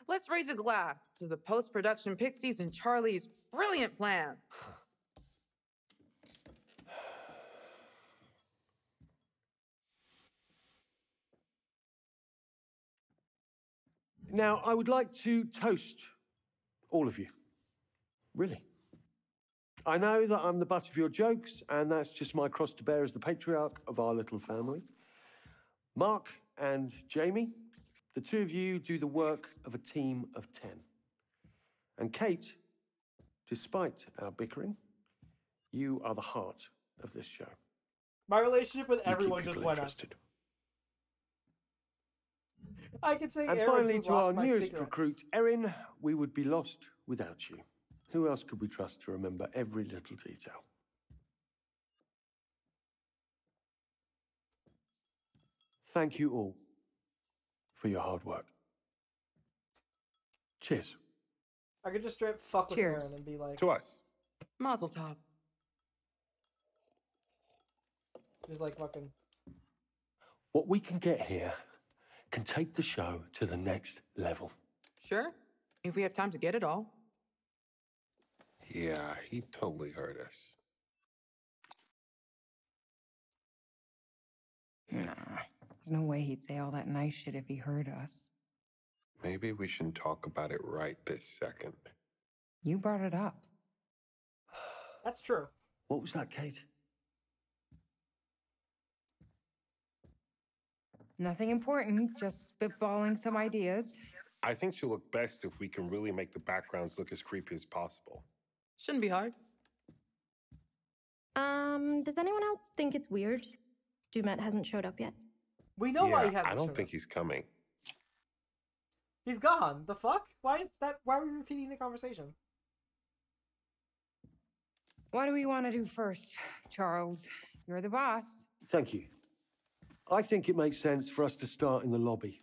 Let's raise a glass to the post production pixies and Charlie's brilliant plans. Now, I would like to toast all of you. Really. I know that I'm the butt of your jokes, and that's just my cross to bear as the patriarch of our little family. Mark and Jamie, the two of you do the work of a team of 10. And Kate, despite our bickering, you are the heart of this show. My relationship with everyone just went up. Interested. I can say And Erin, finally, to our newest cigarettes. recruit, Erin, we would be lost without you. Who else could we trust to remember every little detail? Thank you all for your hard work. Cheers. I could just straight up fuck with Cheers. Erin and be like, To us. Mazel tov. just like fucking. What we can get here can take the show to the next level. Sure. If we have time to get it all. Yeah, he totally heard us. Nah, there's no way he'd say all that nice shit if he heard us. Maybe we shouldn't talk about it right this second. You brought it up. That's true. What was that, Kate? Nothing important, just spitballing some ideas. I think she'll look best if we can really make the backgrounds look as creepy as possible. Shouldn't be hard. Um, does anyone else think it's weird? Dumet hasn't showed up yet. We know why he hasn't I don't think up. he's coming. He's gone. The fuck? Why is that? Why are we repeating the conversation? What do we want to do first, Charles? You're the boss. Thank you. I think it makes sense for us to start in the lobby.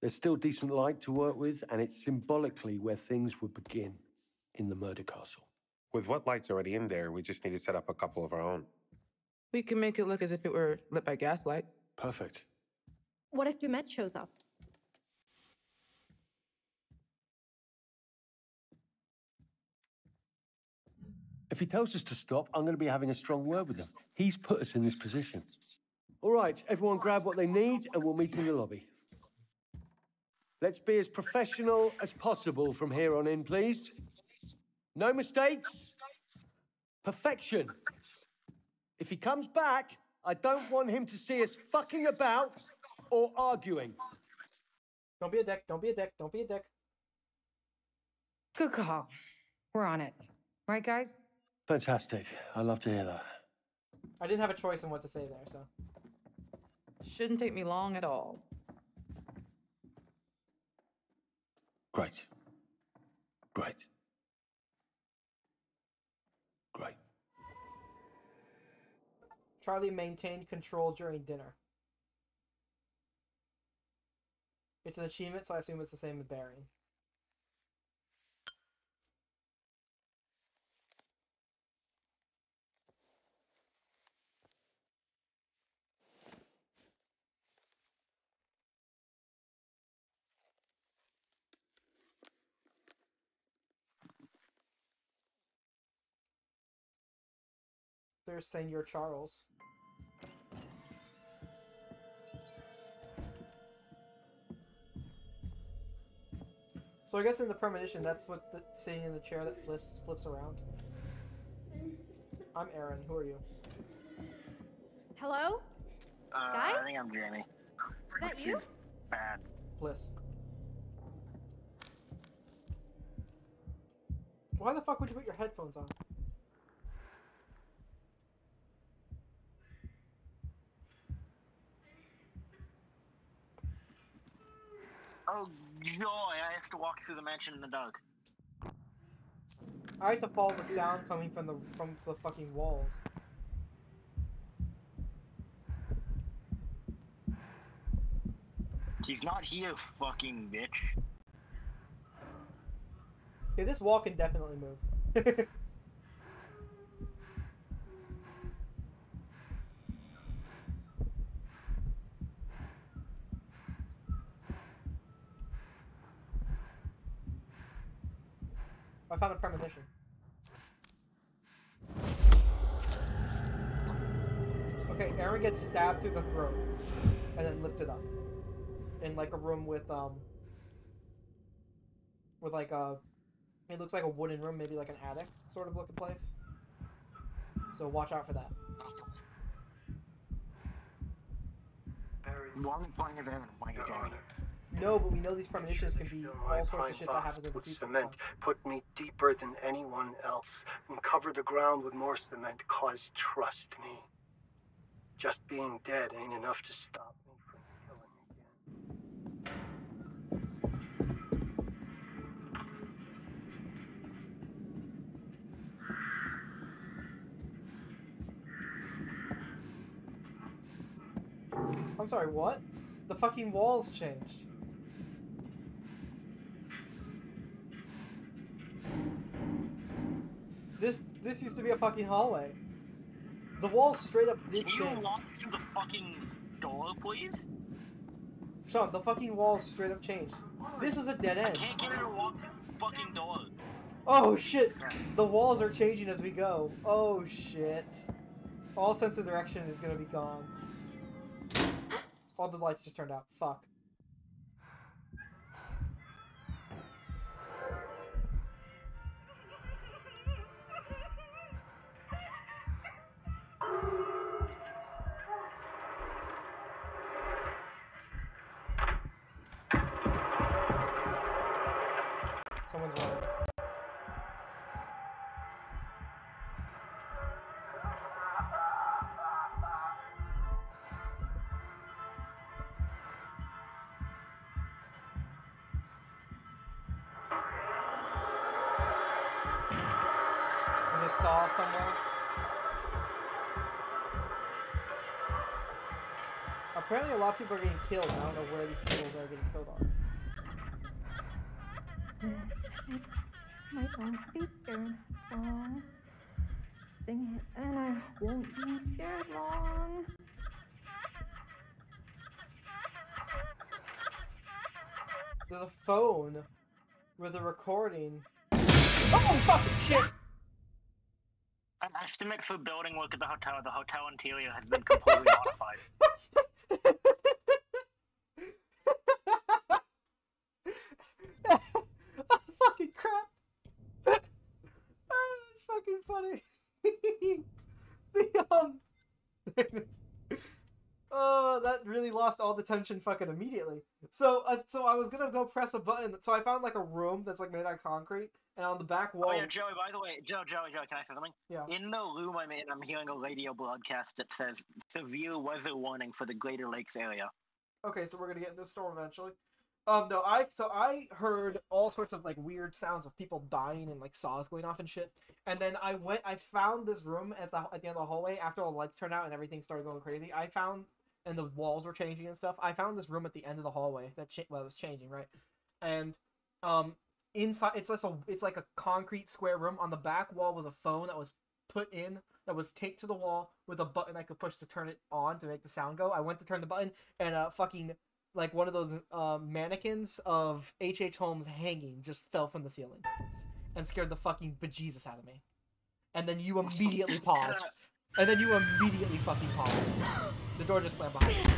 There's still decent light to work with, and it's symbolically where things would begin in the murder castle. With what lights already in there, we just need to set up a couple of our own. We can make it look as if it were lit by gaslight. Perfect. What if Dumet shows up? If he tells us to stop, I'm going to be having a strong word with him. He's put us in this position. All right, everyone grab what they need, and we'll meet in the lobby. Let's be as professional as possible from here on in, please. No mistakes. Perfection. If he comes back, I don't want him to see us fucking about or arguing. Don't be a dick. Don't be a dick. Don't be a dick. Good call. We're on it. Right, guys? Fantastic. I love to hear that. I didn't have a choice in what to say there, so. Shouldn't take me long at all. Great. Great. Great. Charlie maintained control during dinner. It's an achievement, so I assume it's the same with Barry. They're saying you're Charles. So I guess in the premonition, that's what the sitting in the chair that flips flips around. I'm Erin. Who are you? Hello? Uh, Guys? I think I'm Jamie. Is that you? Bad. Fliss. Why the fuck would you put your headphones on? Oh joy! I have to walk through the mansion in the dark. I have to follow the sound coming from the from the fucking walls. He's not here, fucking bitch. Yeah, this wall can definitely move. I found a premonition. Okay, Erin gets stabbed through the throat and then lifted up in like a room with um with like a it looks like a wooden room, maybe like an attic sort of looking place. So watch out for that. Long point of Erin, why you doing it? No, but we know these premonitions can be all sorts of shit that happens in the future. cement put me deeper than anyone else and cover the ground with more cement cause trust me. Just being dead ain't enough to stop me from killing again. I'm sorry, what? The fucking walls changed. This this used to be a fucking hallway. The walls straight up did Can you walk through the fucking door, please? Sean, the fucking walls straight up changed. This was a dead I end. can't get her to walk through the fucking door. Oh shit! The walls are changing as we go. Oh shit. All sense of direction is gonna be gone. All the lights just turned out. Fuck. A lot of people are getting killed. I don't know where these people are getting killed are. This is my won't be scared song. Sing it and I won't be scared long. There's a phone with a recording. Oh fucking shit! An estimate for building work at the hotel. The hotel interior has been completely modified. fucking crap. It's fucking funny. the um. oh, that really lost all the tension fucking immediately. So, uh, so I was gonna go press a button. So I found like a room that's like made out of concrete, and on the back wall. Oh yeah, Joey. By the way, Joe, Joey, Joey, can I say something? Yeah. In the room I'm in, I'm hearing a radio broadcast that says severe weather warning for the Greater Lakes area. Okay, so we're gonna get in the storm eventually. Um, no, I so I heard all sorts of like weird sounds of people dying and like saws going off and shit. And then I went, I found this room at the at the end of the hallway after all the lights turned out and everything started going crazy. I found and the walls were changing and stuff. I found this room at the end of the hallway that cha- well, was changing right, and um inside it's like a it's like a concrete square room. On the back wall was a phone that was put in that was taped to the wall with a button I could push to turn it on to make the sound go. I went to turn the button and uh fucking like one of those uh, mannequins of H. H. Holmes hanging just fell from the ceiling and scared the fucking bejesus out of me. And then you immediately paused. And then you immediately fucking paused. The door just slammed behind me.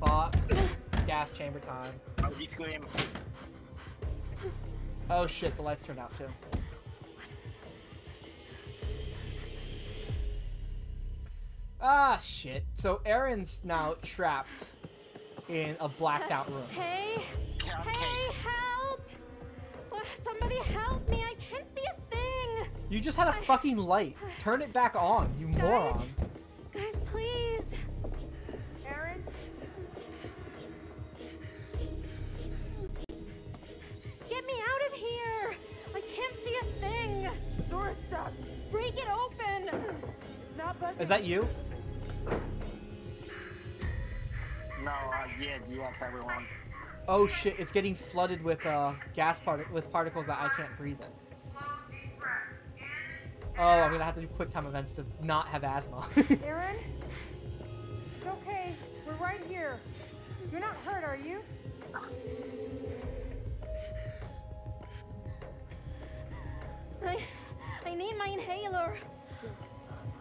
Fuck. Gas chamber time. Oh shit, the lights turned out too. Ah shit. So Erin's now trapped in a blacked out room. Hey, hey, help! Uh, Somebody help me! I can't see a thing. You just had a fucking light. Turn it back on, you moron. Guys, please. Erin? Get me out of here! I can't see a thing! Door's stuck. Break it open! Not. Is that you? No, uh, yeah, yes, everyone. Oh shit, it's getting flooded with uh gas part with particles that I can't breathe in. Oh, I'm gonna have to do quick time events to not have asthma. Erin? It's okay. We're right here. You're not hurt, are you? I, I need my inhaler.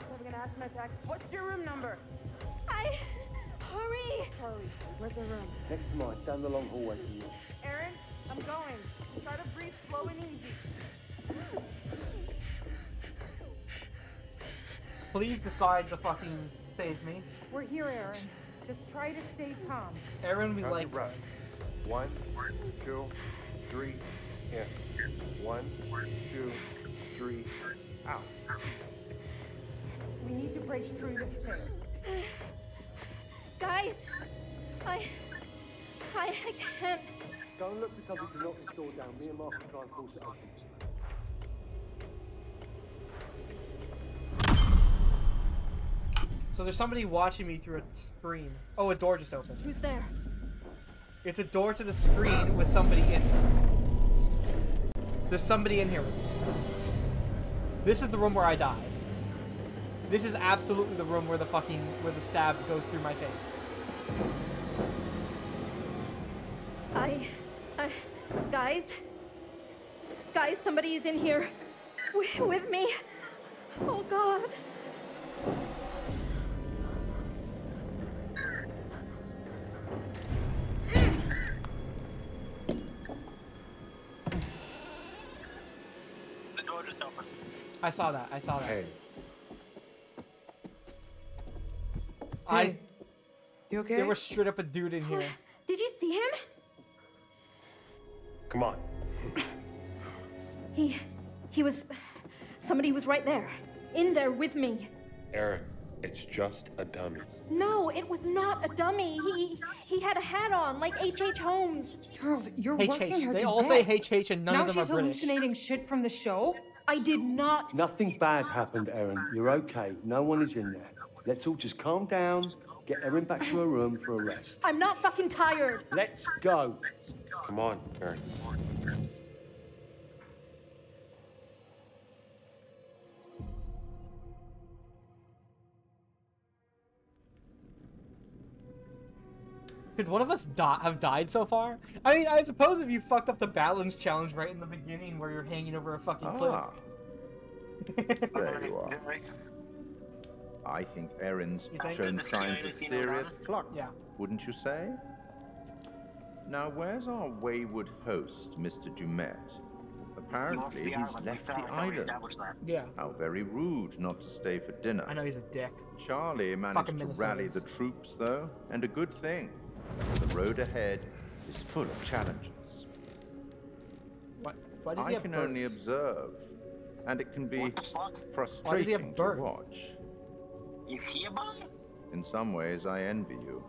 Having an asthma attack. What's your room number? I. Hurry! Charlie, where's the room? Next to mine, down the long hallway from you. Erin, I'm going. Try to breathe slow and easy. Please decide to fucking save me. We're here, Erin. Just try to stay calm. Erin, we Count like your breath. One, two, three, in. One, two, three, out. We need to break through the stairs. Guys, I, I, I can't. Go and look for something to knock this door down. Me and Mark will try and force it open. So there's somebody watching me through a screen. Oh, a door just opened. Who's there? It's a door to the screen with somebody in here. There's somebody in here. This is the room where I die. This is absolutely the room where the fucking where the stab goes through my face. I, I, guys, guys, somebody is in here, with, with me. Oh God. The door just opened. I saw that. I saw that. Hey, I. You okay? There was straight up a dude in here. Did you see him? come on. He, he was, somebody was right there, in there with me. Erin, it's just a dummy. No, it was not a dummy. He, he had a hat on, like H. H. Holmes. Charles, you're H working H. her They to all say death. H H and none now of them she's are British. hallucinating shit from the show. I did not. Nothing bad happened, Erin. You're okay. No one is in there. Let's all just calm down, get Erin back to her room for a rest. I'm not fucking tired. Let's go. Come on, Erin. Could one of us di- have died so far? I mean, I suppose if you fucked up the balance challenge right in the beginning where you're hanging over a fucking cliff. Ah. there you are. I think Erin's think? shown signs of serious pluck, Yeah. wouldn't you say? Now, where's our wayward host, Mr. Dumet? Apparently, the he's island. left the island. Yeah. How very rude not to stay for dinner. I know he's a dick. Charlie managed to Fucking rally the troops, though, and a good thing. The road ahead is full of challenges. What? Why does I he have can birds? only observe, and it can be What the fuck? frustrating to birds? watch. You hereby? In some ways, I envy you.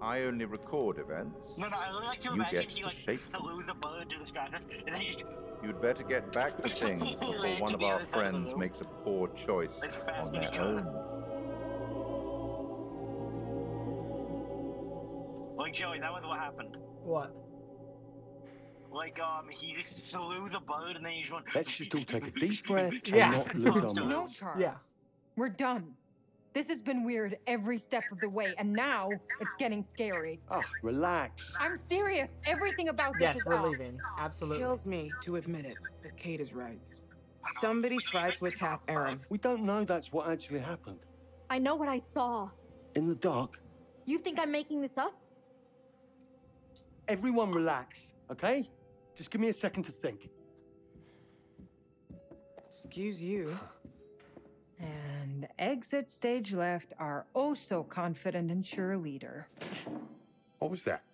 I only record events. No, no, I really like to You imagine get he to like shape the bird to distract us, and then he just You'd better get back to things before one of our other side of the friends makes a poor choice on their own. like Joey, that was what happened. What? Like um, he just slew the bird, and then he just went. Let's just all take a deep breath and Yeah. not lose our No, minds. Charles. Yeah. We're done. This has been weird every step of the way, and now it's getting scary. Ah, relax. I'm serious. Everything about this Yes, is we're off. leaving. Absolutely. Kills me to admit it, but Kate is right. Somebody tried to attack Erin. We don't know that's what actually happened. I know what I saw. In the dark, You think I'm making this up? everyone relax, okay? Just give me a second to think. Excuse you. And exit stage left our oh so confident and sure leader. What was that?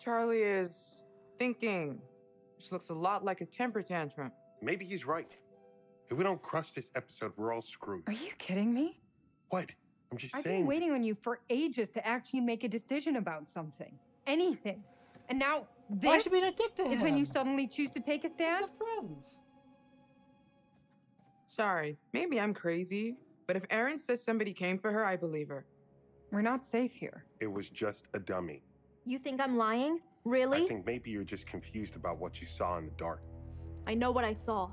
Charlie is thinking, which looks a lot like a temper tantrum. Maybe he's right. If we don't crush this episode, we're all screwed. Are you kidding me? What? I'm just saying. I've been waiting on you for ages to actually make a decision about something. Anything. And now this Why is she being a dick to is when you suddenly choose to take a stand? friends. Sorry, maybe I'm crazy, but if Erin says somebody came for her, I believe her. We're not safe here. It was just a dummy. You think I'm lying? Really? I think maybe you're just confused about what you saw in the dark. I know what I saw.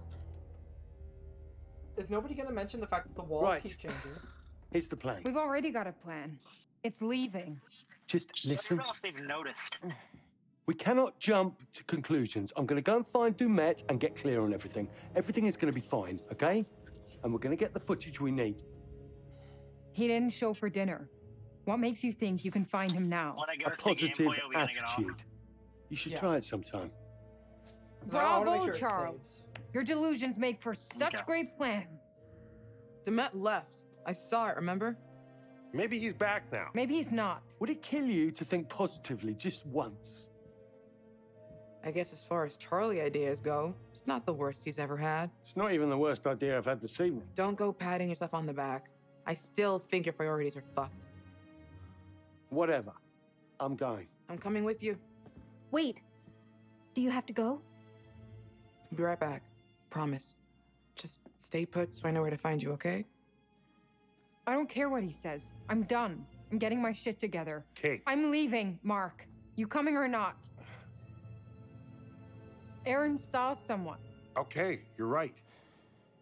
Is nobody gonna mention the fact that the walls Right. keep changing? Here's the plan. We've already got a plan. It's leaving. Just I listen. don't know if they've noticed. Mm. We cannot jump to conclusions. I'm going to go and find Dumet and get clear on everything. Everything is going to be fine, okay? And we're going to get the footage we need. He didn't show for dinner. What makes you think you can find him now? When I A go to see positive Game Boy, are we gonna get off? attitude. You should Yeah. try it sometime. No, I wanna make Bravo, sure Charles. Your delusions make for such Okay. great plans. Dumet left. I saw it, remember? Maybe he's back now. Maybe he's not. Would it kill you to think positively just once? I guess as far as Charlie ideas go, it's not the worst he's ever had. It's not even the worst idea I've had this evening. Don't go patting yourself on the back. I still think your priorities are fucked. Whatever. I'm going. I'm coming with you. Wait. Do you have to go? Be right back. Promise. Just stay put so I know where to find you, okay? I don't care what he says. I'm done. I'm getting my shit together. Kate. I'm leaving, Mark. You coming or not? Erin saw someone. Okay, you're right.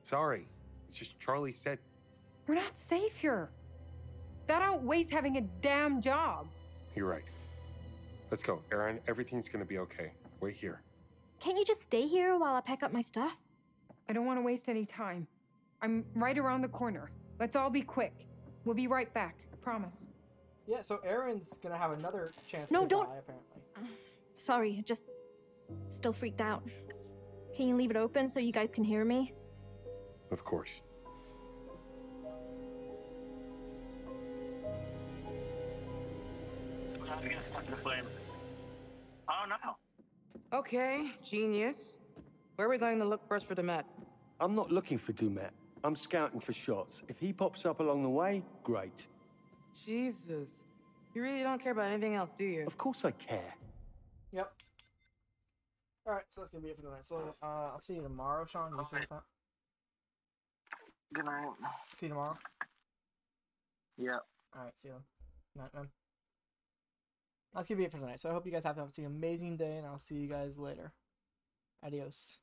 Sorry. It's just Charlie said. We're not safe here. That outweighs having a damn job. You're right. Let's go, Erin. Everything's gonna be okay. Wait here. Can't you just stay here while I pack up my stuff? I don't want to waste any time. I'm right around the corner. Let's all be quick. We'll be right back. I promise. Yeah, so Erin's gonna have another chance No, to don't- die, apparently. Sorry, just still freaked out. Can you leave it open so you guys can hear me? Of course. So we have to get stuck in the flame. Oh no. Okay, genius. Where are we going to look first for Dumet? I'm not looking for Dumet. I'm scouting for shots. If he pops up along the way, great. Jesus. You really don't care about anything else, do you? Of course I care. Yep. Alright, so that's gonna be it for tonight. So, uh, I'll see you tomorrow, Sean. You okay with that? Good night. See you tomorrow. Yeah. Alright, see you then. Night, man. That's gonna be it for tonight. So I hope you guys have an amazing day, and I'll see you guys later. Adios.